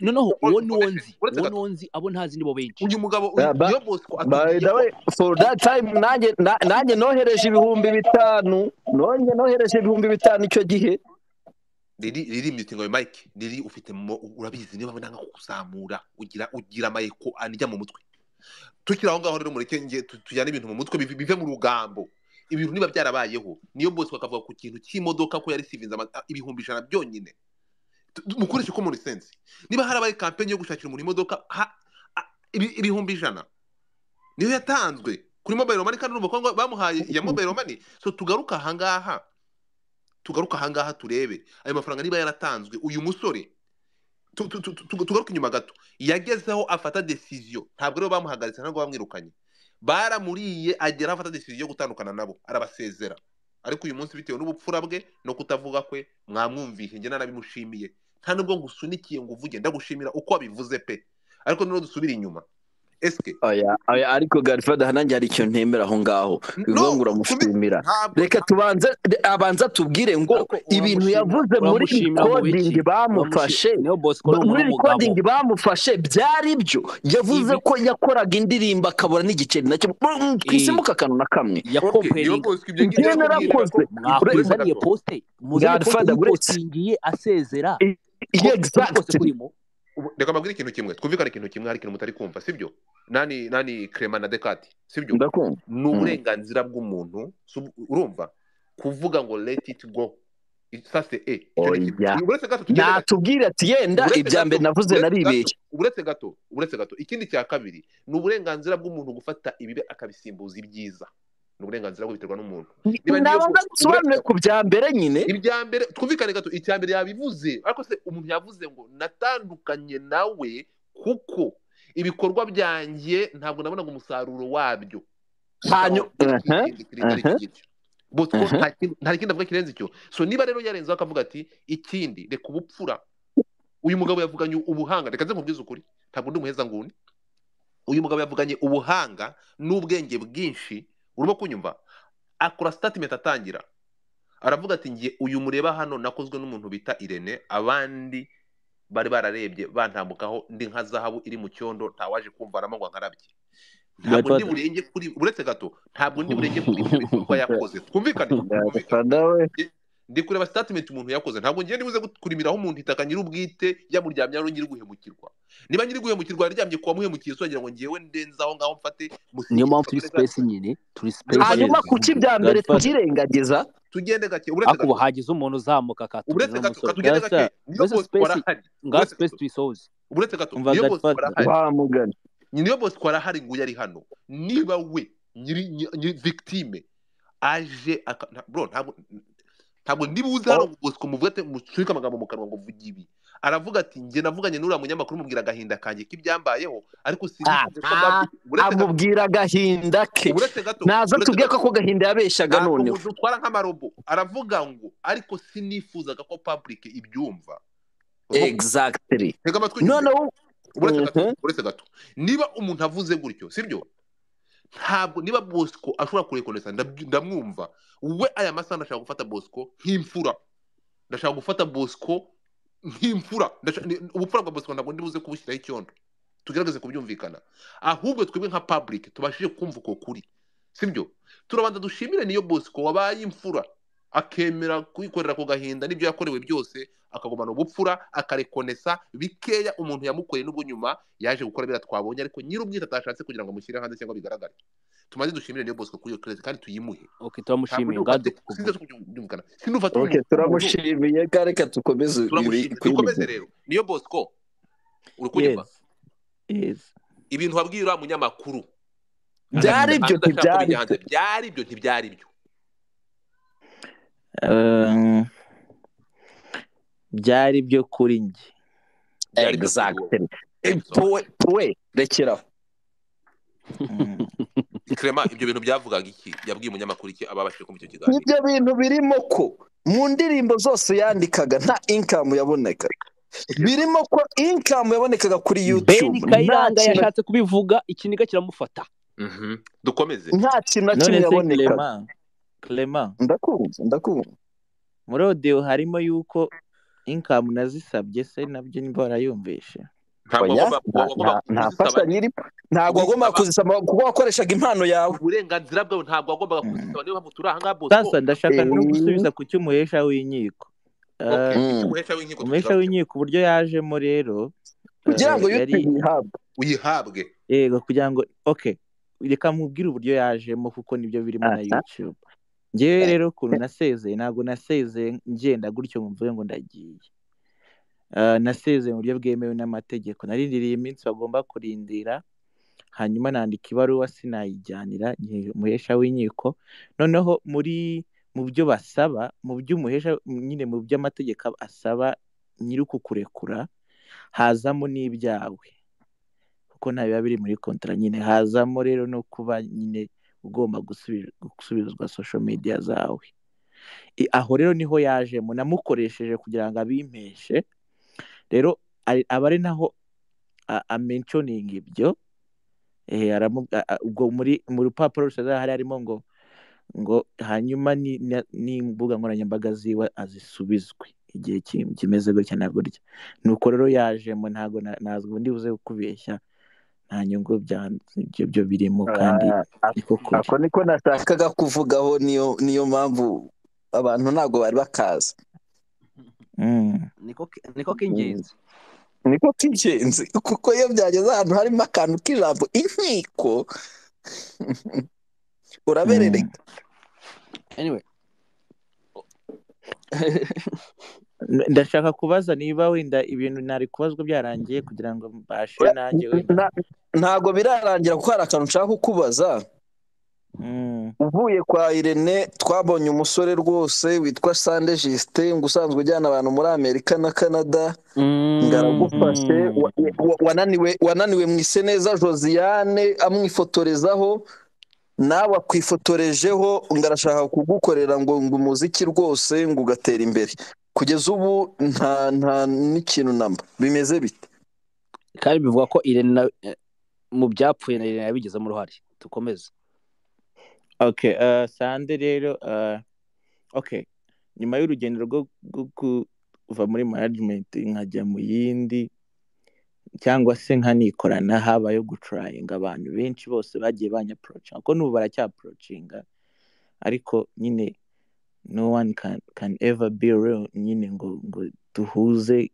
Noneho uwo ni uwo nzi. Uwo ni uwo nzi abo ntazi nibo benshi. Uyu mugabo niyo bosco nanjye na- nanjye nohereje ibihumbi bitanu. Nonye nohereje ibihumbi bitanu icyo gihe. Riri riri mitingo mike. Riri ufite urabizi niba nanga kuzamura ugira ugira amayeko anijya mu mutwe. Tukiri aho ngaho rero mureke tujyane ibintu mu mutwe bive mu rugambo. Ibintu niba byarabayeho niyo bosco akavuga ku kintu cy'imodoka ko yari sivinze ama- ibihumbi ijana byonyine. Mukoreshe common sense. Niba harabaye kampeni yo gushakira umuntu imodoka ibihumbi ijana niyo yatanzwe kuri mobile money kandi urumva ko bamuhaye iya mobile money. So tugaruka ahangaha tugaruka ahangaha turebe ayo mafaranga niba yaratanzwe uyu musore tu- tu- tu- tu- tugaruke inyuma gato. Yagezeho afata decision. Ntabwo rero bamuhagaritse ntabwo bamwirukanye. Baramuriye agera afata decision yo gutandukana nabo. Arabasezera. Ariko uyu munsi bitewe n'ubupfura bwe no kutavuga kwe mwamwumvishe njye narabimushimiye. Nta nubwo ngusunikiye ngo uvuge ndagushimira uko wabivuze pe. Ariko noneho dusubire inyuma. Eske? Oya oya ariko garifada nanjye hari ikintu ntemera aho ngaho. Bivuga ngo uramushimira. reka tubanze abanza tubwire ngo ibintu yavuze muri biki bamufashe. muri recording bamufashe byari byo. Yavuze ko yakoraga indirimbo akabura n'igiceri na cyo Mm, twisimuka akantu na kamwe. Njyewe narakoze gadfada uretse asezera. Reka mbabwire ikintu kimwe twumvikane ikintu kimwe hari ikintu mutari kumva sibyo? Nani nani Clement na Descartes sibyo? Ni Mm. uburenganzira bw'umuntu urumva kuvuga ngo let it go. C'est e natubwire ati yenda ibya mbere navuze naribeshye uretse gato uretse gato ikindi cya kabiri ni uburenganzira bw'umuntu gufata ibibi akabisimbuza ibyiza. Ni uburenganzira bwe biterwa n'umuntu gusobanure gato ku bya mbere nyine. Ibya mbere twumvikane gato icya mbere yabivuze ariko se umuntu yavuze ngo natandukanye nawe kuko ibikorwa byanjye ntabwo nabonaga umusaruro wabyo. Nta kindi avuga kirenze icyo. So niba rero yarenzeho akavuga ati ikindi reka ubupfura. Uyu mugabo yavuganye ubuhanga reka nze nkubwize ukuri ntabwo ndi umuheza nguni uyu mugabo yavuganye ubuhanga n'ubwenge bwinshi urimo kunyumva akora statement atangira. Aravuga ati ngiye uyu mureba hano nakozwe n'umuntu bita irene. Abandi bari bararebye bantambukaho ndi nka zahabu iri mu cyondo ntawaje kumvanamo ngo nkarabye. Ntabwo ndi burenge kuri uretse gato ntabwo ndi burenge kuri ibyo bikorwa yakoze. Twumvikane. Ndi kureba statement umuntu yakoze. Ntabwo ngiye nibuze kurimiraho umuntu itaka nyir'ubwite yamuryamye ari nyiri guhemukirwa. Niba nyiri guhemukirwa yaryamye ku wamuhemukiye so wagira ngo ngewe ndenze aho ngaho mfate niyo mpamvu turi space nyine turi space hanyuma kuki ibya mbere tukirengagiza tugende gake. Uretse gato hagize umuntu uzamuka akatubwira uretse gato katugende gake. Niyo mbese bosco space? arahari nga uretse space gato tuyisoze uretse gato niyo bosco Godfather. arahari wamugana niyo bosco arahari ngo uyu ari hano. Niba we nyiri victime aje bro ntabwo ntabwo ndibuze hano ngo bosco muvuge mucurike amagambo mu kanwa ngo vuga ibi aravuga ati njye navuganye n'uriya munyamakuru mubwira agahinda kanjye k'ibyambayeho ariko ko Ah, gato amubwira agahinda ke. naza tubwiye ko ako gahinda yabeshyaga ntabwo noneho. mudutwara nk'amarobo. Aravuga ngo ariko sinifuzaga ko public ibyumva. Exactly. Noneho uretse gato Mhm. uretse gato. Niba umuntu avuze gutyo sibyo? Ntabwo niba bosco ashobora kurekonesa ndamwumva. We aya masaha ndashaka gufata bosco nk'imfura ndashaka gufata bosco nk'imfura ubupfura bwa bosco ntabwo ndibuze kubushyiraho icyondo. Tugerageze kubyumvikana. Ahubwo twebwe nka public tubashije kumva uko kuri. Sibyo? Turabanza dushimire niyo bosco wabaye imfura. Akemera kwikorera ku gahinda n'ibyo yakorewe byose akagumana ubupfura akarekonesa bikeya umuntu yamukoreye n'ubwo nyuma yaje gukora biriya twabonye ariko nyir'ubwite atashatse kugira ngo amushyire hanze cyangwa bigaragare. Tumaze dushimire niyo bosco kuri iyo kerezi kandi tuyimuhe. Turamushimiye turamushimiye ka reka dukomeze dukomeze rero. Niyo bosco uri kunyumva yes yes. Ibintu wabwiye uriya munyamakuru byari byo adashaka ntibyari hanze. Byari byo ntibyari byo byari byo kuri njye. Sorry. puwe rekeraho. Clement ibyo bintu byavugaga iki? Yabwiye umunyamakuru iki ababashije kumva icyo kiganiro? Ibyo bintu birimo ko mu ndirimbo zose yandikaga nta income yabonekaga. Birimo ko income yabonekaga kuri nta Kayiranga yashatse kubivuga ikiniga kiramufata. Mhm. dukomeze. Nta kintu na kimwe yabonekaga. Clement ndakumva ndakumva muri audio harimo yuko income nazisabye se na byo nimba warayumvishe ntabwo ntabwo wagombaga kuzisaba kuko wakoreshaga impano yawe. Uburenganzira bwawe ntabwo wagombaga Mm. kuzisaba. Niyo mpamvu turi aha ngaha bosco sasa ndashaka no Eh, gusubiza ku cy'umuhesha w'inkiko. Eh, mm. umuhesha w'inkiko umuhesha tukigaruke w'inkiko uburyo yajemo rero kugira eh, ngo youtube ihabwe uyihabwe. Yego kugira ngo okay reka mubwire uburyo yajemo kuko ni byo birimo na aha. Youtube. Ngewe rero ukuntu nasezeye ntabwo nasezeye ngenda gutyo ngo mvuge ngo ndagiye. Eh, nasezeye mu buryo bwemewe n'amategeko. Narindiriye iminsi bagomba kurindira hanyuma nandika ibaruwa sinayijyanira umuhesha w'inkiko. Noneho muri mu byo basaba mu byo umuhesha nyine mu byo amategeko asaba nyiri kukurekura hazamo n'ibyawe. Kuko nta biba biri muri kontara nyine. Hazamo rero no kuba nyine ugomba gusubi- gusubizwa social media zawe. Aho rero ni ho yajemo namukoresheje kugira ngo abimpeshe. Rero aba ari naho a- amentioning ibyo. Eh, ubwo muri mu rupapuro rusaza hari harimo ngo ngo hanyuma n'imbuga nkoranyambaga ziwe azisubizwe. Igihe ki- kimeze gutya na gutya. Nuko rero yajemo ntabwo na- ntabwo ndibuze kukubeshya nta nyungu ibyo byo birimo kandi Ah, kuri ako niko nashakaga kuvugaho niyo niyo mpamvu abantu ntabwo bari bakazi Mm. niko niko Mm. k'ingenzi niko k'ingenzi kuko iyo byageze ahantu harimo akantu k'ijambo inkiko Mm. uraberereka anyway ndashaka kubaza niba wenda ibintu nari kubazwa byarangiye kugira ngo mbashe nanjye wenda. Na- ntabwo birarangira kuko hari akantu nshaka kukubaza. Mm. uvuye kwa irene twabonye umusore rwose witwa sande jisite ngo usanzwe ujyana abantu muri amerika na canada. Ngo aragufashe wa- wa- wananiwe wananiwe mu iseneza josiane amwifotorezaho nawe akwifotorejeho ngo arashaka kugukorera ngo ngo umuziki rwose ngo ugatera imbere. Kugeza ubu nta nta n'ikintu namba bimeze bite? Kandi bivuga ko eh, mu byapfuye na Irene yabigizemo uruhare. Dukomeze. Okay uh, sande rero uh, okay nyuma y'urugendo rwo kuva muri management nkajya mu yindi cyangwa se nkanikorana habayo gucurayinga abantu benshi bose bagiye banyaprocinga kuko n'ubu baracyaprocinga ariko nyine no one can, can ever be real nyine ngo ngo duhuze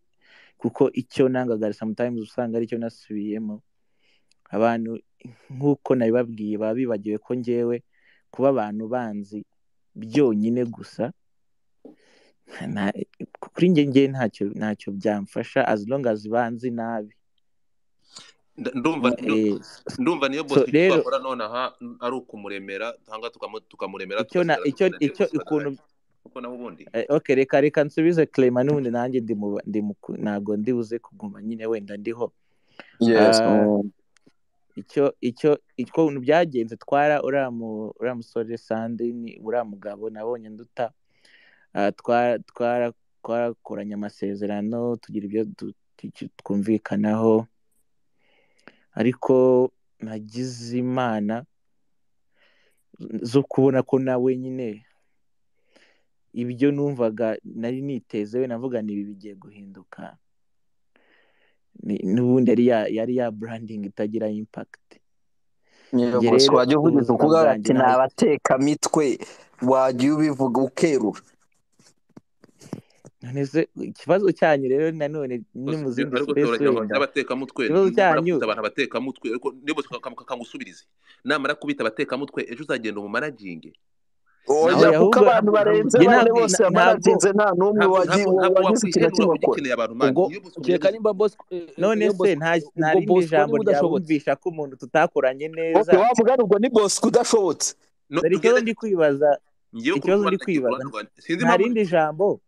kuko icyo nangaga sometimes usanga ari cyo nasubiyemo. Abantu nk'uko nabibabwiye baba bibagiwe ko ngewe kuba abantu banzi byonyine gusa. Kuri njye njye ntacyo ntacyo byamfasha as long as banzi nabi. Ndumva eh, ndumva niyo rero twakora nonaha ari ukumuremera cyangwa tukamu- tukamuremera icyo na tugasigara icyo dufite icyo bose ukuntu eh, okay reka reka nsubize Clement n'ubundi nanjye ndi mu ndi buze kuguma nyine wenda ndiho. Ah, mm. icyo icyo ukuntu byagenze twara uriya mu- uriya musore sandi ni uriya mugabo nabonye nduta. Ah, twa- twara twarakoranye amasezerano tugira ibyo twumvikanaho. Ariko nagize imana zo kubona ko nawe nyine ibyo numvaga nari niteze we navuga ni ibi bigiye guhinduka. Ni- n'ubundi yari ya yari ya branding itagira rero wajya ukuvuga bwanjye ati ni abatekamitwe wajya ubivuga ukerura. Ikibazo cyanyu rero nanone ni mu zindi space toranya abantu abatekamutwe ariko niyo bosco kakangusubirize namara kubita abatekamutwe ejo uzagenda mu managinge oya kuko abantu barenze bane bose ntabwo yamanaginze nta n'umwe wagize ikintu mani ubwo kereka nimba bosco eh, none se nta rindi jambo niba ryabumvisha ko umuntu tutakoranye neza wa mugani ubwo ni bosco udashobotse ikibazo ndi kwibaza nta rindi jambo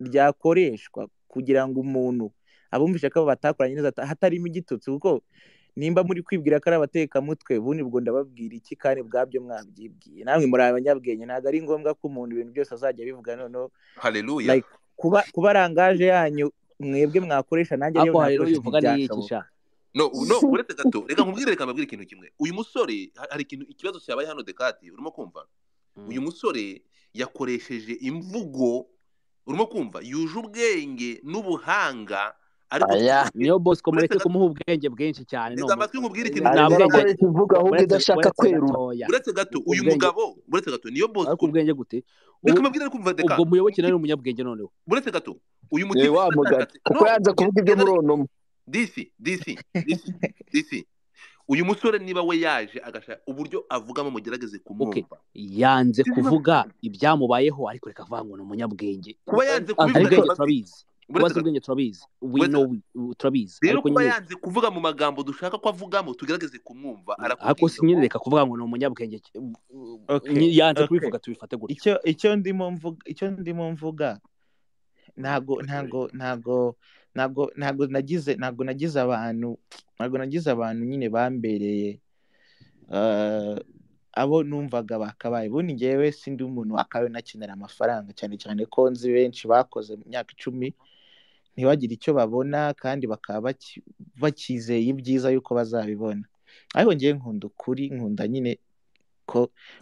ryakoreshwa kugira ngo umuntu abumvishe ko abo batakoranye neza ata- hatarimo igitutsi. Kuko nimba muri kwibwira ko ari abatekamutwe ubundi ubwo ndababwira iki kandi bwabyo mwabyibwiye namwe muri abanyabwenge ntabwo ari ngombwa ko umuntu ibintu byose azajya abivuga noneho. Kuba kuba rangaje yanyu mwebwe mwakoresha nanjye ariyo ariko haleluya nakoresha uvuga ni iki ntibyashoboka sha? No no uretse gato reka nkubwire reka mbabwire ikintu kimwe. Uyu musore ha- hari ikintu ikibazo cyabaye hano dekati urimo kumva? Uyu Mm. musore yakoresheje imvugo urimo kumva yuje ubwenge n'ubuhanga ariko aya niyo bosco mureke kumuha ubwenge bwinshi cyane reka nomu amatwi nkubwire ikintu nta bwenge imvugo ahubwo idashaka kwerura. uretse gato uyu mugabo uretse gato niyo ariko bosco. ubwenge gute? Reka ubu mbabwire kumva deka ubwo muyoboke nawe ni umunyabwenge noneho. Uretse gato uyu Eh, ashatse kuko yanze kuvuga ibyo muri uno disi disi disi disi uyu musore niba we yaje agashaka uburyo avugamo mugerageze okay kumwumva. Yanze kuvuga ibyamubayeho ariko reka avuga ngo ni umunyabwenge. Kuba yanze azi kubivuga turabizi. Kuba uretse azi gato ubwenge turabizi. we uretse know gato we- turabizi. Rero ariko kuba yanze kuvuga mu magambo dushaka ko avugamo tugerageze kumwumva ariko arakubwira. si nyine reka kuvuga ngo ni umunyabwenge. Yanze okay kubivuga tubifate gutyo. Icyo icyo ndimo mvuga icyo ndimo mvuga ntago ntago ntago ntago ntago nagize ntago nagize abantu ntago nagize abantu nyine bambereye. Eh, abo numvaga bakabaye. Ubundi njyewe sindi umuntu wakabaye nakenera amafaranga. Cyane cyane ko nzi benshi bakoze mu myaka icumi ntibagire icyo babona kandi bakaba baki- bakizeye ibyiza yuko bazabibona. Ariko njyewe nkunda ukuri nkunda nyine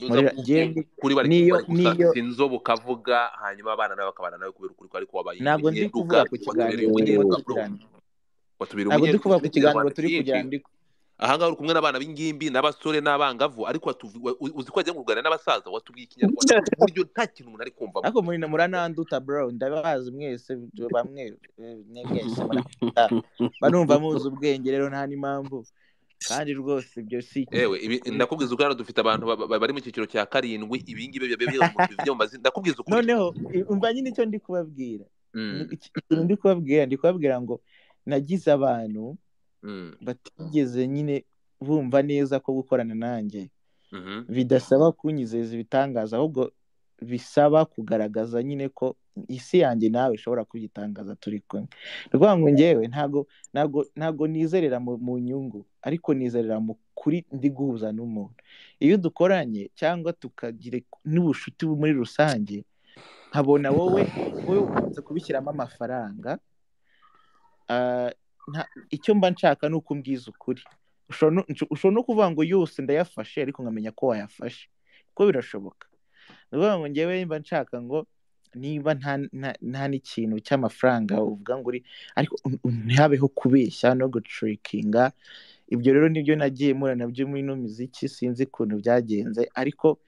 niyo bari gusa niyo inzobe ukavuga hanyuma abana nawe bakabana nawe kubera ukuri ariko wabaye ntabwo ndi kuvuga ku kiganiro turi kujyana ahangaha uri kumwe n'abana b'ingimbi n'abasore n'abangavu ariko uzi ko wagiye kuganira n'abasaza watubwiye ikinyarwanda ku buryo nta kintu umuntu ari kumva ariko muri murananduta bro ndabazi mwese bamwe eh, mwese muranduta banumva muzi ubwenge rero nta n'impamvu kandi rwose ibyo si ewe ibi ndakubwiza ukuri hano dufite abantu ba- ba- bari mu cyiciro cya karindwi ibingibi ndakubwiza ukuri. Noneho umva nyine icyo ndi kubabwira. Mm, ikintu ndi kubabwira ndi kubabwira ngo nagize abantu mm, batigeze nyine bumva neza ko gukorana nanjye. Mhm. bidasaba kunyizeza ibitangaza ahubwo bisaba kugaragaza nyine ko isi yanjye nawe ishobora kuyitangaza turi kumwe. Ngo ngewe ntago nizerera mu nyungu. Ariko nizerera mu kuri ndi guhuza n'umuntu. Iyo dukoranye cyangwa tukagira n'ubucuti muri rusange nkabona wowe wowe ukunze kubishyiramo amafaranga ah, icyo mba nshaka ni uko umbwiza ukuri. Ushobora no- kuvuga ngo yose ndayafashe ariko nkamenya ko wayafashe. Kuko birashoboka. Ni ukuvuga ngo ngewe mba nshaka ngo niba nta n'ikintu cy'amafaranga uvuga ngo uri ariko ntihabeho kubeshya no gucurikinga ibyo rero ni byo nagiye mpura na byo muri ino miziki sinzi ukuntu byagenze ariko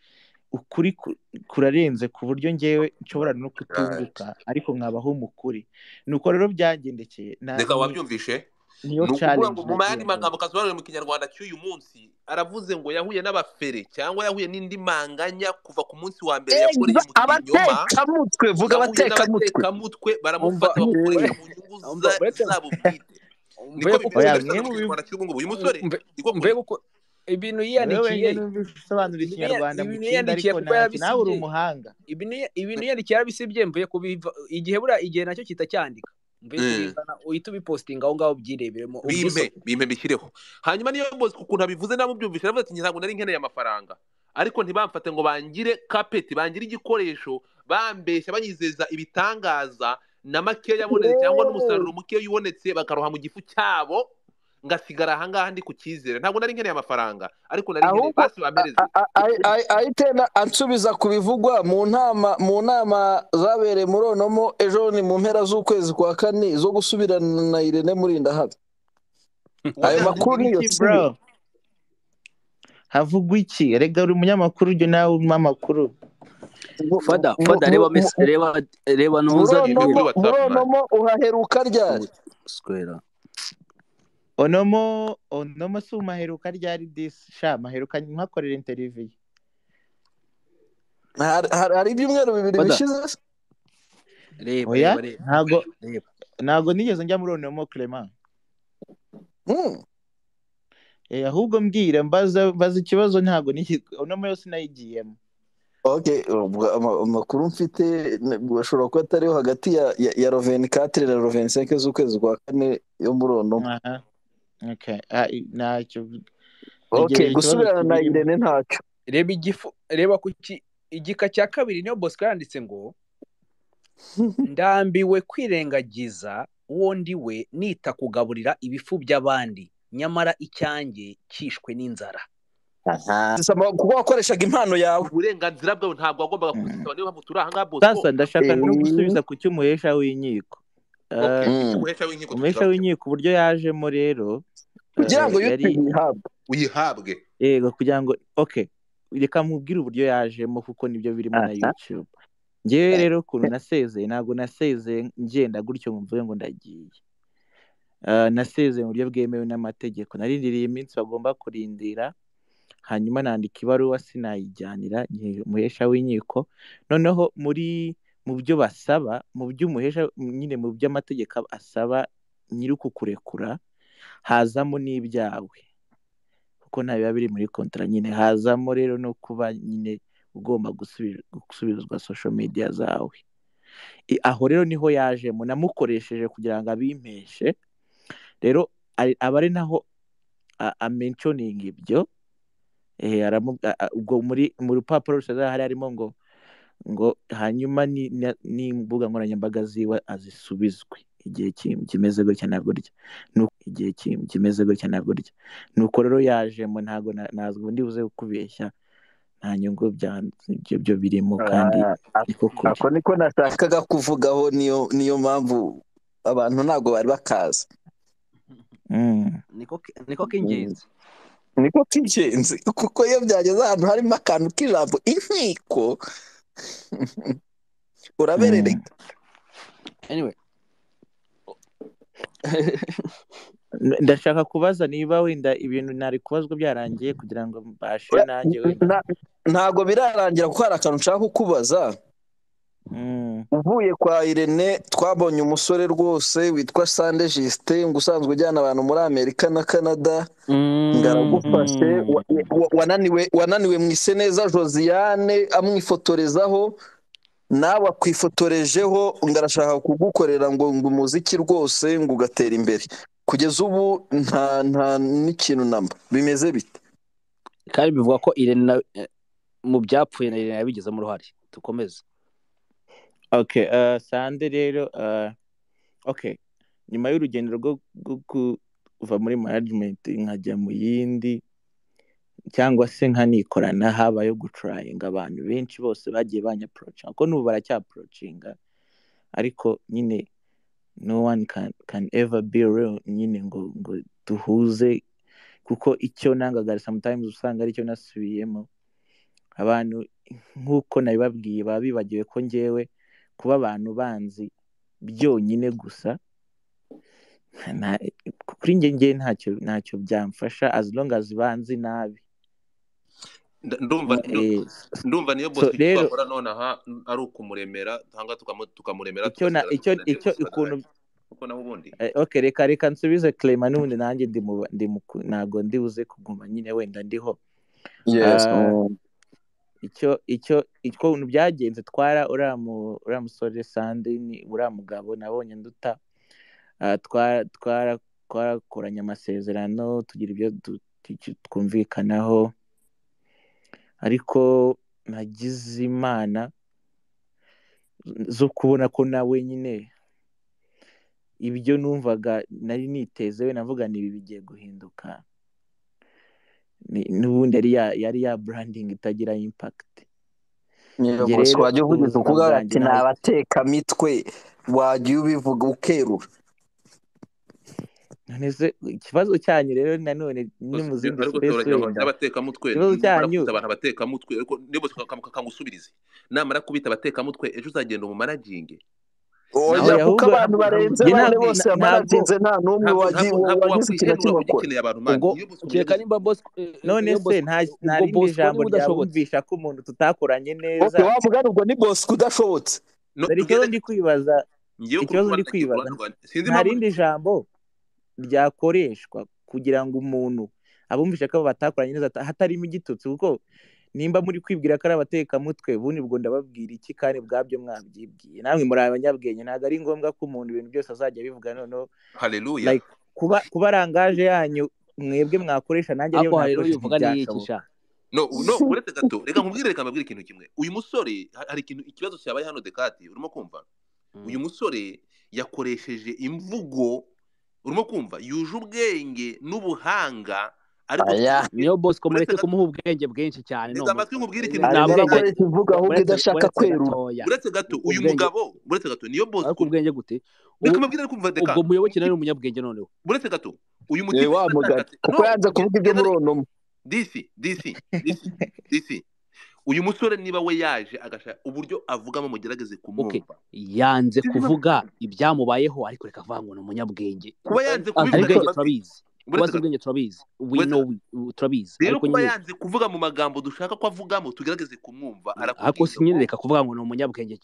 ukuri ku- kurarenze ku buryo ngewe nshobora no kutunguka ariko nkabaho mu kuri nuko rero byagendekeye reka ni- wabyumvishe. niyo ni challenge mu yandi magambo kasobanuriwe mu kinyarwanda cy'uyu munsi aravuze ngo yahuye n'abafere cyangwa yahuye n'indi manganya kuva ku munsi wa mbere yakoreye mu kinyoma abatekamutwe vuga yahuye abatekamutwe. n'abatekamutwe umva baramufata bamukoresha mu nyungu zabo bwite ibintu numvise usobanura ikinyarwanda mu yiyanikiye ariko nawe uri umuhanga ibintu yi- ibintu yiyanikiye yarabisibye mvuye kubiva igihe buriya igihe na cyo kitacyandika uhita ubipostinga aho ngaho ubyireberemo bimpe ubyisome bimpe mbishyireho hanyuma niyo bose ukuntu abivuze namubyumvishe aravuze ati "Njye ntabwo nari nkeneye amafaranga ariko ntibamfate ngo bangire kapeti bangire igikoresho bambeshya banyizeza ibitangaza na makeya abonetse cyangwa n'umusaruro mukeya ubonetse bakaroha mu gifu cyabo ngasigara ahangaha ndi ku cyizere. Ntabwo nari nkeneye amafaranga ariko nari nkeneye basi bampereze a- a- a- ahitenda ansubiza ku bivugwa mu nama mu nama zabereye muri onomo ejo ni mu mpera z'ukwezi kwa kane zo gusubirana na irene murindahabi ayo makuru niyo havugwa iki? Rega uri umunyamakuru ujya nawe urimo amakuru. Fada fada reba mesi reba reba ntuza ibintu kuri onomo review muri whatsapp man onomo uhaheruka ryari square. Onomo onomo si umaheruka ryari disi sha? Maheruka nkakorera interiviyu hari ibyumweru bibiri bishize? Reba reba ntago nigeze njya muri onomo clement Mm. Eh, ahubwo mbwira mbaza ikibazo nigi onomo yose nayigiyemo. Amakuru mfite bashobora kuba atariho hagati ya roveni katire na roveni senke z'ukwezi kwa kane yo muri ikibazo gusubirana na irene ntacyo. Reba igifu reba ku igika cya kabiri niyo bosco yanditse ngo ndambiwe kwirengagiza uwo ndi we nita kugaburira ibifu by'abandi. Nyamara icyanjye cyishwe n'inzara. Kuko wakoreshaga impano yawe. Uburenganzira bwawe ntabwo wagombaga kubusaba niyo mpamvu turi ahangaha bosco sasa ndashaka no Eh, gusubiza ku cy'umuhesha w'inkiko. Okay Eh, umuhesha w'inkiko umuhesha tukigarukeho w'inkiko uburyo yajemo rero kugira eh, ngo uyihabwe. Yego kugira ngo okay reka mubwire uburyo yajemo kuko ni byo birimo na Aha. youtube. Ngewe rero ukuntu nasezeye ntabwo nasezeye ngenda gutyo ngo mvuge ngo ndagiye. Nasezeye mu buryo bwemewe n'amategeko. Narindiriye iminsi bagomba kurindira hanyuma nandika ibaruwa sinayijyanira umuhesha w'inkiko. Noneho muri mu byo basaba mu byo umuhesha nyine mu byo amategeko asaba nyiri ukukurekura hazamo n'ibyawe. Kuko nta biba biri muri kontara nyine. Hazamo rero no kuba nyine ugomba gusubi- gusubizwa social media zawe. Aho rero ni ho yajemo. Namukoresheje kugira ngo abimpeshe. Rero aba ari naho amentioning ibyo. Ubwo muri mu rupapuro rusaza hari harimo ngo ngo hanyuma n'imbuga nkoranyambaga ziwe azisubizwe. Igihe ki- kimeze gutya gutya. Nu- igihe ki- kimeze gutya na gutya. Nuko rero yajemo ntabwo na- ntabwo ndi buze kukubeshya nta nyungu byo birimo kandi Ah, niko kuri. ako niko nashakaga kuvugaho niyo niyo mpamvu abantu ntabwo bari bakazi Mm. niko niko k'ingenzi niko k'ingenzi kuko iyo byageze ahantu harimo akantu k'ijambo inkiko. Uraberereka. Anyway. Ndashaka kubaza niba wenda ibintu nari kubazwa byarangiye kugira ngo mbashe nanjye wenda ntabwo birarangira kuko hari akantu nshaka kukubaza. Uvuye kwa irene twabonye umusore rwose witwa sande jisite ngo usanzwe ujyana abantu muri amerika na canada. Mm. wa- wa- wananiwe mu iseneza josiane amwifotorezaho nawe akwifotorejeho ngo arashaka kugukorera ngo ngo umuziki rwose ngo ugatera imbere. Kugeza ubu nta nta n'ikintu namba. Bimeze bite? Kandi bivuga ko irene eh, mu byapfuye na irene yabigizemo uruhare. Dukomeze. Okay uh, sande rero uh, okay. Nyuma y'urugendo rwo rwo ku- kuva muri management nkajya mu yindi cyangwa se nkanikorana habayo gucurayinga abantu benshi bose bagiye banyaporocinga kuko n'ubu baracyaporocinga ariko nyine no one can, can ever be nyine ngo ngo duhuze kuko icyo nangaga sometimes usanga ari cyo nasubiyemo. Abantu nk'uko nabibabwiye baba bibagiwe ko ngewe kuba abantu banzi byonyine gusa. Kuri njye njye ntacyo ntacyo byamfasha as long as banzi nabi. Ndumva Eh, ndumva niyo rero twakora nonaha ari ukumuremera cyangwa tukamu- tukamuremera icyo ukuntu eh, okay reka reka nsubize Clement n'ubundi nanjye ndi mu ndi buze kuguma nyine wenda ndiho yes Ah, mm. Icyo icyo ukuntu byagenze twara uriya mu- uriya musore sandi ni uriya mugabo nabonye nduta ah, twa- twara twarakoranye amasezerano tugira ibyo twumvikanaho. Ariko nagize imana zo kubona ko nawe nyine ibyo numvaga nari niteze we navuga ibi bigiye guhinduka. N'ubundi yari ya yari ya branding itagira bosco rero wajya ukuvuga bwanjye ati ni abatekamitwe wajya ubivuga ukerura. Ikibazo cyanyu rero nanone ni Bosco, mu zindi ariko space turagira ngo wenda. n'abatekamutwe ikibazo cyanyu abantu abatekamutwe ariko niyo bosco kakangusubirize namara kubita abatekamutwe ejo uzagenda mu kuko abantu barenze bane bose yamanaginze nta n'umwe wagize ikintu mani ubwo mugeze nimba bosco eh, eh, none se nta rindi jambo ryabumvisha ko umuntu tutakoranye neza. Wa mugani ubwo ni bosco udashobotse. Ikibazo ndi kwibaza ikibazo ndi kwibaza nta rindi jambo ryakoreshwa kugira ngo umuntu abumvishe ko batakoranye neza ata- hatarimo igitutsi kuko nimba muri kwibwira ko ari abatekamutwe ubundi ubwo ndababwira iki kandi bwabyo mwabyibwiye namwe muri abanyabwenge ntabwo ari ngombwa ko umuntu ibintu byose azajya abivuga noneho. Kuba kuba rangaje yanyu mwebwe mwakoresha nanjye ariyo ariko haleluya nakoresha uvuga ni iki ntibyashoboka sha? No no uretse gato reka nkubwire reka mbabwire ikintu kimwe. Uyu musore ha- hari ikintu ikibazo cyabaye hano dekati urimo kumva? Uyu Mm. musore yakoresheje imvugo urimo kumva? Yuje ubwenge n'ubuhanga ariko niyo bosco mureke kumuha ubwenge bwinshi cyane reka no amatwi nkubwire ikintu nta bwenge. Imvugo ahubwo idashaka kwerura. uretse gato uyu mugabo uretse gato niyo ariko bosco ubwenge gute? Reka U- mbabwire ariko umva deka ubwo muyoboke nawe ni umunyabwenge noneho. Uretse gato uyu Eh, mutipe wa yashakaga kuko yanze kuvuga ibyo nari muronoma disi disi disi uyu musore niba we yaje agashaka uburyo avugamo mugerageze kumwumva. Yanze kuvuga ibyamubayeho ariko reka avuga ngo ni umunyabwenge. Kuba yanze kubivuga turabizi. Kuba azi ubwenge turabizi turabizi rero ariko kuba nyine yanze kuvuga mu magambo dushaka ko avugamo tugerageze kumwumva ariko si nyine reka kuvuga ngo ni umunyabwenge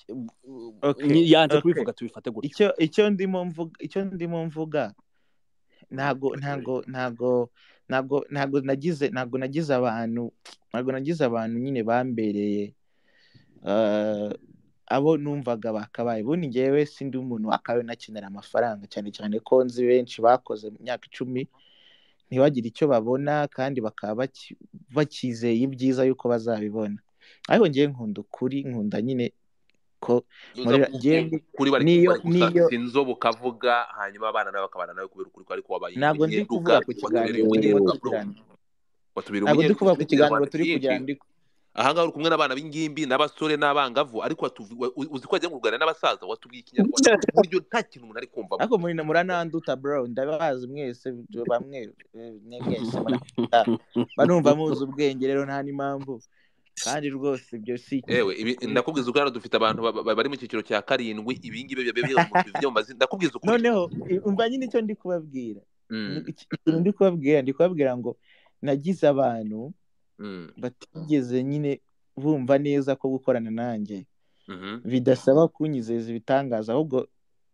yanze kubivuga tubifate gutyo icyo icyo ndimo mvuga icyo ndimo mvuga ntago ntago ntago ntago ntago nagize ntago nagize abantu ntago nagize abantu nyine bambereye. Eh, abo numvaga bakabaye. Ubundi ngewe sindi umuntu wakabaye nakenera amafaranga. Cyane cyane ko nzi benshi bakoze mu myaka icumi ntibagire icyo babona kandi bakaba baki- bakizeye ibyiza yuko bazabibona. Ariko ngewe nkunda ukuri nkunda nyine ko inzobe ukavuga hanyuma abana nawe bakabana nawe kubera ukuri ariko wabaye ntabwo ndi kuvuga ku kiganiro ntabwo ndi kuvuga ku kiganiro turi kugira ahangaha uri kumwe n'abana b'ingimbi n'abasore n'abangavu ariko uzi ko wagiye kuganira n'abasaza watubwiye ikinyarwanda. Ku buryo nta kintu umuntu ari kumvamo ariko muri murananduta bro ndabazi mwese bamwe eh, mwe mwese muranduta banumva muzi ubwenge rero nta n'impamvu. Kandi rwose ibyo si ewe ibi ndakubwiza ukuri hano dufite abantu ba- ba- bari mu cyiciro cya karindwi ibingibi byo mu mazina ndakubwiza ukuri. Noneho umva nyine icyo ndi kubabwira Mm, Iki- ikintu ndi kubabwira ndi kubabwira ngo nagize abantu batigeze nyine bumva neza ko gukorana nanjye. Mhm. bidasaba kunyizeza ibitangaza ahubwo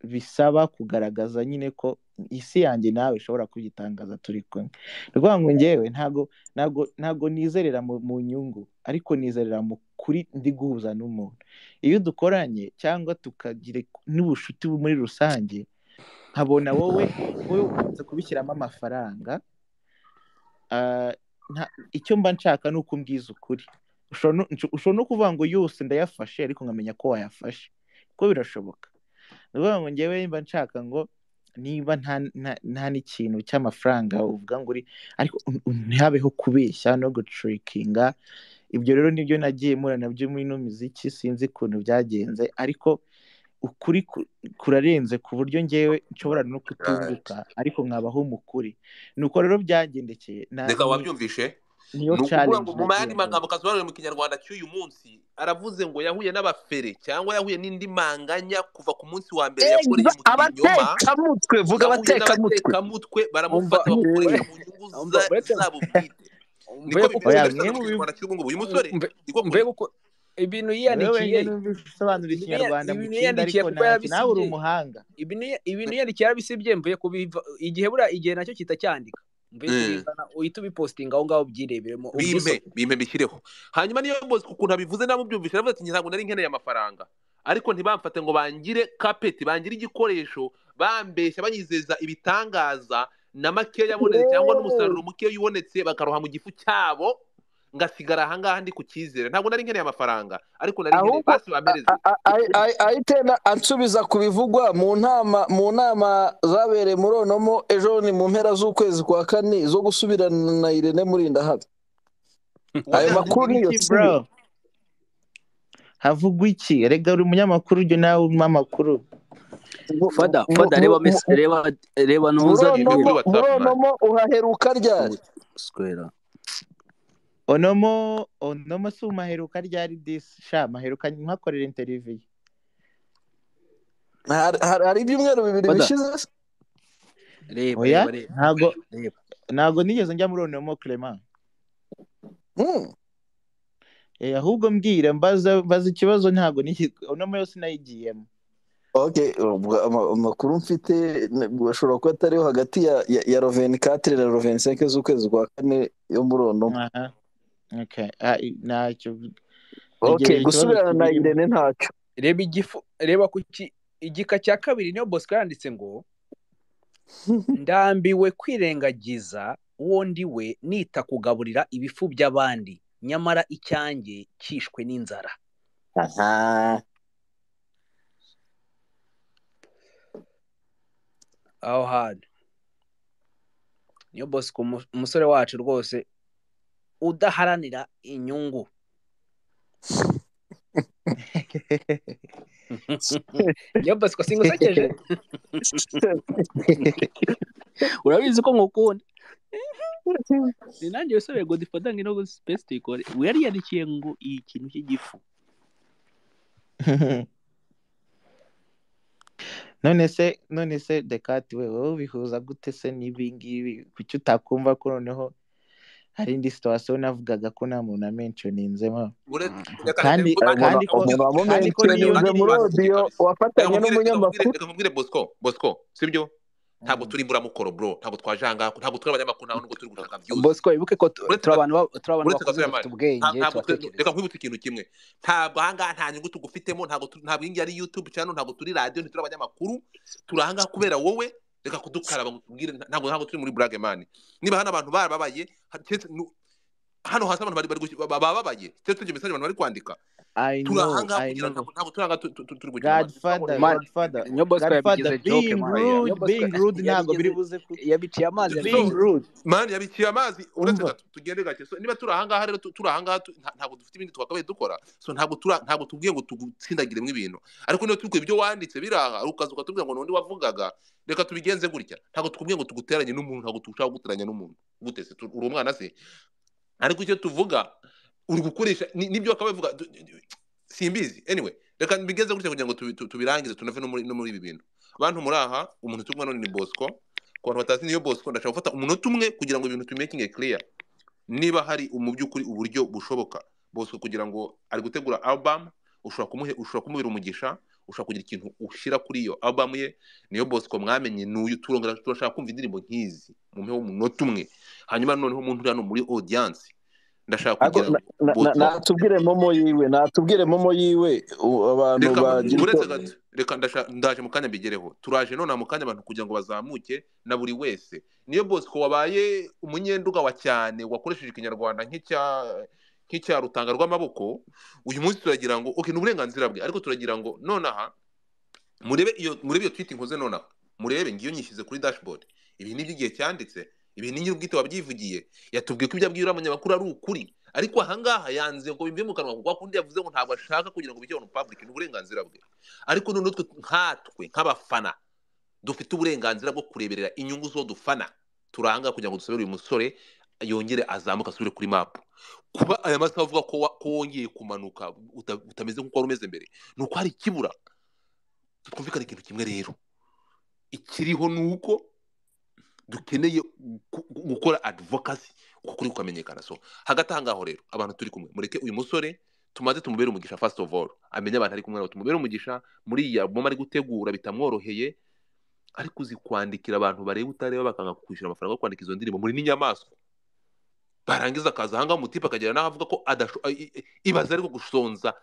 bisaba kugaragaza nyine ko isi yanjye nawe ishobora kuyitangaza turi kumwe. Ngo ngewe ntago ntago ntago nizerera mu, nyungu ariko nizerera mu kuri ndi guhuza n'umuntu. Iyo dukoranye cyangwa tukagira n'ubucuti muri rusange nkabona wowe wowe ukunze kubishyiramo amafaranga ah, icyo mba nshaka ni uko umbwiza ukuri. Ushobora no kuvuga ngo yose ndayafashe ariko nkamenya ko wayafashe. Kuko birashoboka. Ni ukuvuga ngo ngewe mba nshaka ngo niba nta n'ikintu cy'amafaranga uvuga ngo uri ariko ntihabeho kubeshya no gucurikinga ibyo rero ni byo nagiye mpura na byo muri ino miziki sinzi ukuntu byagenze ariko ukuri ku- kurarenze ku buryo ngewe nshobora no kutunguka ariko nkabaho mu kuri nuko rero byagendekeye reka ni- wabyumvishe. niyo ni ukuvuga challenge ngo mu yandi magambo kasobanuriwe mu kinyarwanda cy'uyu munsi aravuze ngo yahuye n'abafere cyangwa yahuye n'indi manganya kuva ku munsi wa mbere yakoreye mu kinyoma abatekamutwe vuga abatekamutwe. baramufata bamukoresha mu nyungu zabo bwite. Niko mwe mu kinyarwanda cy'ubu ngubu. Uyu musore niko ibintu numvise usobanura ikinyarwanda mu kindi ariko nawe uri umuhanga. Ibintu yi- ibintu yiyandikiye yarabisibye mvuye kubiva igihe buriya igihe na cyo kitacyandika. Mvuye Mm. kubizana uhita ubipostinga aho ngaho byireberemo bimpe bimpe mbishyireho. Hanyuma niyo mbozi ukuntu abivuze namubyumvishe aravuga ati ntabwo nari nkeneye amafaranga. Ariko ntibamfate ngo bangire kapeti bangire igikoresho bambeshya banyizeza ibitangaza na makeya abonetse cyangwa n'umusaruro mukeya ubonetse bakaroha mu gifu cyabo. Ngasigara ahangaha ndi ku cyizere. Ntabwo nari nkeneye amafaranga ariko nari nkeneye basi bamereze. a- a- a- a- ahite na- ansubiza ku bivugwa mu nama mu nama zabereye muri onomo ejo ni mu mpera z'ukwezi kwa kane zo gusubirana na irene murindahabi ayo Oya, makuru niyo bro? Havugwa iki? Erega uri umunyamakuru ujya nawe urimo amakuru. Fada fada reba reba reba muri ntuza Ibintu kuri onomo WhatsApp, muri man. onomo uhaheruka ryari square onomo onomo si umaheruka ryari disi sha maheruka nkakorera interiviyu hari ibyumweru bibiri bishize? Reba reba ntago nigeze njya muri onomo clement Mm. Eh, ahubwo mbwira mbaza ikibazo ntago nigi onomo yose nayigiyemo. Amakuru mfite bashobora kuba atariho hagati ya ya, ya roveni katire na roveni senke z'ukwezi kwa kane yo muri onomo. Ntacyo okay ntegereje ikibazo gusubirana na irene ntacyo. Reba igifu reba ku igika cya kabiri niyo bosco yanditse ngo ndambiwe kwirengagiza uwo ndi we nita kugaburira ibifu by'abandi. Nyamara icyanjye cyishwe n'inzara. Aha. Aho hantu. Niyo bosco umu- umusore wacu rwose udaharanira inyungu. Niyo bosco singusekeje urabizi ko nkukunda ni nanjye wisobe ngo difata ngino space tuyikore yari yandikiye ngo iyi kintu cy'igifu. None se none se dekati we wowe ubihuza gute se n'ibi ngibi? Kuki utakumva ko noneho hari indi situwasiyo navugaga ko nta muntu reka kandi ko niyo reka nkubwire n'umunyamakuru reka nkubwire bosco bosco. Sibyo ntabwo Mm. turi imburamukoro bro. Ntabwo twaje ahangaha ntabwo turi abanyamakuru ntabwo nubwo turi gushaka views. Bosco wibuke ko turi abantu bakuze yamani ubwenge reka nkwibutse ikintu kimwe. Ntabwo ahangaha nta nyungu tugufitemo ntabwo iyi ngiyi ari youtube channel ntabwo turi radio ntituri abanyamakuru turi ahangaha kubera wowe. Reka kudukaraba ntabwo ntabwo turi muri brag man niba hano abantu barababaye hano hasi abantu baba- bababaye keretse ibyo message abantu bari kwandika. Turi know ahangaha I kugira know. ntabwo turi tu- tu- turi gukina man Godfather being rude being rude ntabwo biri buze yabiciye amazi being rude. Man yabikiye amazi uretse tugende gake. Niba turi ahangaha rero tu- turi ahangaha tu- nta- ntabwo dufite ibindi twakabaye dukora. So ntabwo ntabwo tubwiye ngo tugutsindagiremo ibintu. Ariko niba turi kureba ibyo wanditse biri aha ukaza ukatubwira ngo n'undi wavugaga reka tubigenze gutya. Ntabwo tukubwiye ngo tuguteranye n'umuntu ntabwo dushaka guteranya n'umuntu. Gute se? Tu- uri umwana se? Ariko icyo tuvuga uri gukoresha ni- ni byo bakaba bavuga simbizi. Anyway reka mbigenze gutya kugira ngo tubi- tu- tubirangize tunave no muri ibi bintu. Bantu muri aha umuntu turi kumwe ni bosco ku bantu batazi niyo bosco ndashaka gufata umunota umwe kugira ngo ibintu tubimekinge clear. Niba hari mu by'ukuri uburyo bushoboka bosco kugira ngo ari gutegura album ushobora kumuhe ushobora kumubera umugisha ushobora kugira ikintu ushyira kuri iyo album ye niyo bosco mwamenye n'uyu turongera turashaka kumva indirimbo nk'izi mu mpeho umunota umwe. Hanyuma noneho umuntu uri hano muri audience ndashaka kugira natubwire momo yiwe natubwire momo yiwe abantu bagira reka ndaje mu kanya mbigereho. Turaje none mu kanya abantu kugira ngo bazamuke na buri wese. Niyo bosco wabaye umunyenduga wa cyane wakoresheje ikinyarwanda nk'icya nk'icya rutanga rw'amaboko uyu munsi turagira ngo okay ni uburenganzira bwe. Ariko turagira ngo nonaha murebe iyo murebe iyo tweet nkoze nonaha. Murebe ngiyo nyishyize kuri dashboard. Ibi ni iby'igihe cyanditse ibi ni nyir'ubwite wabyivugiye. Yatubwiye ko ibyo abwira abanyamakuru ari ukuri. Ariko ahangaha yanze ngo bimve mu kanwa kuko kundi yavuze ngo ntabwo ashaka kugira ngo bijye on public ni uburenganzira bwe. Ariko noneho twe nkatwe nk'abafana dufite uburenganzira bwo kureberera inyungu zo dufana. Turanga kugira ngo dusubire uyu musore yongere azamuke asubire kuri mapu kuba aya masaha avuga ko wongeye kumanuka uta- utameze nk'uko wari umeze mbere ni uko hari ikibura. Twumvikane ikintu kimwe rero. Ikiriho ni uko dukeneye gu- gu- gukora advocacy uko kuri kukamenyekana so hagati aha rero abantu turi kumwe mureke uyu musore tumaze tumubere umugisha first of all. Amenye abantu ari kumwe nabo tumubere umugisha muri iyi album ari gutegura bitamworoheye ariko uzi kwandikira abantu bareba utareba bakanga kwishyura amafaranga yo kwandika izo ndirimbo. Muri n'inyamaswa barangiza akaza ahangaha umutipe akagera n'aho avuga ko ibaze ariko gusonza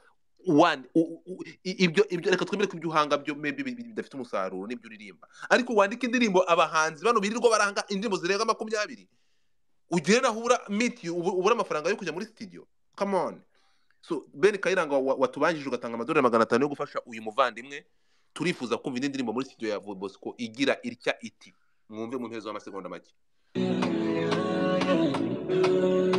ibyo reka twemere ko ibyo uhanga byo bidafite umusaruro n'ibyo uririmba. Ariko wandika indirimbo abahanzi bano birirwa baranga indirimbo zirenga makumyabiri. Ugire naho ubura miti ubu- ubura amafaranga yo kujya muri studio. Come on. So ben kayiranga wa- watubanjije ugatanga amadolari magana atanu yo gufasha uyu muvandimwe turifuza kumva indi ndirimbo muri studio ya bosco igira itya iti mwumve mu mpera z'amasegonda make. Thank.